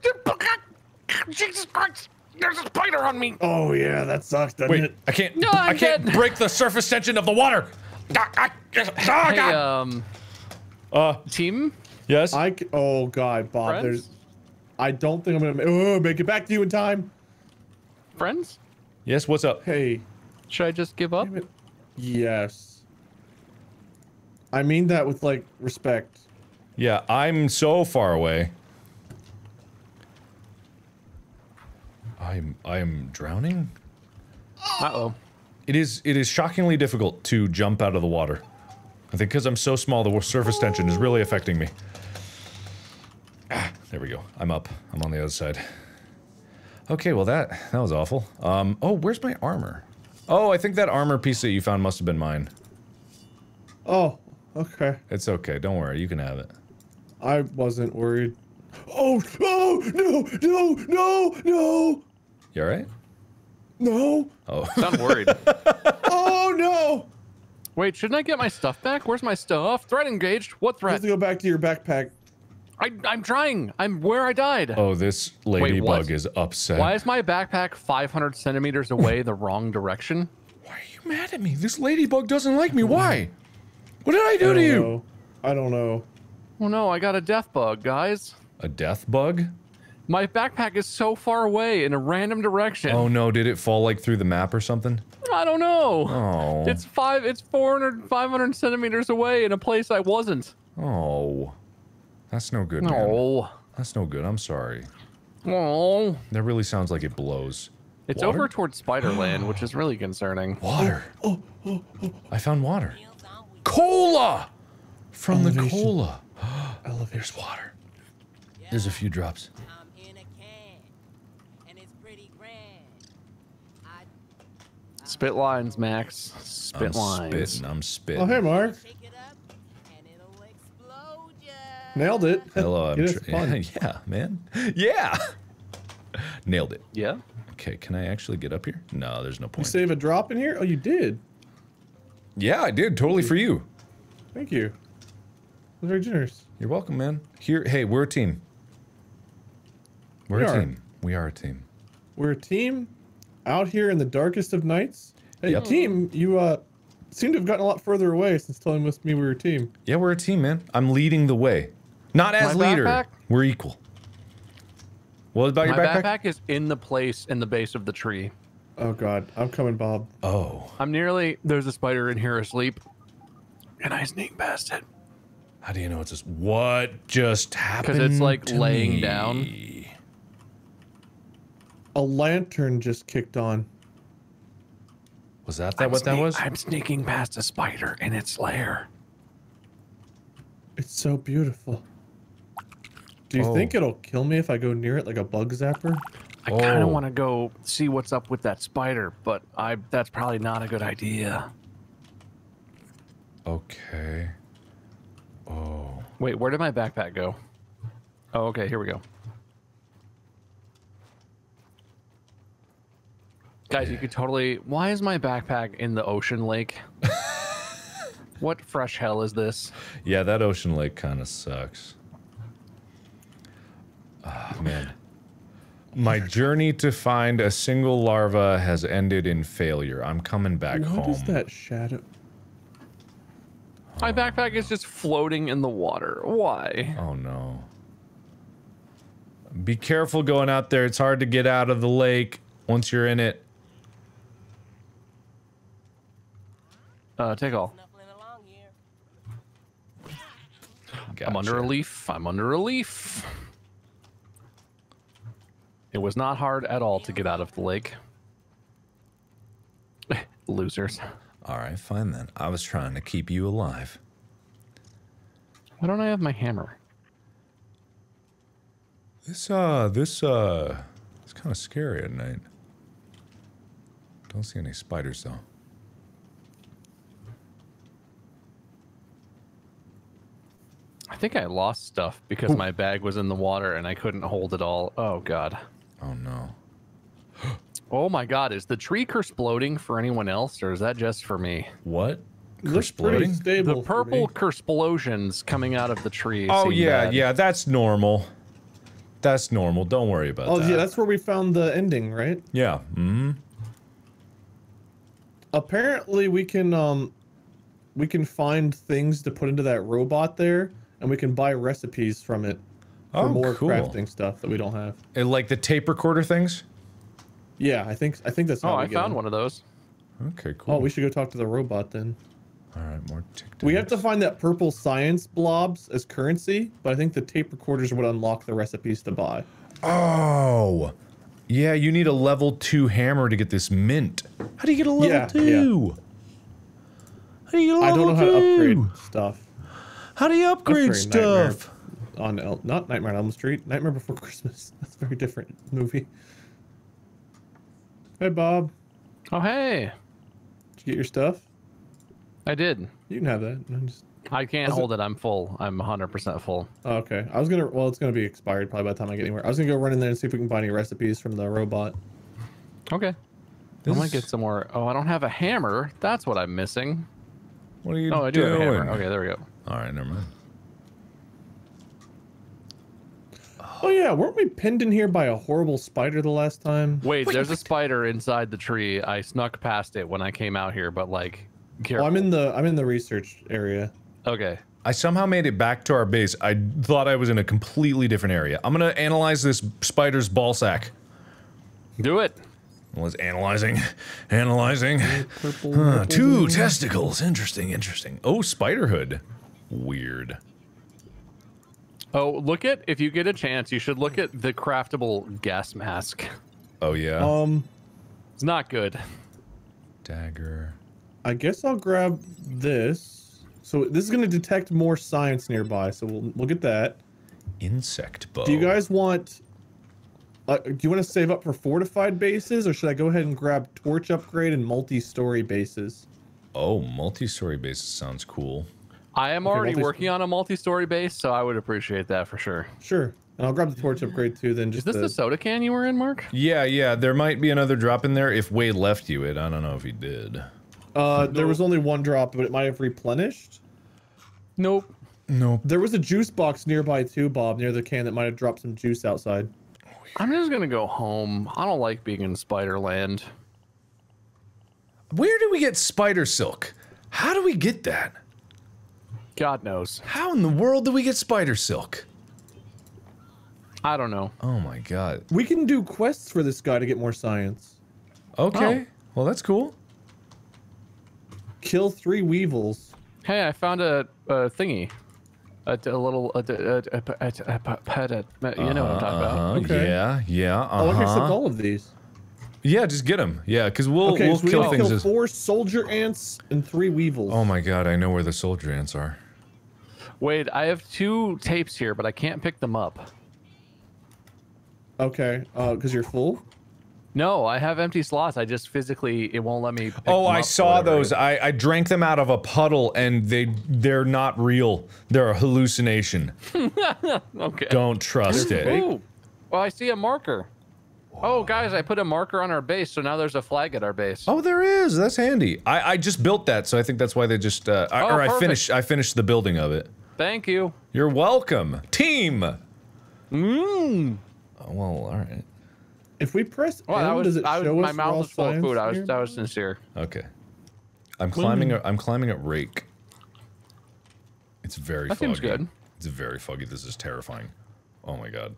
Jesus Christ! There's a spider on me! Oh yeah, that sucks, doesn't Wait, it? I can't No, I I'm can't dead. break the surface tension of the water. Ah, ah, ah, Hey, God. um, Uh team yes. I c- oh god, Bob, friends? there's I don't think I'm gonna ma- oh, make it back to you in time. Friends? Yes, what's up? Hey, Should I just give up? Yes. I mean that with like respect. Yeah, I'm so far away. I'm I am drowning? Uh oh. It is it is shockingly difficult to jump out of the water. I think because I'm so small, the surface tension is really affecting me. Ah, there we go. I'm up. I'm on the other side. Okay, well that that was awful. Um, oh, where's my armor? Oh, I think that armor piece that you found must have been mine. Oh, okay. It's okay. Don't worry. You can have it. I wasn't worried. Oh, oh, no, no, no, no, You all right? no, Oh, Sound worried. oh no! Wait, shouldn't I get my stuff back? Where's my stuff? Threat engaged. What You threat? have to go back to your backpack. I, I'm trying. I'm where I died. oh, this ladybug is upset. Why is my backpack 500 centimeters away the wrong direction? Why are you mad at me? This ladybug doesn't like me. Why? What did I do I to you? know. I don't know. Oh no, I got a death bug, guys. A death bug? My backpack is so far away in a random direction. Oh no, did it fall like through the map or something? I don't know. Oh. It's five, it's 400, 500 centimeters away in a place I wasn't. Oh. That's no good, man. Oh. That's no good. I'm sorry. Oh. That really sounds like it blows. It's Water? over towards Spiderland, which is really concerning. Water. Oh, oh, oh, I found water. Meals on wheels. Cola! From the cola. elevator. There's water. There's a few drops. I'm in a can, and it's pretty grand. I Spit lines, Max. Spit I'm lines. spitting. I'm spitting. Oh, hey, Mark. shake it up, and it'll explode ya. Nailed it. Hello, I'm It is tr- fun. yeah, man. Yeah. Nailed it. Yeah. Okay, can I actually get up here? No, there's no point. You save a drop in here? Oh, you did. yeah, I did. Totally for you. Thank you. That was very generous. You're welcome, man. Here, hey, we're a team. We're We a are. team. We are a team. We're a team out here in the darkest of nights. Hey, Yep. team, you uh seem to have gotten a lot further away since telling us me we were a team. Yeah, we're a team, man. I'm leading the way. Not as My leader. backpack? We're equal. What about My your backpack? backpack is in the place in the base of the tree. Oh god, I'm coming, Bob. Oh, I'm nearly. There's a spider in here asleep. And I sneak past it. how do you know it's just what just happened? Because it's like, to laying me? down. A lantern just kicked on. Was that that I'm what that was? I'm sneaking past a spider in its lair. It's so beautiful. Do you Oh. think it'll kill me if I go near it like a bug zapper? I kind Oh. of want to go see what's up with that spider, but I that's probably not a good idea. Okay. Oh. Wait, where did my backpack go? Oh, okay, here we go. Guys, you could totally. Why is my backpack in the ocean lake? what fresh hell is this? Yeah, that ocean lake kind of sucks. Ah, man. My journey to find a single larva has ended in failure. I'm coming back What home. is that shadow? My backpack is just floating in the water. Why? Oh no. Be careful going out there. It's hard to get out of the lake once you're in it. Uh, take all. Snuffling along here. I'm under a leaf. I'm under a leaf. It was not hard at all to get out of the lake. Losers. All right, fine then. I was trying to keep you alive. Why don't I have my hammer? This uh this uh it's kind of scary at night. Don't see any spiders though. I think I lost stuff because my bag was in the water and I couldn't hold it all. Oh god. Oh no. Oh my god, is the tree exploding for anyone else or is that just for me? What? Looks pretty Exploding? stable. The for me. purple explosions coming out of the tree. Oh yeah, bad. yeah, that's normal. That's normal. Don't worry about Oh that. yeah, that's where we found the ending, right? Yeah. Mm-hmm. Apparently, we can um, we can find things to put into that robot there, and we can buy recipes from it for Oh, more cool. crafting stuff that we don't have. Uh, Like the tape recorder things? Yeah, I think I think that's how Oh, we I found them. one of those. Okay, cool. Oh, we should go talk to the robot then. All right, more tic We have to find that purple science blobs as currency, but I think the tape recorders would unlock the recipes to buy. Oh. Yeah, you need a level 2 hammer to get this mint. How do you get a level Yeah, 2? How do you get a I level don't know how to upgrade stuff How do you upgrade That's very Nightmare. Stuff? on El- not Nightmare on Elm Street, Nightmare Before Christmas. That's a very different movie. Hey Bob, Oh hey. did you get your stuff? I did. You can have that. I'm just I can't Was hold it. I'm full. I'm 100% full. Oh, okay. I was gonna. Well, it's gonna be expired probably by the time I get anywhere. I was gonna go run in there and see if we can buy any recipes from the robot. Okay. This I might is- get some more. Oh, I don't have a hammer. That's what I'm missing. What are you Oh, I do doing? have a hammer. Okay, there we go. All right, never mind. Oh yeah, weren't we pinned in here by a horrible spider the last time? Wait, there's a spider inside the tree. I snuck past it when I came out here, but like, Oh, careful. I'm in the I'm in the research area. Okay. I somehow made it back to our base. I thought I was in a completely different area. I'm gonna analyze this spider's ball sack. Do it. Was analyzing, analyzing. Purple. Huh, purple two green. testicles. Interesting, interesting. Oh, spider hood. Weird. Oh, look at if you get a chance, you should look at the craftable gas mask. Oh yeah. Um, It's not good. Dagger. I guess I'll grab this. So this is gonna detect more science nearby. So we'll we'll get that. Insect bow. Do you guys want? Uh, do you want to save up for fortified bases, or should I go ahead and grab torch upgrade and multi-story bases? Oh, multi-story bases sounds cool. I am Okay, already working on a multi-story base, so I would appreciate that for sure. Sure, and I'll grab the torch upgrade too. Then Is just this the, the soda can you were in, Mark? Yeah, yeah. There might be another drop in there if Wade left you it. I don't know if he did. uh, there was only one drop, but it might have replenished. Nope. Nope. There was a juice box nearby too, Bob, near the can that might have dropped some juice outside. I'm just gonna go home. I don't like being in Spiderland. Where do we get spider silk? How do we get that? God knows. How in the world do we get spider silk? I don't know. Oh my god. We can do quests for this guy to get more science. Okay. Well, that's cool. Kill three weevils. Hey, I found a, a thingy. A, a little, a, a, a, a, a, a, pet, a, you know what I'm talking about. Uh-huh, Okay. Yeah, yeah. Oh, I can accept Uh-huh. all of these. Yeah, just get them. Yeah, because we'll Okay, we'll so we kill gotta things. kill as- four soldier ants and three weevils. oh my god, I know where the soldier ants are. Wait, I have two tapes here, but I can't pick them up. Okay, uh, because you're full. No, I have empty slots. I just physically it won't let me. Pick Oh, them I up saw those. I, I drank them out of a puddle, and they they're not real. They're a hallucination. Okay. Don't trust it. Ooh. Well, I see a marker. Oh, guys, I put a marker on our base, so now there's a flag at our base. Oh, there is. That's handy. I, I just built that, so I think that's why they just. Uh, I, Oh, or I perfect. finished. I finished the building of it. Thank you. You're welcome, team. Mmm. Oh, Mmm. well, all right. If we press Well, M, that was, does it I was show my us mouth raw was full of food. I was, I was sincere. Okay. I'm climbing. A, I'm climbing a rake. It's very. That foggy. seems good. It's very foggy. This is terrifying. Oh my god.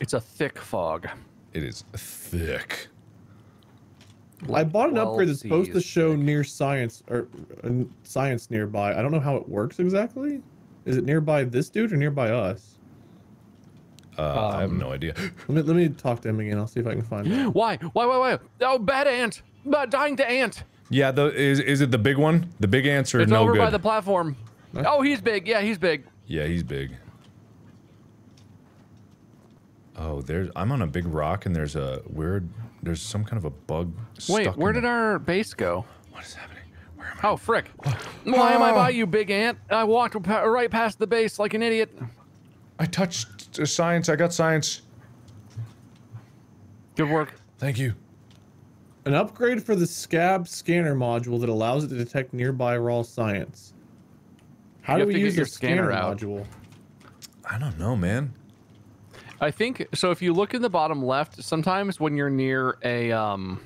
It's a thick fog. It is thick. I bought an upgrade that's supposed to Cs. show near science or uh, science nearby. I don't know how it works exactly. Is it nearby this dude or nearby us? Uh, I have Um, no idea. Let me let me talk to him again. I'll see if I can find out. Why? Why? Why? Why? Oh, bad ant. Bad, dying to ant. Yeah, the is is it the big one? The big answer It's no over good. by the platform. Oh, he's big. Yeah, he's big. Yeah, he's big. Oh, there's. I'm on a big rock, and there's a weird. There's some kind of a bug. Wait, where in did the- our base go? What is happening? Where am I? Oh, frick. Why am I by you, big ant? I walked pa- right past the base like an idiot. I touched uh, science. I got science. Good work. Thank you. An upgrade for the scab scanner module that allows it to detect nearby raw science. How You do we use your scanner, scanner module? I don't know, man. I think so. If you look in the bottom left, sometimes when you're near a um,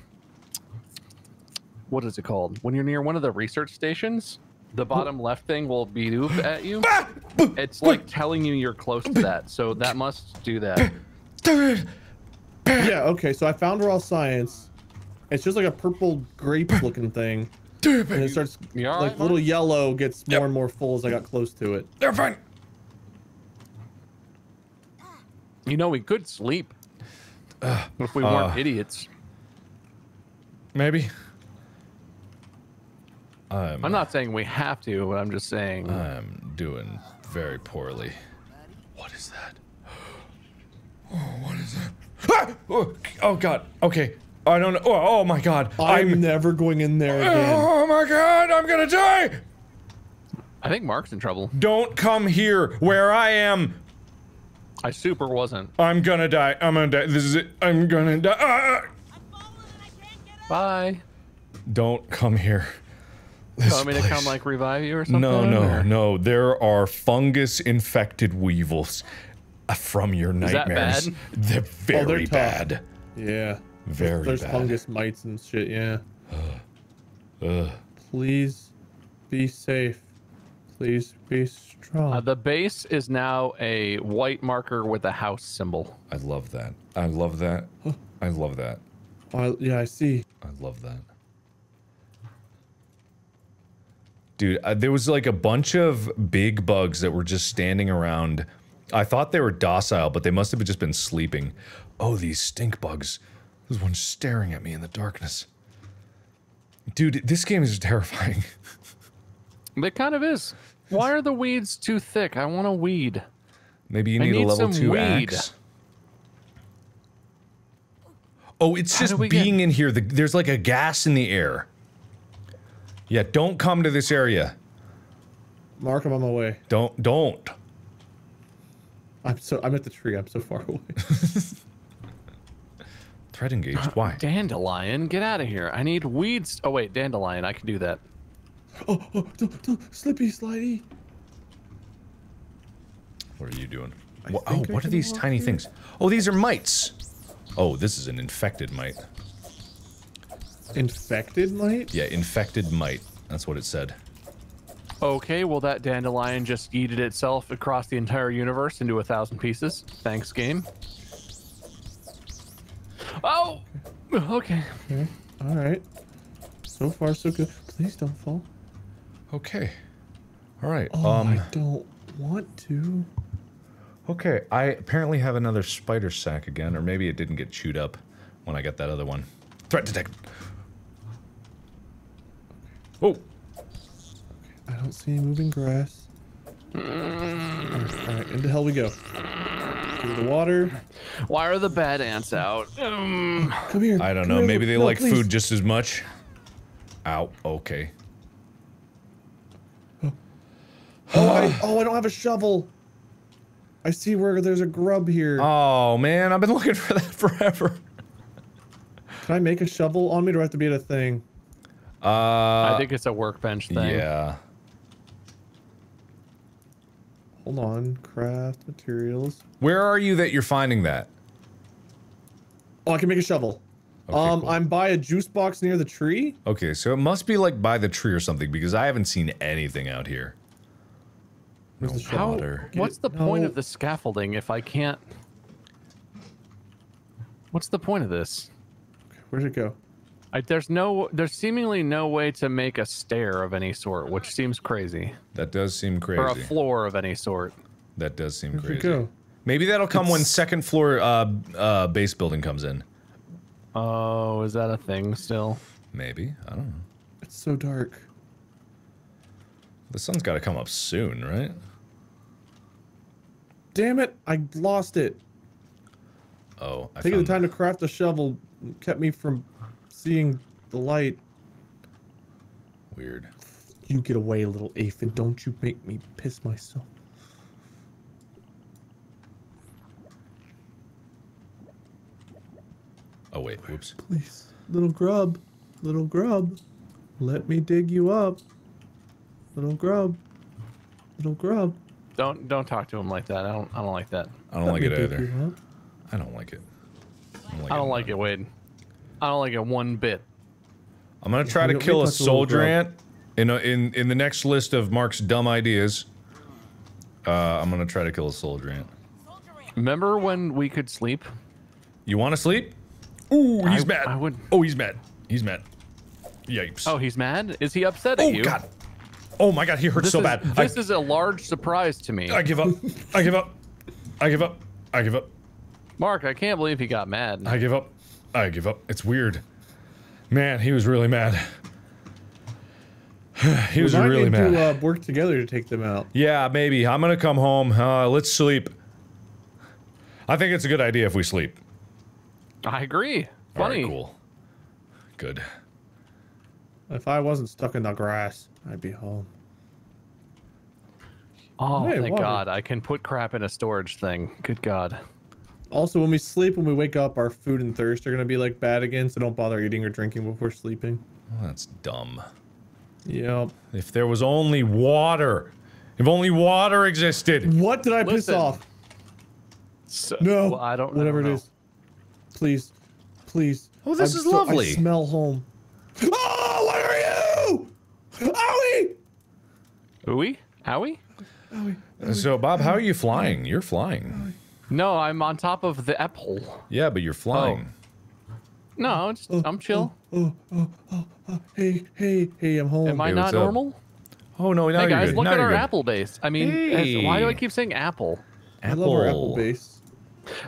what is it called? When you're near one of the research stations, the bottom left thing will beep at you. It's like telling you you're close to that, so that must do that. yeah, okay, so I found raw science. It's just like a purple grape looking thing. And it starts You like right, little Mark? yellow gets Yep. more and more full as I got close to it. They're fine. You know, we could sleep if we weren't uh, idiots. Maybe. I'm. I'm not saying we have to, but I'm just saying. I'm doing very poorly. What is that? Oh, what is that? Ah! Oh, oh God. Okay. I don't know. Oh, oh my God. I'm I'm. never going in there again. Oh my God. I'm gonna die. I think Mark's in trouble. Don't come here where I am. I super wasn't. I'm gonna die. I'm gonna die. This is it. I'm gonna die. Ah! Bye. Don't come here. You want me to come like revive you or something? No, no, or- no. There are fungus infected weevils uh, from your that nightmares. bad? They're very tough. bad. Yeah. Very There's bad. fungus mites and shit, yeah. Ugh. Please be safe. Please be strong. Uh, the base is now a white marker with a house symbol. I love that. I love that. I love that. Oh, yeah, I see. I love that. Dude, uh, there was like a bunch of big bugs that were just standing around. I thought they were docile, but they must have just been sleeping. Oh, these stink bugs. There's one staring at me in the darkness. Dude, this game is terrifying. It kind of is. Why are the weeds too thick? I want a weed. Maybe you I need, a need level some two weed. axe. Oh, it's How just do we get- being in here. The, there's like a gas in the air. Yeah, don't come to this area. Mark, I'm on my way. Don't, don't. I'm so I'm at the tree. I'm so far away. Threat engaged. Uh, Why? Dandelion, get out of here. I need weeds. Oh, wait, dandelion. I can do that. Oh, oh, don't, don't, slippy, slidey. What are you doing? I Wha- oh, I what are these tiny here. things? Oh, these are mites. Oh, this is an infected mite. Infected mite? Yeah, infected mite. That's what it said. Okay, well, that dandelion just yeeted itself across the entire universe into a thousand pieces. Thanks, game. Oh! Okay. Okay. All right. So far, so good. Please don't fall. Okay. All right. Oh, um. I don't want to. Okay. I apparently have another spider sack again, or maybe it didn't get chewed up when I got that other one. Threat detected. Oh. I don't see any moving grass. All right, all right, into hell we go. Give me the water. Why are the bad ants out? Um, Come here. I don't come know. here. Maybe they No, like please. food just as much. Ow. Okay. Oh, I, oh, I don't have a shovel. I see where there's a grub here. Oh man, I've been looking for that forever. Can I make a shovel on me? Or do I have to be at a thing? Uh, I think it's a workbench thing. yeah. Hold on. Craft materials. Where are you that you're finding that? Oh, I can make a shovel. Okay, um, cool. I'm by a juice box near the tree. Okay, so it must be like by the tree or something because I haven't seen anything out here. Where's No the shovel? How, water. what's the point of the scaffolding if I can't? What's the point of this? Where'd it go? I, there's no, there's seemingly no way to make a stair of any sort, which seems crazy, That does seem crazy. or a floor of any sort. That does seem Where'd it crazy. go? Maybe that'll come when second floor uh, uh, base building comes in. Oh, is that a thing still? Maybe I don't know. It's so dark. The sun's got to come up soon, right? Damn it! I lost it. Oh, I Taking the time to craft a shovel kept me from seeing the light. Weird. You get away, little aphid. Don't you make me piss myself. Oh wait, whoops. Please. Little grub. Little grub. Let me dig you up. Little grub. Little grub. Don't, don't talk to him like that. I don't, I don't like that. I don't Let like it either. you. I don't like it. I don't like I don't like it, Wade. I don't like it one bit. I'm gonna try to We- we kill a touched a soldier ant in a, in in the next list of Mark's dumb ideas. Uh, I'm gonna try to kill a soldier ant. Soldier ant. Remember when we could sleep? You want to sleep? Ooh, he's I- mad. I would- Oh, he's mad. He's mad. Yipes. Oh, he's mad. Is he upset at Oh you? god. Oh my god, he hurts This so is, bad. This I, is a large surprise to me. I give up. I give up. I give up. I give up. Mark, I can't believe he got mad. I give up. I give up. It's weird. Man, he was really mad. he was we might really need mad. to uh, work together to take them out. Yeah, maybe. I'm gonna come home. Uh, let's sleep. I think it's a good idea if we sleep. I agree. All right, Funny. cool. Good. If I wasn't stuck in the grass, I'd be home. Oh, Hey, thank water. God. I can put crap in a storage thing. Good God. Also, when we sleep, when we wake up, our food and thirst are gonna be like bad again. So don't bother eating or drinking before sleeping. Well, that's dumb. Yep. If there was only water. If only water existed. What did I piss off? So, No. well, I don't. I Whatever don't it know. is. Please, please. Oh, this I'm is so- lovely. I smell home. Oh, what are you? Owie! Ooey? Howie? So, Bob, how are you flying? You're flying. No, I'm on top of the apple. Yeah, but you're flying. No, it's, I'm chill. Oh, oh, oh, oh, hey, hey, hey, I'm home. Am I Hey, not what's up? normal? Oh, no, now hey you're guys, good. look now at our good. apple base. I mean, as- why do I keep saying apple? I love our apple base.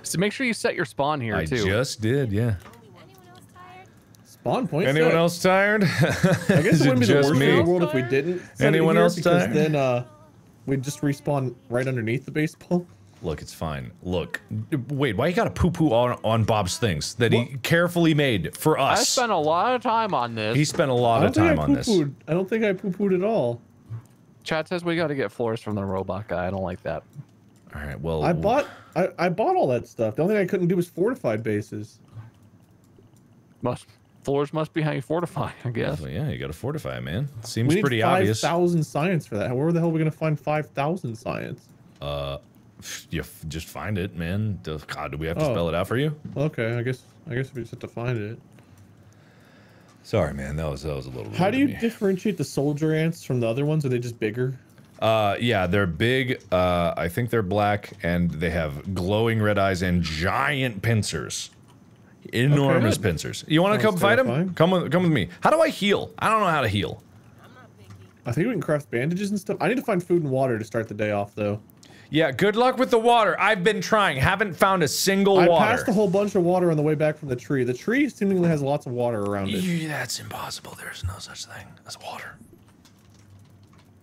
So make sure you set your spawn here I too. I just did, yeah. Anyone else tired? Spawn point. Anyone set. else tired? I guess it wouldn't be the just worst thing in the world if we didn't. Anyone here else because tired? then uh, we'd just respawn right underneath the baseball. Look, it's fine. Look, wait, why you gotta poo poo on, on Bob's things that he carefully made for us? I spent a lot of time on this. he spent a lot don't of think time I on this. poo-pooed. I don't think I poo-pooed at all. Chat says we got to get floors from the robot guy. I don't like that. All right, well, I bought I, I bought all that stuff. The only thing I couldn't do was fortified bases. Must floors must be how you fortify, I guess. Well, yeah, you gotta fortify, man. Seems we need pretty five obvious. thousand science for that. Where the hell are we gonna find five thousand science? Uh, You f- just find it, man. Duh, God, do we have to Oh. spell it out for you? Okay, I guess I guess we just have to find it. Sorry, man. That was that was a little. How do you me. differentiate the soldier ants from the other ones? Are they just bigger? Uh, yeah, they're big. Uh, I think they're black, and they have glowing red eyes and giant pincers. Enormous Okay. pincers. You want to come fight him? Come with, come with me. How do I heal? I don't know how to heal. I'm not picky. I think we can craft bandages and stuff. I need to find food and water to start the day off, though. Yeah, good luck with the water. I've been trying. Haven't found a single I water. passed a whole bunch of water on the way back from the tree. The tree seemingly has lots of water around it. Yeah, That's impossible. There's no such thing as water.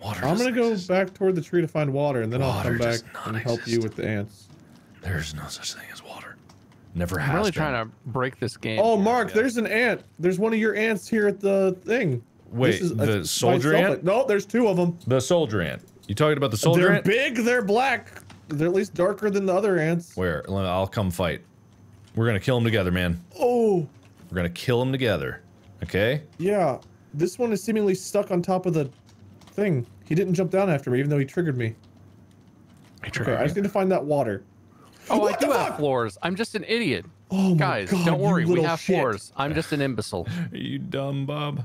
Water. I'm gonna go exist. back toward the tree to find water, and then I'll come back and help you with the ants. There's no such thing as water. Never has I'm really been. trying to break this game. Oh, here, Mark, yeah. there's an ant. There's one of your ants here at the thing. Wait, This is- the it's soldier by ant? No, there's two of them. The soldier ant. You talking about the soldier ant? they're big. They're black. They're at least darker than the other ants. Where? I'll come fight. We're gonna kill them together, man. Oh, We're gonna kill them together. Okay? yeah. This one is seemingly stuck on top of the thing. He didn't jump down after me, even though he triggered me. He Okay, triggered I just need to find that water. Oh, I do have fuck? floors. I'm just an idiot. Oh my Guys, God, don't worry. We have shit. floors. I'm just an imbecile. Are you dumb, Bob?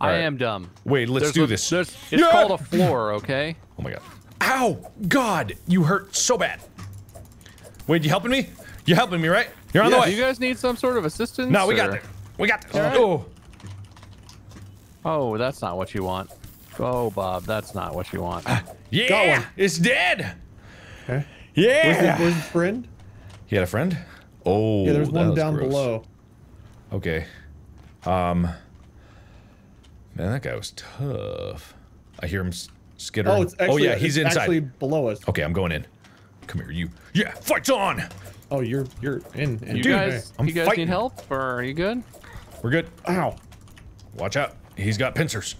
I am dumb. Wait, let's There's do a- this. it's Yeah! called a floor, okay? Oh my god. Ow! God, you hurt so bad. Wait, you helping me? You're helping me, right? You're on Yes. the Do way. you guys need some sort of assistance? no, we got or- this. We got this. Alright. Oh. Oh, that's not what you want. Oh, Bob, that's not what you want. Ah, yeah, Got one. it's dead. Okay. Where's, Yeah. the, where's his friend? He had a friend? Oh, Yeah, there's one down gross. below. Okay. Um. Man, that guy was tough. I hear him s- skittering. Oh, it's actually. yeah, he's it's inside. Actually below us. Okay, I'm going in. Come here, you. Yeah, fight's on. Oh, you're you're in. in You Dude, guys, I'm you guys fighting. need help, or are you good? We're good. Ow. Watch out. He's got pincers.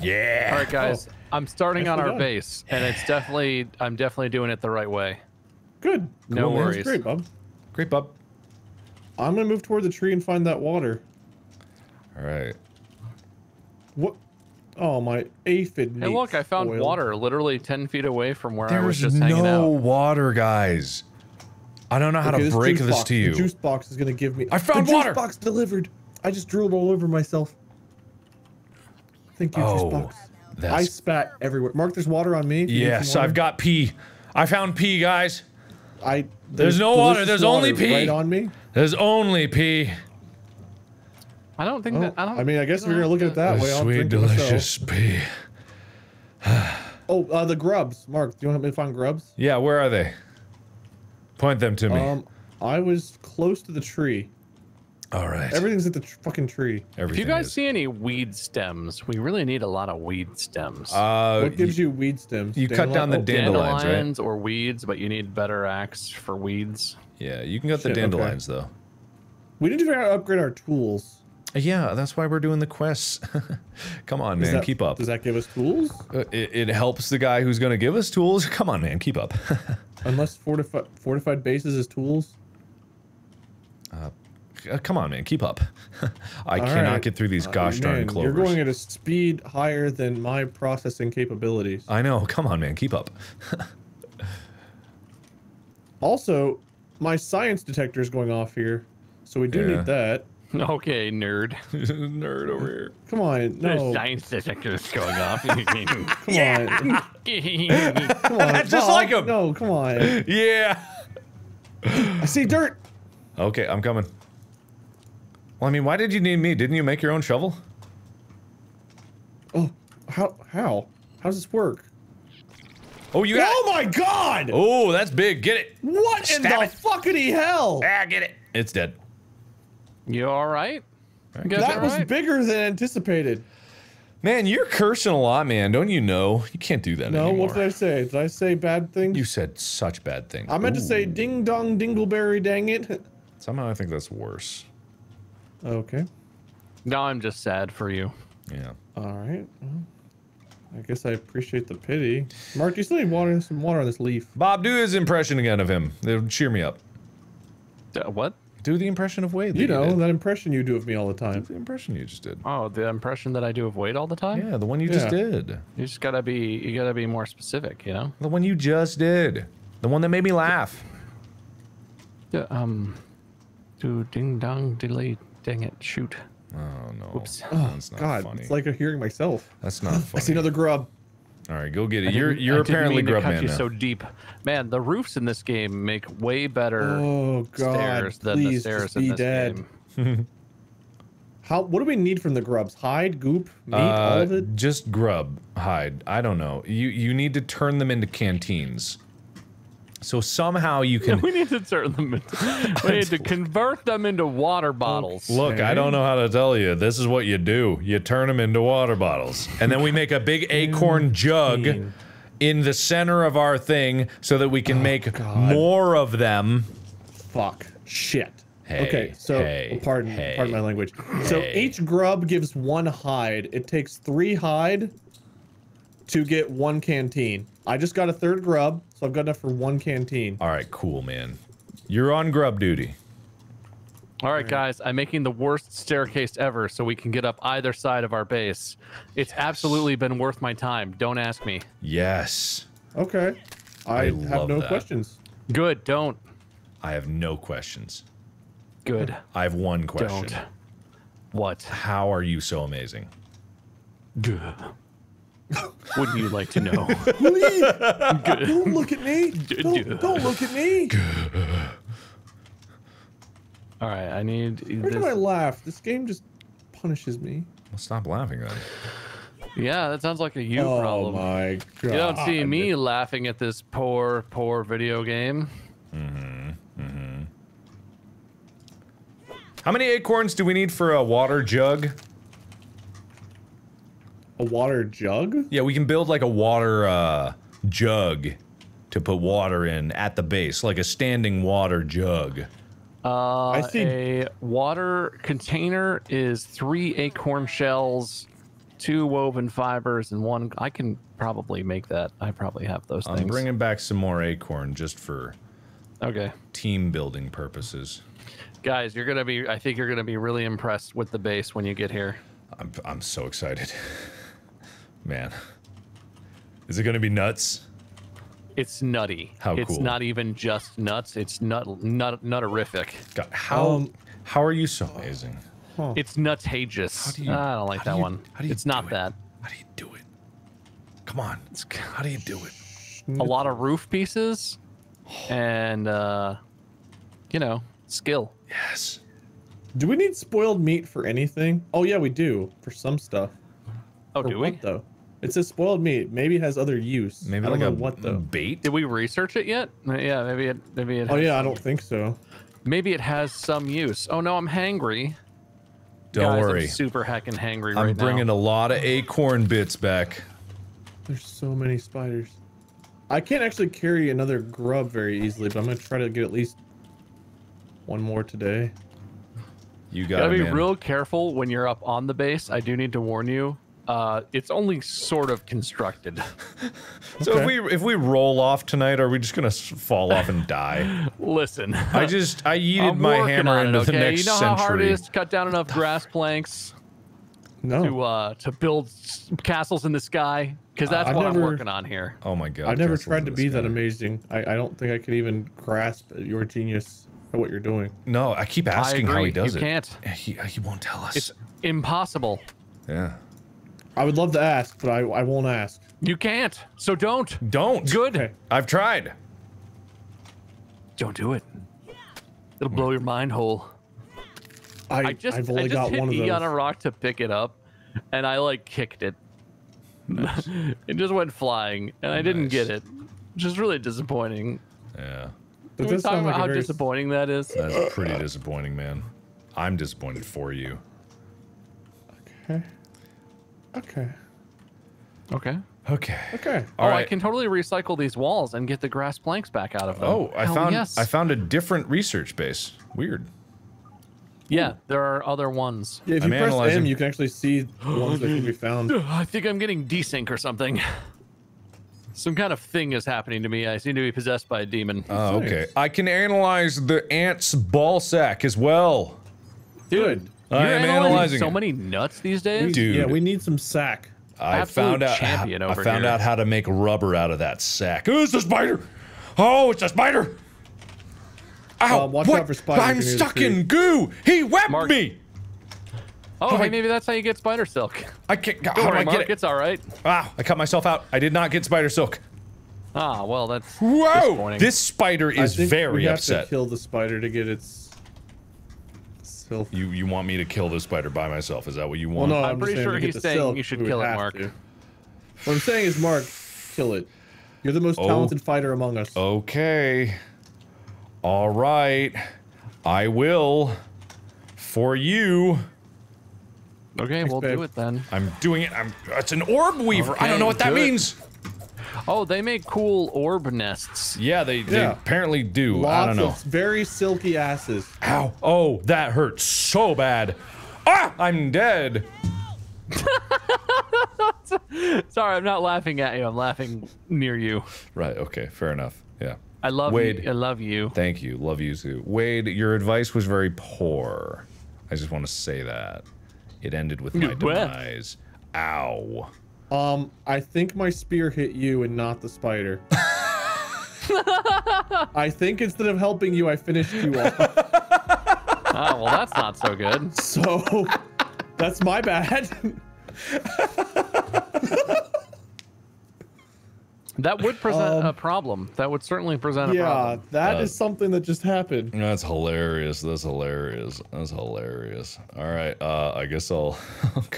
Yeah. All right, guys. I'm starting on our done. base, and it's definitely, I'm definitely doing it the right way. Good. No Cool, man. That's worries. Great, Bob. Great, bub. I'm gonna move toward the tree and find that water. All right. What? Oh, my aphid. Hey, look, I found oil. water literally 10 feet away from where I was There's just hanging out. no water, guys. I don't know how Okay, to break this box, to you. The juice box is gonna give me. I found the juice box delivered. I just drooled all over myself. Thank you, Oh, juice box. I spat everywhere. Mark, there's water on me. if you yes. I've got pee. I found pee, guys. I. There's no water, delicious there's only water pee. Right on me. There's only pee. I don't think Oh, that, I don't. I mean, I guess you if you're gonna look at it that way, Sweet, drink it myself. delicious pee. Oh, uh, the grubs. Mark, do you want me to find grubs? Yeah, where are they? Point them to me. Um, I was close to the tree. All right. Everything's at the tr- fucking tree. to- If Everything you guys is. see any weed stems, we really need a lot of weed stems. uh, What gives you weed stems? you cut down the Oh, dandelions, right? or weeds, but you need better axe for weeds. yeah, you can cut the Shit, okay. dandelions though. We need to figure out how to upgrade our tools. Yeah, that's why we're doing the quests. Come on, Does man, that- keep up. Does that give us tools? Uh, It, it helps the guy who's going to give us tools. Come on, man, keep up. Unless fortified fortified bases is tools. Uh, Come on, man, keep up. I All cannot right. get through these Uh, gosh darn man, clovers. You're going at a speed higher than my processing capabilities. I know. Come on, man, keep up. Also, my science detector is going off here, so we do Yeah. need that. Okay, nerd. Nerd over here. Come on, no, science detector is going off. come on, come on, Just Bob, like him. No, come on. Yeah. I see dirt. Okay, I'm coming. Well, I mean, why did you need me? Didn't you make your own shovel? Oh, how how how does this work? Oh, you got Oh my God! Oh, that's big. Get it. What in the it. fuckity hell? Ah, get it. It's dead. you all right? You guys That all was right? bigger than anticipated. Man, you're cursing a lot, man. Don't you know? You can't do that No, anymore. what did I say? Did I say bad things? You said such bad things. I meant to say ding dong dingleberry dang it. Somehow I think that's worse. Okay. No, I'm just sad for you. Yeah. All right. Well, I guess I appreciate the pity. Mark, you still need water, some water on this leaf. Bob, do his impression again of him. It'll cheer me up. Uh, what? Do the impression of Wade. You know, did. that impression you do of me all the time. the impression you just did. Oh, the impression that I do of Wade all the time? Yeah, the one you just did. You just gotta be, you gotta be more specific, you know? The one you just did. The one that made me laugh. Yeah, um, do ding dong delay, dang it, shoot. Oh no. Whoops. That's not God, funny. it's like I'm hearing myself. That's not funny. I see another grub. All right, go get I it. You're didn't- I you're didn't apparently mean to cut Grubman you now. so deep. Man, the roofs in this game make way better Oh God! stairs than the Please stairs just in be this dead. game. How? What do we need from the grubs? Hide, goop, meat, all Uh, of it. just grub hide. I don't know. You you need to turn them into canteens. So somehow you can we need to turn them into, we need to convert them into water bottles. Look, I don't know how to tell you. This is what you do. You turn them into water bottles. And then we make a big acorn jug in the center of our thing so that we can oh, make Oh, God. more of them. Fuck. Shit. Hey, okay, so hey, oh, pardon, hey, pardon my language. So each grub gives one hide. It takes three hide to get one canteen. I just got a third grub, so I've got enough for one canteen. All right, cool, man. You're on grub duty. All right, guys, I'm making the worst staircase ever so we can get up either side of our base. It's absolutely been worth my time. Don't ask me. Yes. Okay. I, I have no that. questions. Good. Don't. I have no questions. Good. I have one question. Don't. What? How are you so amazing? Good. Wouldn't you like to know? Please, don't look at me. Don't, don't look at me. All right, I need Where do I laugh? This game just punishes me. Well, stop laughing then. Yeah, that sounds like a you oh problem. my god. You don't see me laughing at this poor, poor video game. Mm-hmm, mm-hmm. How many acorns do we need for a water jug? A water jug? Yeah, we can build like a water uh, jug to put water in at the base, like a standing water jug. Uh, I see- A water container is three acorn shells, two woven fibers, and one. I can probably make that. I probably have those things. I'm bringing back some more acorn just for okay, team building purposes. guys, you're gonna be. I think you're gonna be really impressed with the base when you get here. I'm I'm so excited, man. Is it gonna be nuts? It's nutty. How it's cool. not even just nuts. It's nut nut nutterific. God, how Um, how are you so amazing? It's nutageous. do you- I don't like how do that you- one. how do you It's do not it? that. How do you do it? Come on, how do you do it? A lot of roof pieces, and uh, you know, skill. Yes. Do we need spoiled meat for anything? Oh yeah, we do for some stuff. Oh, For do what we? though? It says spoiled meat. Maybe it has other use. Maybe I don't like know a what though. bait. Did we research it yet? Uh, Yeah, maybe it. Maybe it. Oh has yeah, I don't think so. Maybe it has some use. Oh no, I'm hangry. Don't Guys, worry. I'm super heckin' hangry I'm right bringing a lot of acorn bits back. There's so many spiders. I can't actually carry another grub very easily, but I'm gonna try to get at least one more today. You got Gotta it, be man. real careful when you're up on the base. I do need to warn you. Uh, it's only sort of constructed. So if we if we roll off tonight, are we just gonna fall off and die? Listen, I just I yeeted I'm my hammer on it, into okay? the next you know how hard it is to cut down enough grass planks No, to uh to build castles in the sky? Because that's I've what I'm working on here. Oh my god! I've never tried to the be that amazing. I, I don't think I could even grasp your genius at what you're doing. No, I keep asking I how he does you it. can't. He, he won't tell us. It's impossible. yeah. I would love to ask, but I, I won't ask. You can't. So don't. Don't. Good. Okay. I've tried. Don't do it. It'll blow your mind hole. I, I just I've I only just got hit one of E on a rock to pick it up, and I like kicked it. it just went flying, and I didn't get it, which is really disappointing. Yeah. That Can we does talk about like how very- disappointing that is? That's pretty disappointing, man. I'm disappointed for you. Okay. Okay. Okay. Okay. Okay. oh, All I can totally recycle these walls and get the grass planks back out of them. Oh, I Hell found yes. I found a different research base. Weird. Yeah, there are other ones. Yeah, if I'm you press analyzing- M, you can actually see ones that can be found. I think I'm getting desync or something. Some kind of thing is happening to me. I seem to be possessed by a demon. Oh, okay. I can analyze the ant's ball sack as well. Dude. You're I am analyzing, analyzing so it. many nuts these days. Dude. Yeah, we need some sack. I Absolute found out. champion I found here. out how to make rubber out of that sack. It's a spider! Oh, it's a spider! Ow! Uh, watch what? out for spiders I'm stuck in goo. He webbed Mark- me. Oh, Oh, hey, I- maybe that's how you get spider silk. I can't. Don't How do worry, I Mark. get it? It's all right. Wow! I cut myself out. I did not get spider silk. Ah, well, that's Whoa! disappointing. This spider I is think very we have upset. to kill the spider to get its silk. You you want me to kill this spider by myself? Is that what you Well, want? no, I'm I'm, pretty saying sure he's the saying silk, you should kill it, Mark. to. What I'm saying is, Mark, kill it. You're the most Oh. talented fighter among us. Okay. All right. I will. For you. okay. we'll babe. do it then. I'm doing it. I'm. It's an orb weaver. I don't know what that good. means. Oh, they make cool orb nests. Yeah, they, they Yeah. apparently do. Lots I don't know. of very silky asses. Ow. Oh, that hurts so bad. Ah, I'm dead. Sorry, I'm not laughing at you. I'm laughing near you. Right. Okay. Fair enough. Yeah. I love Wade. you. I love you. Thank you. Love you too. Wade, your advice was very poor. I just want to say that. It ended with my demise. Ow. Um, I think my spear hit you and not the spider. I think instead of helping you, I finished you off. Oh, well, that's not so good. So that's my bad. That would present a problem. That would certainly present a yeah, problem. that Uh, is something that just happened. That's hilarious. That's hilarious. That's hilarious. All right. Uh, I guess I'll.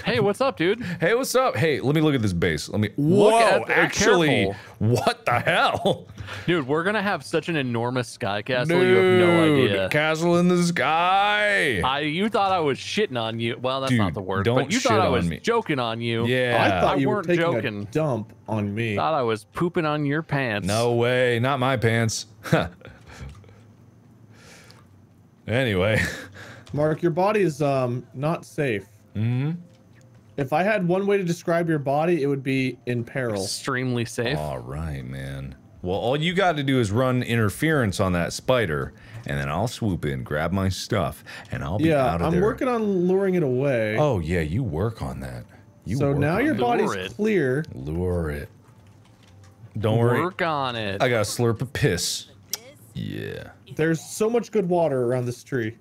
Hey, what's up, dude? hey, what's up? Hey, let me look at this base. Let me. Look Whoa! at the- actually, careful. what the hell? Dude, we're gonna have such an enormous sky castle. you have no idea. Castle in the sky. I, you thought I was shitting on you. Well, that's Dude, not the word. don't but you shit thought I was me. joking on you. yeah. I thought I you were weren't taking joking. a dump on me. Thought I was pooping on your pants. No way, not my pants. anyway, Mark, your body is um not safe. Mm-hmm. If I had one way to describe your body, it would be in peril. Extremely safe. all right, man. Well, all you got to do is run interference on that spider, and then I'll swoop in, grab my stuff, and I'll be Yeah, out of here. I'm there. working on luring it away. Oh yeah, you work on that. You so now your it. body's Lure clear. lure it. Don't worry, Work on it. I got a slurp of piss. Yeah, There's so much good water around this tree.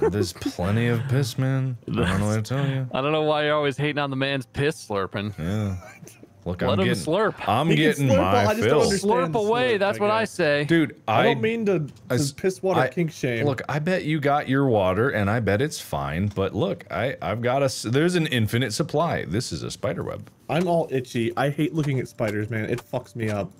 there's plenty of piss, man. I don't know what to tell you. I don't know why you're always hating on the man's piss slurping. Yeah. Look, Let I'm him getting, slurp. I'm He getting slurp, my I just don't fill. Slurp away. slurp, That's I what I say. Dude, I, I, don't mean to, I to s- piss water I- kink shame. Look, I bet you got your water, and I bet it's fine. But look, I I've got a There's an infinite supply. This is a spider web. I'm all itchy. I hate looking at spiders, man. It fucks me up.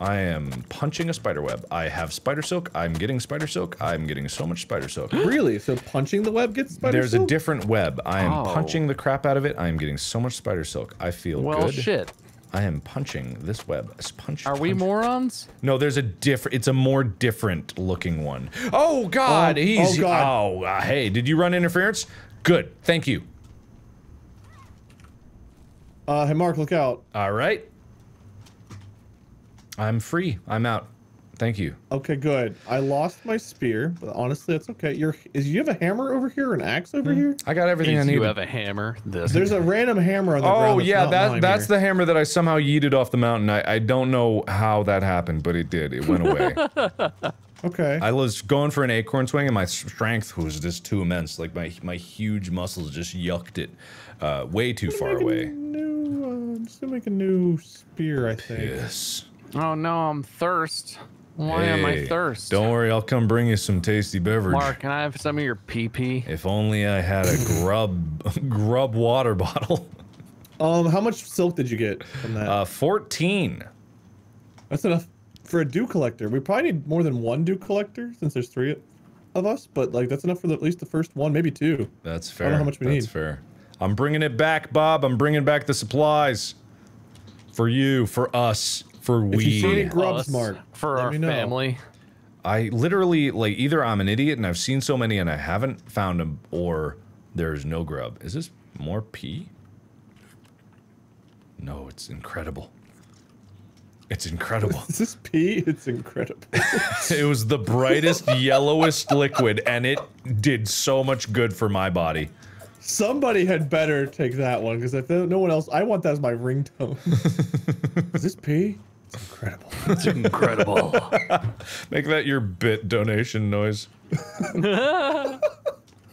I am punching a spider web. I have spider silk. I'm getting spider silk. I'm getting so much spider silk. Really? So punching the web gets spider silk. There's a different web. I am Oh. punching the crap out of it. I am getting so much spider silk. I feel Well, good. shit. I am punching this web. It's Punch. Are we morons? No, there's a different. It's a more different looking one. Oh God, Oh, he's. oh, God. Oh, uh, hey, did you run interference? Good, thank you. Uh, hey, Mark, look out. All right. I'm free. I'm out. Thank you. Okay, good. I lost my spear, but honestly, that's okay. You're is you have a hammer over here or an axe over here? I got everything I need. you have a hammer. This. There's a random hammer on the ground. Oh yeah, not that mine that's here. the hammer that I somehow yeeted off the mountain. I, I don't know how that happened, but it did. It went away. Okay. I was going for an acorn swing, and my strength was just too immense. Like my my huge muscles just yucked it uh, way too far Make a away. New, uh, I'm just gonna make a new spear, I think. Yes. Oh no, I'm thirst. Why am I thirst? Don't worry, I'll come bring you some tasty beverage. Mark, can I have some of your pee pee? If only I had a grub grub water bottle. Um, how much silk did you get from that? Uh, 14. that's enough for a dew collector. We probably need more than one dew collector since there's three of us, but like that's enough for the, at least the first one, maybe two. That's fair. I don't know how much we That's need. That's fair. I'm bringing it back, Bob. I'm bringing back the supplies. For you, for us, for If you see any we. grubs, Mark, for our family. I literally, like, either I'm an idiot and I've seen so many and I haven't found them, or there's no grub. Is this more pee? No, it's incredible. It's incredible. Is this pee? It's incredible. it was the brightest, yellowest liquid, and it did so much good for my body. Somebody had better take that one because if no one else, I want that as my ringtone. Is this pee? It's incredible. It's incredible. Make that your bit donation noise.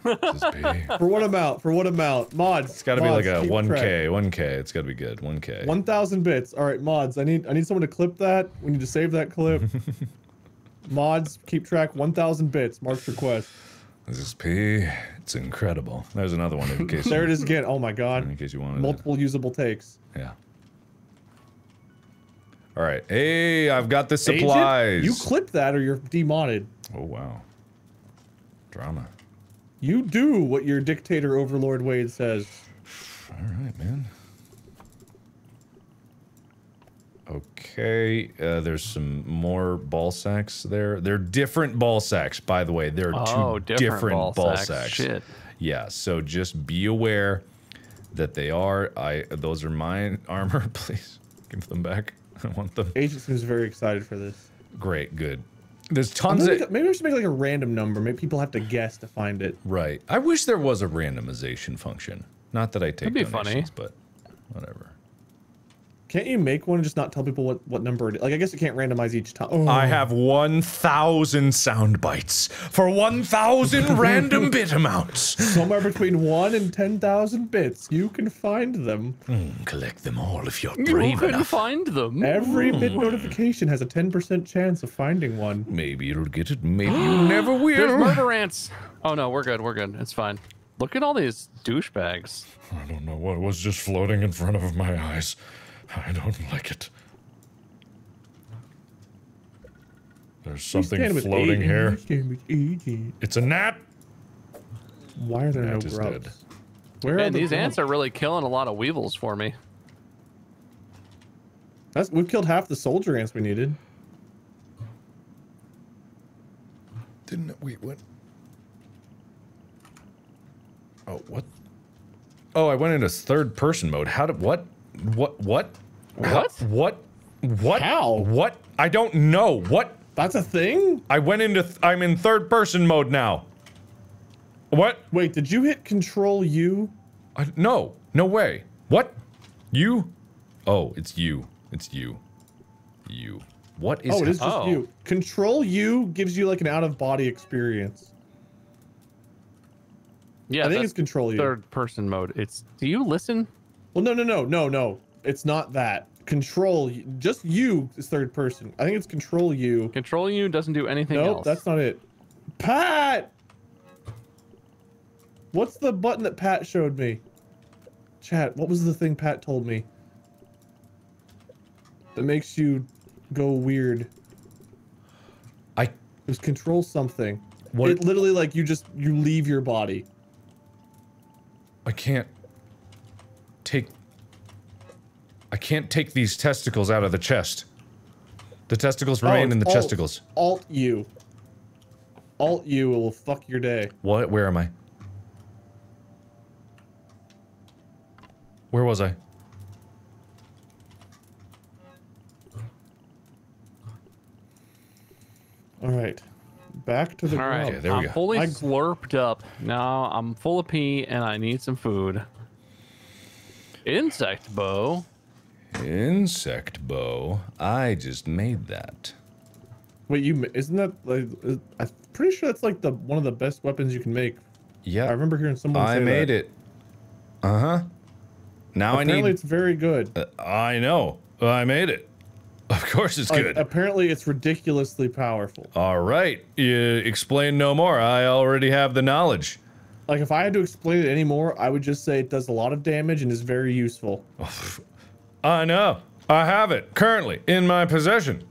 Just pee. For what amount? For what amount? Mods. It's got to be like a 1K, 1K. It's got to be good. 1K. 1,000 bits. All right, mods. I need I need someone to clip that. We need to save that clip. mods, keep track. 1,000 bits. Mark's request. This is pee. It's incredible. There's another one in case. There it is again. Oh my god. In case you wanted. Multiple usable takes. Yeah. All right. Hey, I've got the Agent, supplies. You clip that or you're demodded. oh wow. Drama. You do what your dictator overlord Wade says. All right, man. Okay, uh, there's some more ball sacks there. They're different ball sacks, by the way. They're Oh, two different, different ball, ball sacks. sacks. Shit. Yeah, so just be aware that they are. I those are my armor. Please give them back. I want them. Agent seems very excited for this. Great, good. There's tons gonna- of maybe I should make like a random number. Maybe people have to guess to find it. right. I wish there was a randomization function. Not that I take That'd be funny. but whatever. Can't you make one and just not tell people what, what number it is? Like, I guess you can't randomize each time. Oh, I have 1,000 sound bites for 1,000 random bit amounts. somewhere between 1 and 10,000 bits. You can find them. Hmm, collect them all if you're brave enough. You brave can enough. find them. Every hmm. bit notification has a 10% chance of finding one. Maybe you'll get it, maybe you never will. There's will. murder ants. Oh no, we're good. We're good. It's fine. Look at all these douchebags. I don't know what was just floating in front of my eyes. I don't like it. There's something Stand floating here. Stand with Aiden. It's a gnat. Why are there no Gnat is grubs? dead. Where are the these grubs? ants are really killing a lot of weevils for me. That's, we've killed half the soldier ants we needed. Didn't it? Wait, what? Oh, what? Oh, I went into third person mode. How did what? What? What? How- What? what? What? How? What? I don't know. What? That's a thing? I went into. Th- I'm in third person mode now. What? Wait, did you hit Control U? I, no. No way. What? You? Oh, it's you. It's you. You. What is? Oh, it is just Oh. you. Control U gives you like an out of body experience. Yeah, I think it's Control U. third person mode. It's do you listen? Well, no, no, no, no, no. It's not that. Control, just you is third person. I think it's Control you. Control you doesn't do anything Nope, else. that's not it. Pat! What's the button that Pat showed me? Chat, what was the thing Pat told me? That makes you go weird. I. It was control something. What- It literally like you just you leave your body. I can't take. I can't take these testicles out of the chest. The testicles oh, remain it's in the Alt- testicles. Alt U. Alt U will fuck your day. What? Where am I? Where was I? All right. Back to the All right, grub. Okay, there we I'm go. fully I- slurped up. Now I'm full of pee and I need some food. Insect bow. Insect bow. I just made that. Wait, you isn't that like? I'm pretty sure that's like the one of the best weapons you can make. Yeah. I remember hearing someone I made that. it. Uh huh. Now I Apparently, need. it's very good. Uh, I know. I made it. Of course, it's good. apparently, it's ridiculously powerful. All right. You explain no more. I already have the knowledge. Like, if I had to explain it anymore, I would just say it does a lot of damage and is very useful. I know. I have it currently in my possession.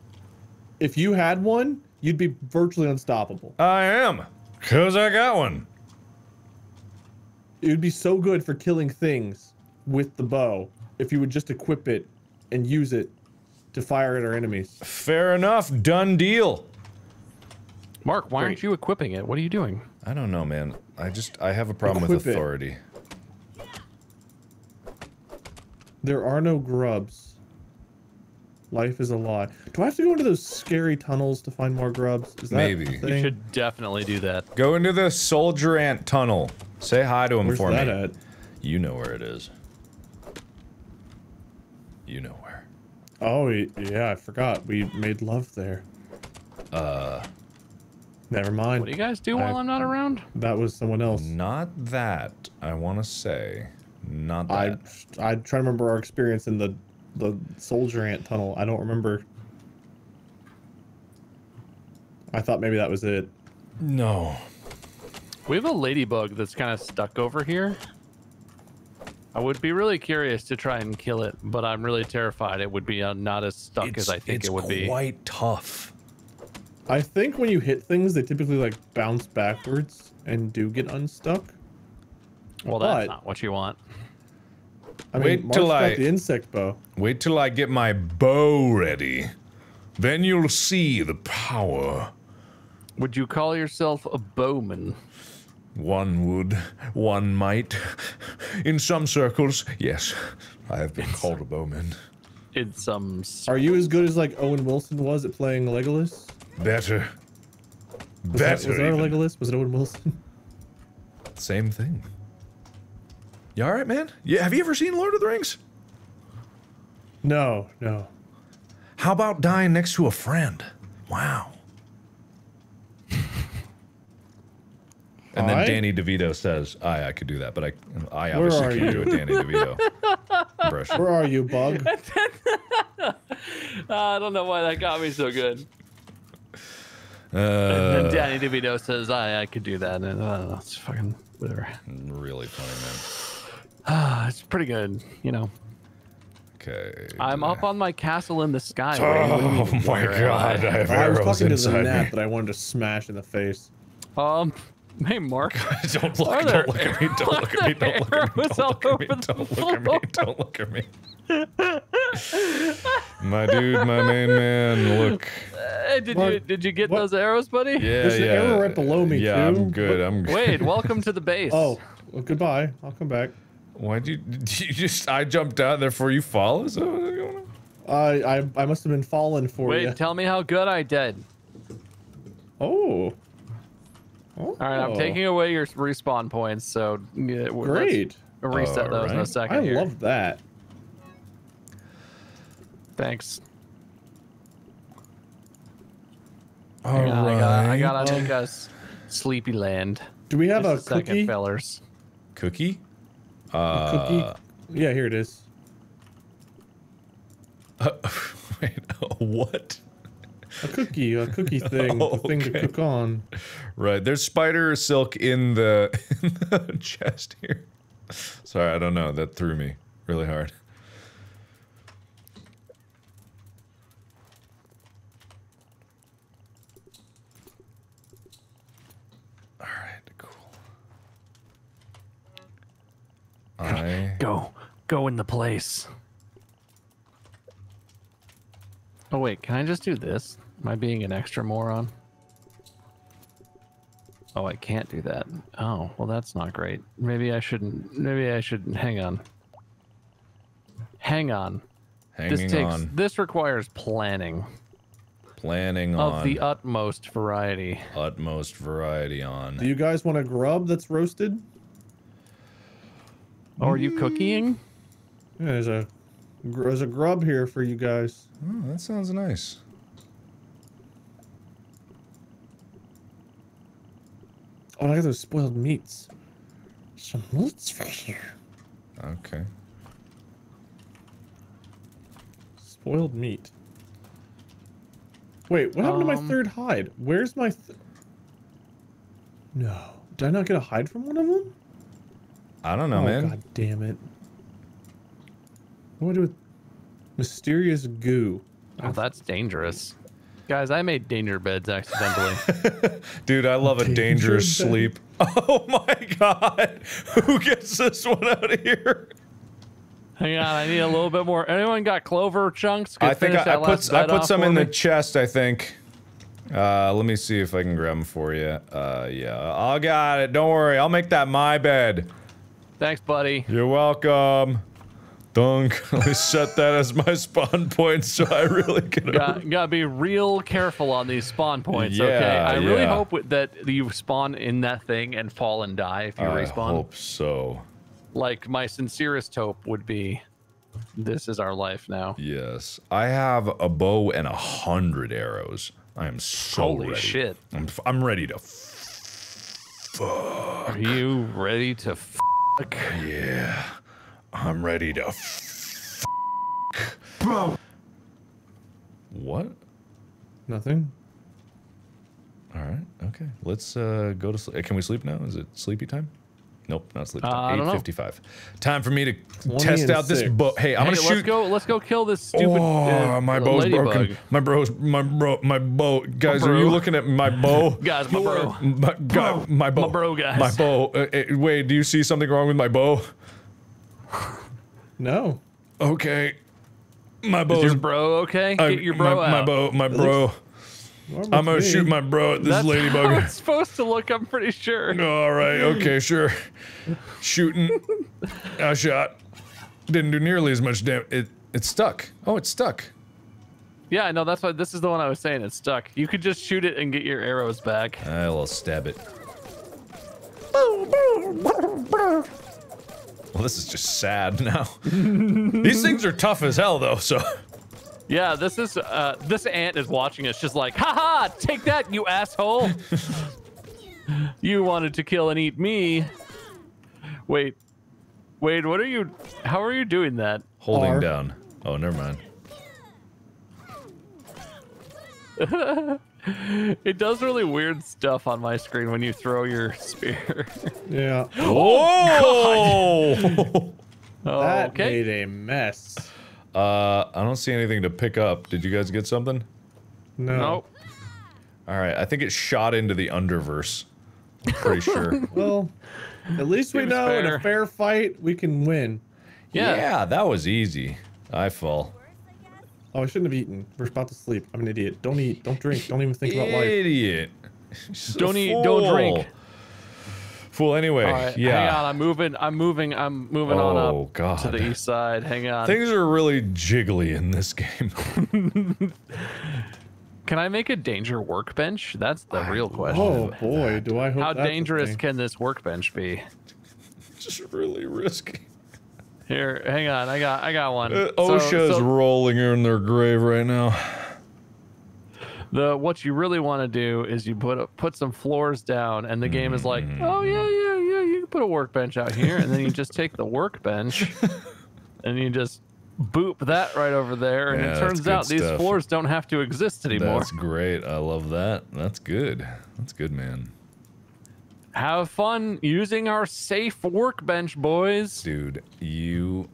If you had one, you'd be virtually unstoppable. I am. Because I got one. It would be so good for killing things with the bow if you would just equip it and use it to fire at our enemies. Fair enough. Done deal. Mark, why aren't you equipping it? What are you doing? I don't know, man. I just I have a problem with authority. it. authority. There are no grubs. Life is a lie. Do I have to go into those scary tunnels to find more grubs? Is that Maybe. You You should definitely do that. Go into the soldier ant tunnel. Say hi to him Where's for that me. at? You know where it is. You know where. Oh yeah, I forgot. We made love there. Uh, Never mind. What do you guys do I- while I'm not around? That was someone else. not that. I want to say, not I that. I try to remember our experience in the the soldier ant tunnel. I don't remember. I thought maybe that was it. no. We have a ladybug that's kind of stuck over here. I would be really curious to try and kill it, but I'm really terrified it would be uh, not as stuck as I think it's it would be. It's quite tough. I think when you hit things, they typically like bounce backwards and do get unstuck. Well, that's not what you want. I Wait Mark's till got I- the insect bow. Wait till I get my bow ready. Then you'll see the power. Would you call yourself a bowman? One would, one might. In some circles, yes, I have been called a bowman. In some. s- Are you as good as like Owen Wilson was at playing Legolas? Better. Was that, Better. was that a. Legolas? Was it Owen Wilson? Same thing. You all right, man? Yeah. Have you ever seen Lord of the Rings? no, no. How about dying next to a friend? Wow. And then I? Danny DeVito says, "I I could do that, but I I obviously can't you? do a Danny DeVito impression." Where are you, Bug? I don't know why that got me so good. Uh, and then Danny DeVito says, "I I could do that," and uh, it's fucking whatever. really funny, Ah, it's pretty good, you know. Okay. I'm up on my castle in the sky. What do you Oh mean, my god! I have I was arrows talking to the inside gnat that I wanted to smash in the face. I? Um, hey Mark. don't look! Don't look at me! Don't look at me! Don't look at me! Don't look at me! Don't look at me! Don't look at me! My dude, my main man, look. Hey, did you did you get what- those arrows, buddy? Yeah, There's an arrow right below me, Yeah, I'm good. I'm good. Wade, welcome to the base. Oh, well, goodbye. I'll come back. Why'd you? Did you just? I jumped out, therefore you fall. Is that what's going on? I I, I must have been falling for Wade, you. tell me how good I did. Oh. Oh. All right, I'm oh. taking away your respawn points, so uh, yeah, Great. reset those in a second I here. love that. Thanks. All Hang on, I gotta, I gotta make us sleepy land. Do we have Just a second, cookie? fellers. Cookie? A Uh, cookie? Yeah, here it is. wait, what? A cookie, a cookie thing, Oh, the thing to cook on. Right, there's spider silk in the, in the chest here. Sorry, I don't know. That threw me really hard. I Go, go in the place. Oh wait, can I just do this? Am I being an extra moron? Oh, I can't do that. Oh, well, that's not great. Maybe I shouldn't. Maybe I shouldn't. Hang on. Hang on. hanging this takes. on, This requires planning planning of on the utmost variety. utmost variety on. Do you guys want a grub that's roasted? Oh, are you cooking? Yeah, there's a there's a grub here for you guys. Oh, that sounds nice. Oh, I got those spoiled meats. Some meats for you. Okay. Spoiled meat. Wait, what happened to Um, my third hide? Where's my? Th- no, did I not get a hide from one of them? I don't know, oh man. god damn it! What do I do with mysterious goo? Oh, that's dangerous. Guys, I made danger beds accidentally. Dude, I love a Danger dangerous bed. sleep. Oh my god. Who gets this one out of here? Hang on, I need a little bit more. Anyone got clover chunks? Could I think I, I that last put I put some for in the chest, I think. Uh, let me see if I can grab them for you. Uh, yeah. I got it. Don't worry. I'll make that my bed. Thanks, buddy. You're welcome. Dunk. Let me set that as my spawn point so I really can. Got, gotta be real careful on these spawn points. okay, Yeah, I really hope that you spawn in that thing and fall and die if you I respawn. I hope so. Like my sincerest hope would be, this is our life now. Yes. I have a bow and a hundred arrows. I am so Holy ready. shit! I'm, I'm ready to. Are you ready to? F- Yeah. I'm ready to. F- what? Nothing. All right. Okay. Let's uh, go to sleep. Can we sleep now? Is it sleepy time? Nope, not sleep Uh, time. don't. Eight fifty-five. Time for me to test and out this six. bow. Hey, I'm hey, gonna let's shoot. go. Let's go kill this stupid. Oh, uh, my bow's ladybug. broken. My bro's my bro my bow. Guys, are bro. you looking at my bow? Guys, my bro. My, God, my bow. bro, guys. My bow. Uh, uh, wait, do you see something wrong with my bow? No. Okay. My bow. Is your bro okay? I- Get your bro my, out. my bow. My bro. Normal I'm gonna shoot my bro at this That's how ladybug. it's supposed to look. I'm pretty sure. All right. Okay. Sure. Shooting. I shot. Didn't do nearly as much damage. It it stuck. Oh, it's stuck. Yeah, I know. That's why this is the one I was saying. It's stuck. You could just shoot it and get your arrows back. I'll stab it. Well, this is just sad now. These things are tough as hell, though. So Yeah, this is uh this ant is watching us just like, haha, take that, you asshole. you wanted to kill and eat me. Wait. Wait, what are you how are you doing that? holding R. down. Oh, never mind. It does really weird stuff on my screen when you throw your spear. Yeah. Oh! oh, That okay. made a mess. Uh, I don't see anything to pick up. Did you guys get something? No. Nope. All right, I think it shot into the underverse. I'm pretty sure. Well, at least we Seems know in a fair fight we can win. Yeah. yeah, that was easy. I fall. Oh, I shouldn't have eaten. We're about to sleep. I'm an idiot. Don't eat. Don't drink. Don't even think about life. Idiot. Don't eat, don't drink. Fool. Anyway, All right, yeah. hang on. I'm moving. I'm moving. I'm moving on Oh, up God. to the east side. Hang on. Things are really jiggly in this game. Can I make a danger workbench? That's the real question. Oh boy, do I hope How that's a dangerous thing. can this workbench be? Just really risky. Here, hang on. I got. I got one. Uh, So- OSHA is so rolling in their grave right now. The what you really want to do is you put a, put some floors down, and the game is like, Mm-hmm. oh yeah, yeah, yeah. You can put a workbench out here, and then you just take the workbench, and you just boop that right over there, and Yeah, it turns out these floors don't have to exist anymore. That's great. I love that. That's good. That's good, man. Have fun using our safe workbench, boys. Dude, you.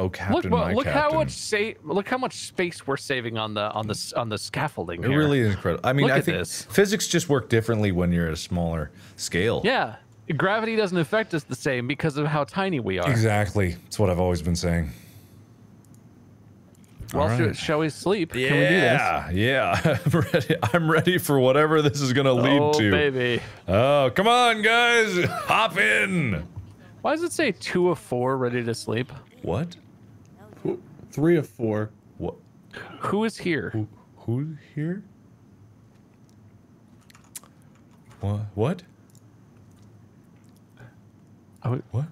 Oh, Look, Captain, well, my look Captain. how much sa- Look how much space we're saving on the on the on the scaffolding. It here. really is incredible. I mean, Look I think this. physics just work differently when you're at a smaller scale. Yeah, gravity doesn't affect us the same because of how tiny we are. Exactly. That's what I've always been saying. Well, All shall- shall we sleep? Can we do this? Yeah, yeah. I'm ready. I'm ready for whatever this is gonna lead oh to. baby, Oh, come on, guys, hop in. why does it say two of four ready to sleep? What? Who- Three of four. What? Who is here? Who? Who here? What? Oh, what? Are we, What?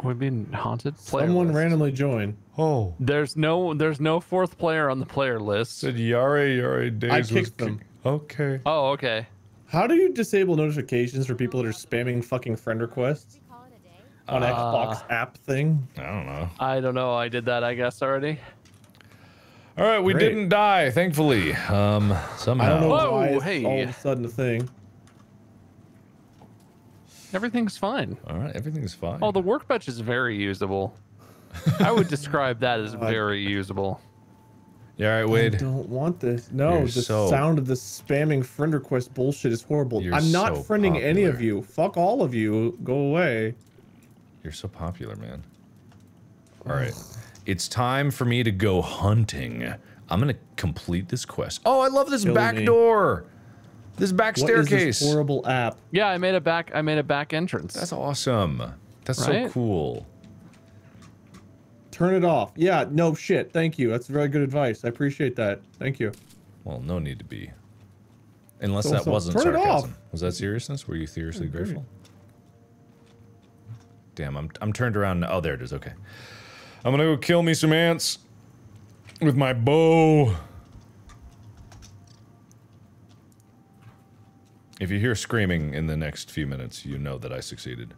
are we being haunted? Player Someone list. randomly joined. Oh, There's no there's no fourth player on the player list. said Yare Yare Days I was kicked them. kick- Okay. Oh, okay. How do you disable notifications for people that are spamming fucking friend requests on Uh, Xbox app thing? I don't know. I don't know. I did that, I guess already. All right, we Great. didn't die, thankfully. Um, somehow. I don't know Whoa, why it's hey. all of a sudden a thing. Everything's fine. All right, everything's fine. Oh, the workbench is very usable. I would describe that as very usable. Yeah, all right, I don't want this. No, You're the so- sound of the spamming friend request bullshit is horrible. You're I'm not so friending any of you. Fuck all of you. Go away. You're so popular, man. All right. It's time for me to go hunting. I'm going to complete this quest. Oh, I love this Kill back me. door. This back What is staircase. this horrible app? Yeah, I made a back. I made a back entrance. That's awesome. That's so cool. Turn it off. Yeah, no shit. Thank you. That's very good advice. I appreciate that. Thank you. Well, no need to be. Unless So- that so wasn't turn it sarcasm. off. Was that seriousness? Were you seriously great. grateful? Damn, I'm I'm turned around. Oh, there it is. Okay. I'm gonna go kill me some ants with my bow. If you hear screaming in the next few minutes, you know that I succeeded.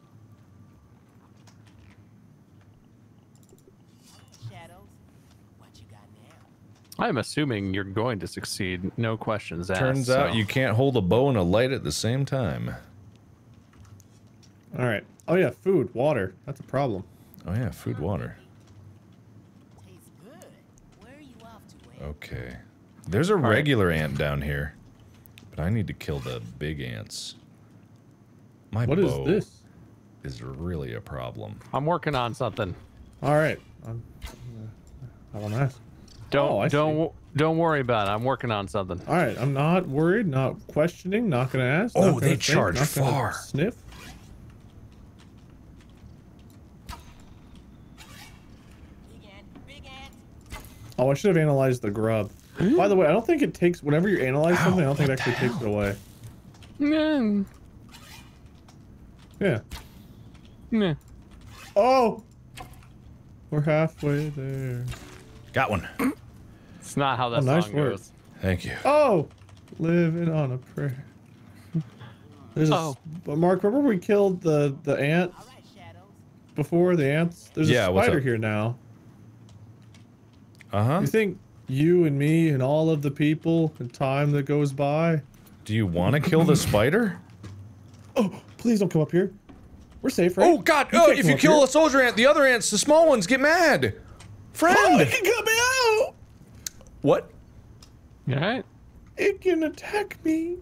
Shadows, what you got now? I'm assuming you're going to succeed. No questions asked. Turns out so- you can't hold a bow and a light at the same time. All right. Oh yeah, food, water. That's a problem. Oh yeah, food, water. Tastes good. Where are you off to, Wade? Okay. There's a right. regular ant down here, but I need to kill the big ants. My What is bow this? is really a problem. I'm working on something. All right. I'm, I want to ask. Don't Oh, I don't see. don't worry about it. I'm working on something. All right. I'm not worried. Not questioning. Not gonna ask. Oh, they think, charge not gonna far. Sniff. Big ant, big ant. Oh, I should have analyzed the grub. By the way, I don't think it takes. Whenever you analyze something, I don't think it actually takes it away. Mm, Yeah. mm. Oh. We're halfway there. Got one. It's not how that Oh, nice song work. goes. Thank you. Oh, living on a prayer. There's a, Oh. but Mark, remember we killed the the ant All right, Shadows. before the ants? There's Yeah, a spider here now. Uh huh. You think you and me and all of the people and time that goes by? Do you want to kill the spider? Oh, please don't come up here. We're safe, right? Oh God! You Oh, if you kill here. a soldier ant, the other ants, the small ones, get mad. Oh, Friend. it can cut me out. what? You all right? It can attack me.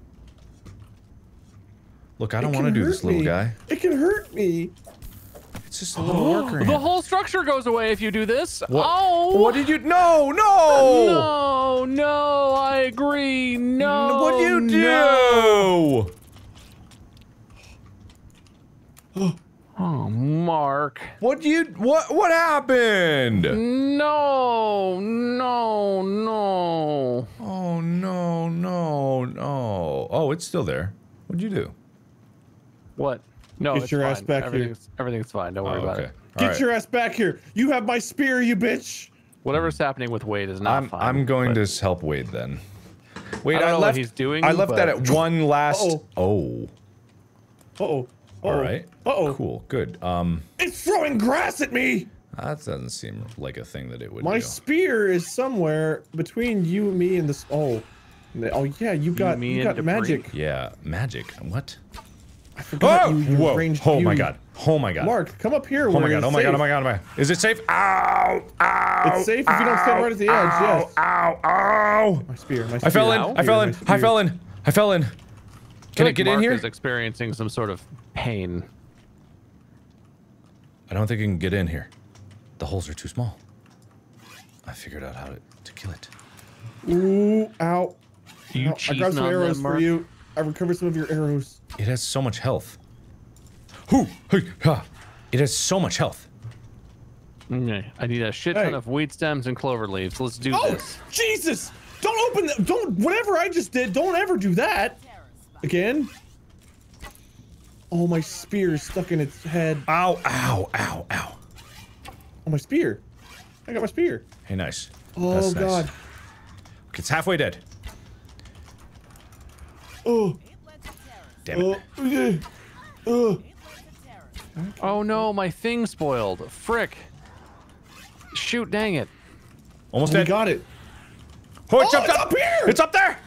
Look, I don't want to do this, little me. guy. It can hurt me. It's just a little oh. worker ant. The whole structure goes away if you do this. What? Oh. What did you? No! No! No, no, I agree. No. What do you do? no. Oh, Mark. What do you? What? What happened? No, no, no. Oh no! No! No! Oh, it's still there. What'd you do? What? No, Get it's your fine. ass back here. everything's, Everything's fine. Don't worry Oh, about it. Get right. your ass back here. You have my spear, you bitch. Whatever's happening with Wade is not I'm fine. I'm going but- to help Wade then. Wait, I don't know what left. he's doing, I left that at one last. Uh-oh. Oh. Uh-oh. Uh-oh. All right. Uh-oh. Cool. Good. Um, It's throwing grass at me. that doesn't seem like a thing that it would My do. spear is somewhere between you, and me, and this. Oh, oh yeah, you got me, you and got debris. magic. Yeah, magic. What? I forgot Oh! you, you Whoa! ranged Oh my god! Oh my god! Mark, come up here. Oh my god! Oh my god! Oh my god! Oh my god! Is it safe? Ow! Ow! It's safe if you don't stand right at the edge. Ow! Yes. Ow! Ow! My spear. My spear. I fell in. Ow. I fell in. I fell in. I fell in. Can I, it like get in here? Mark here? Is experiencing some sort of pain. I don't think it can get in here. The holes are too small. I figured out how to, to kill it. Ooh, ow. You Ow, I cheating grabbed some arrows them, for you. I recovered some of your arrows. It has so much health. Hoo, hey, ha. It has so much health. Okay, I need a shit ton Hey. of weed stems and clover leaves. Let's do Oh, this. Jesus! Don't open that. Don't. Whatever I just did, don't ever do that again. Oh, my spear is stuck in its head. Ow, ow, ow, ow. Oh, my spear. I got my spear. Hey, nice. Oh, That's nice. God. It's halfway dead. Oh, Damn it. oh. Oh. It went to terror. Oh no, my thing spoiled. Frick. Shoot, dang it. Almost We dead. got it. Oh, it Oh, jumped it's up. up here! It's up there.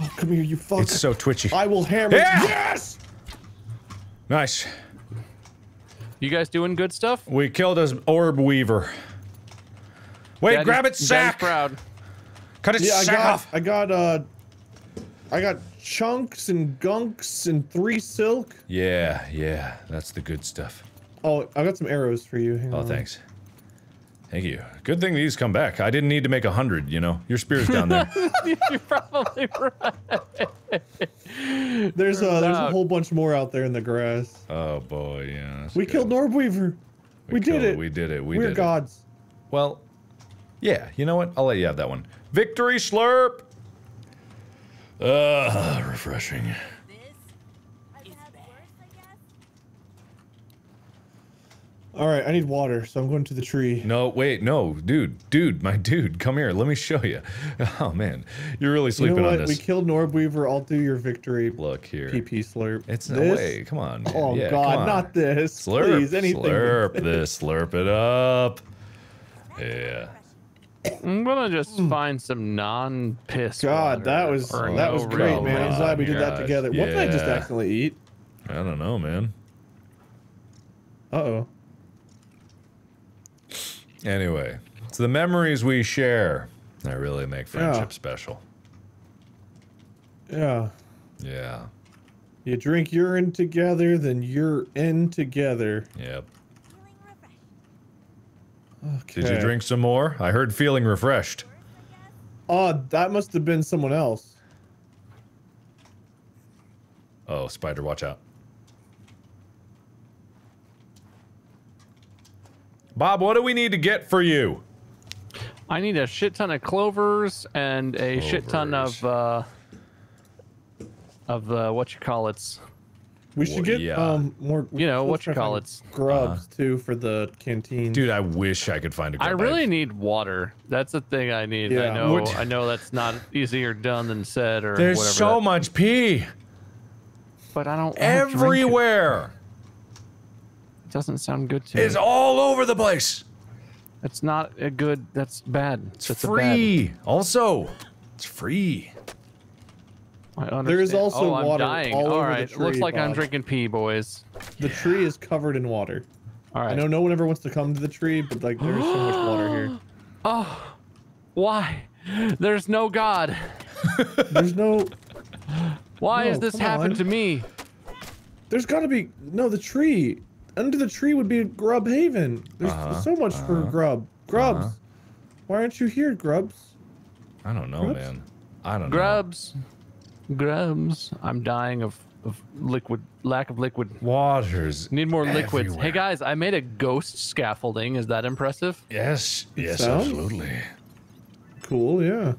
Oh, come here, you fuck. It's so twitchy. I will hammer. Yeah! Yes! Nice. You guys doing good stuff? We killed his orb weaver. Wait, Daddy's- grab it, Daddy's sack. proud. Cut its Yeah, I sack got. off. I got. Uh, I got chunks and gunks and three silk. Yeah, yeah, that's the good stuff. Oh, I got some arrows for you. Hang Oh, on. thanks. Thank you. Good thing these come back. I didn't need to make a hundred, you know. Your spear's down there. You're probably right. There's uh, there's a whole bunch more out there in the grass. oh boy, yeah. We good. killed Norbweaver. We, did killed it. We did it. We We're did gods. it. Well, yeah. You know what? I'll let you have that one. Victory slurp. Uh, refreshing. This is bad. All right, I need water, so I'm going to the tree. No, wait, no, dude, dude, my dude, come here. Let me show you. Oh man, you're really You sleeping know on what? We this. killed Norbweaver. I'll do your victory. Look here. PP slurp. It's no This? way. Come on. Man. Oh yeah, God, on. not this. Slurp, Please, anything. but slurp this, slurp it up. Yeah. I'm gonna just find some non-piss. Hmm. God, that was that was great, man. I'm glad we did that gosh, together. What did I just yeah. accidentally eat? I don't know, man. Uh oh. Anyway, it's the memories we share that really make friendship Yeah. special. Yeah. Yeah. You drink urine together, then you're in together. Yep. Okay. Did you drink some more? I heard feeling refreshed. Oh, that must have been someone else. Oh, spider, watch out. Bob, what do we need to get for you? I need a shit ton of clovers and a shit ton of uh of uh, what you call it. We should get yeah. um more. You know, what you call it. Grubs too for the canteen. Dude, I wish I could find a I grub I really bag. need water. That's the thing I need. Yeah. I know. What- I know that's not easier done than said or There's whatever. so that- much pee but I don't. wanna drink it. everywhere. It doesn't sound good to It's me. all over the place. It's not a good. That's bad. It's That's a bad- free. Also, it's free. I There is also oh, I'm water dying. all all over the tree. Looks tree, like I'm drinking pee, boys. The tree is covered in water. All right. I know no one ever wants to come to the tree, but like there's so much water here. Oh, why? There's no God. There's no. Why No, has this come happened on. to me? There's got to be no the tree. Under the tree would be grub haven. There's Uh-huh, so much for grub. Grubs. uh-huh. Why aren't you here, grubs? I don't know, Grubs? man. I don't Grubs. Grubs. I'm dying of, of liquid. Lack of liquid. Waters. Need more liquids. everywhere. Hey guys, I made a ghost scaffolding. Is that impressive? Yes. Yes, sounds- absolutely. Cool, yeah.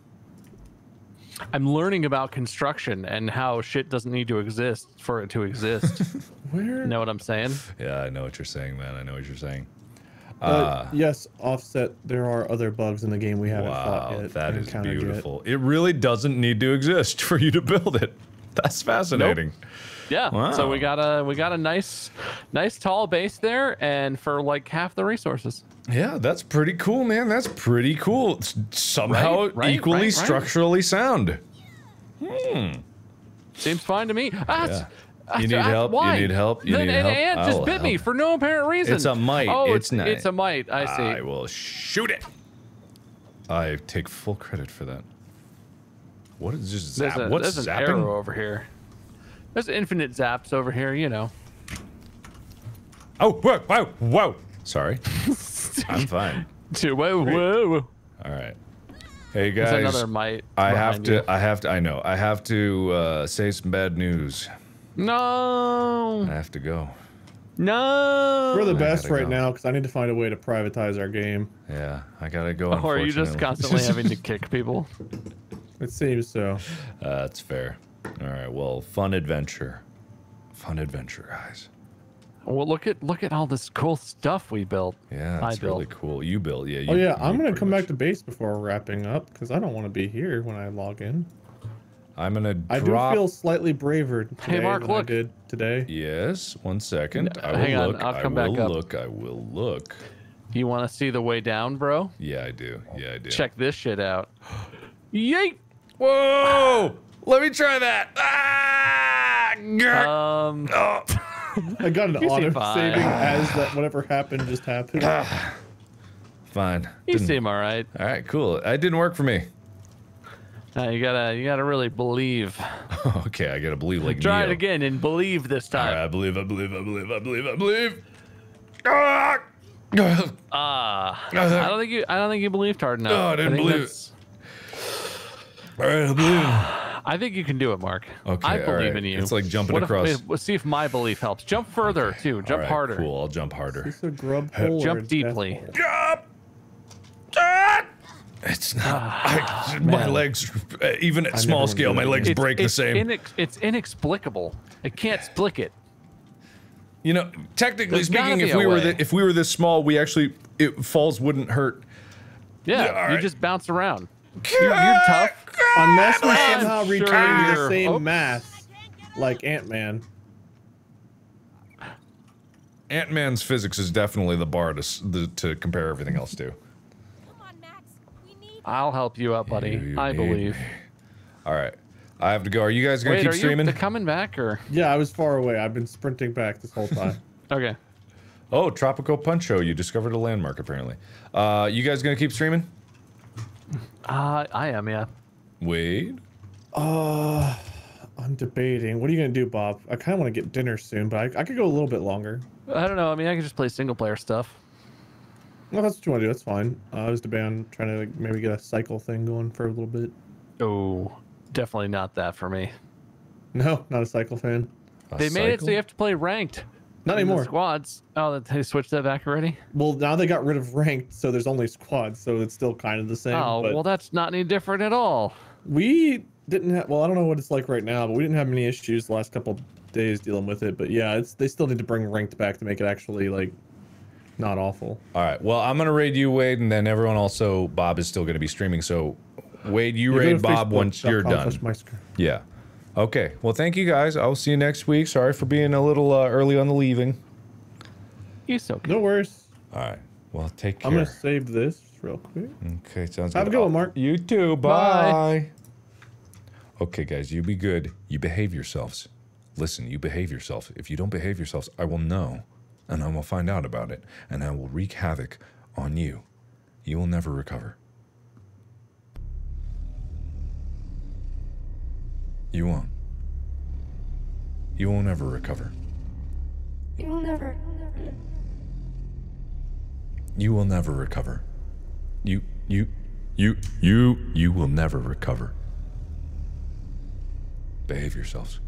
I'm learning about construction and how shit doesn't need to exist for it to exist. Where? know what I'm saying? Yeah, I know what you're saying, man. I know what you're saying. Uh, Uh, yes, offset. There are other bugs in the game we haven't fought yet. that and is encountered yet. beautiful. It really doesn't need to exist for you to build it. That's fascinating. Yeah. So we got a we got a nice nice tall base there and for like half the resources. Yeah, that's pretty cool, man. That's pretty cool. It's somehow Right, right, equally right, right. structurally sound. Hmm. Seems fine to me. Ah, it's- Yeah. You need help? You Why? need help? You Then need an help? ant just I'll bit me for no apparent reason. It's a mite. Oh, It's not- It's a mite. I see. I will shoot it. I take full credit for that. What is just There's, zap? a, What's there's an arrow over here. There's infinite zaps over here. You know. Oh, whoa, whoa, whoa. Sorry. I'm fine. Whoa, whoa, whoa. All right. Hey There's guys, another mite. I have to. you. I have to. I know. I have to uh, say some bad news. I have to go. No. We're the best right go. now because I need to find a way to privatize our game. Yeah, I gotta go. Or are you just constantly having to kick people? It seems so. Uh, that's fair. All right. Well, fun adventure. Fun adventure, guys. Well, look at look at all this cool stuff we built. Yeah, I that's really cool. You built. Yeah. You, Oh yeah, you I'm gonna come much- back to base before wrapping up because I don't want to be here when I log in. I'm gonna I drop. do feel slightly braver today hey, Mark, than I look. did today. Yes. One second. I will hang on, look. I'll I come back will up. look. I will look. You want to see the way down, bro? Yeah, I do. Yeah, I do. Check this shit out. Yeet. Whoa! Let me try that. Ah! Um. Oh. I got an You seem auto fine. saving as that whatever happened just happened. Fine. You Didn't- seem all right. All right, cool. It didn't work for me. Uh, you gotta you gotta really believe. okay, I gotta believe like Try Neo. it again and believe this All right, time. I believe. I believe. I believe. I believe. I believe. Ah! Ah, I don't think you I don't think you believed hard enough. No, I didn't think believe it. All right, I believe. I think you can do it, Mark. Okay, I all believe right. in you. It's like jumping What across. wait, let's see if my belief helps. Jump further too. Jump right, harder. Cool. I'll jump harder. A grub Jump deeply. Jump! Ah! It's not. I, my legs, uh, even at never small scale, my legs again. break the same. inex- it's inexplicable. It can't split it. You know, technically There's speaking, if a we were the, if we were this small, we actually it falls wouldn't hurt. Yeah, Yeah, you right. just bounce around. You're, you're tough. Unless we I'm somehow sure return to the same Oops. mass, like Ant Man. Ant Man's physics is definitely the bar to the, to compare everything else to. Come on, Max. We need I'll help you out, buddy. You I believe. me. All right, I have to go. Are you guys gonna Wait, keep are streaming? you coming back or? Yeah, I was far away. I've been sprinting back this whole time. Okay. Oh, Tropical Puncho! You discovered a landmark apparently. Uh, you guys gonna keep streaming? Uh, I am, yeah. Wade. uh, I'm debating. What are you gonna do, Bob? I kind of want to get dinner soon, but I, I could go a little bit longer. I don't know. I mean, I could just play single player stuff. Well, that's what you want to do. That's fine. Uh, I was debating on trying to like, maybe get a cycle thing going for a little bit. Oh, definitely not that for me. No, not a cycle fan. A They made it so you have to play ranked. Not anymore. Squads. Oh, they switched that back already. Well, now they got rid of ranked, so there's only squads, so it's still kind of the same. oh, but well, that's not any different at all. we didn't have. Well, I don't know what it's like right now, but we didn't have many issues the last couple days dealing with it. But yeah, it's they still need to bring ranked back to make it actually like not awful. All right. Well, I'm gonna raid you, Wade, and then everyone also. Bob is still gonna be streaming. So, Wade, you Yeah, go raid Bob once you're done. Yeah. Okay. Well, thank you guys. I'll see you next week. Sorry for being a little uh, early on the leaving. You're so No worries. All right. Well, take care. I'm gonna save this real quick. Okay, sounds good. Have good. a good one, Mark. You too. Bye. Bye. Okay, guys, you be good. You behave yourselves. Listen, you behave yourself. If you don't behave yourselves, I will know, and I will find out about it, and I will wreak havoc on you. You will never recover. You won't. You will never recover. You will never. You will never recover. You, you, you, you, you will never recover. Behave yourselves.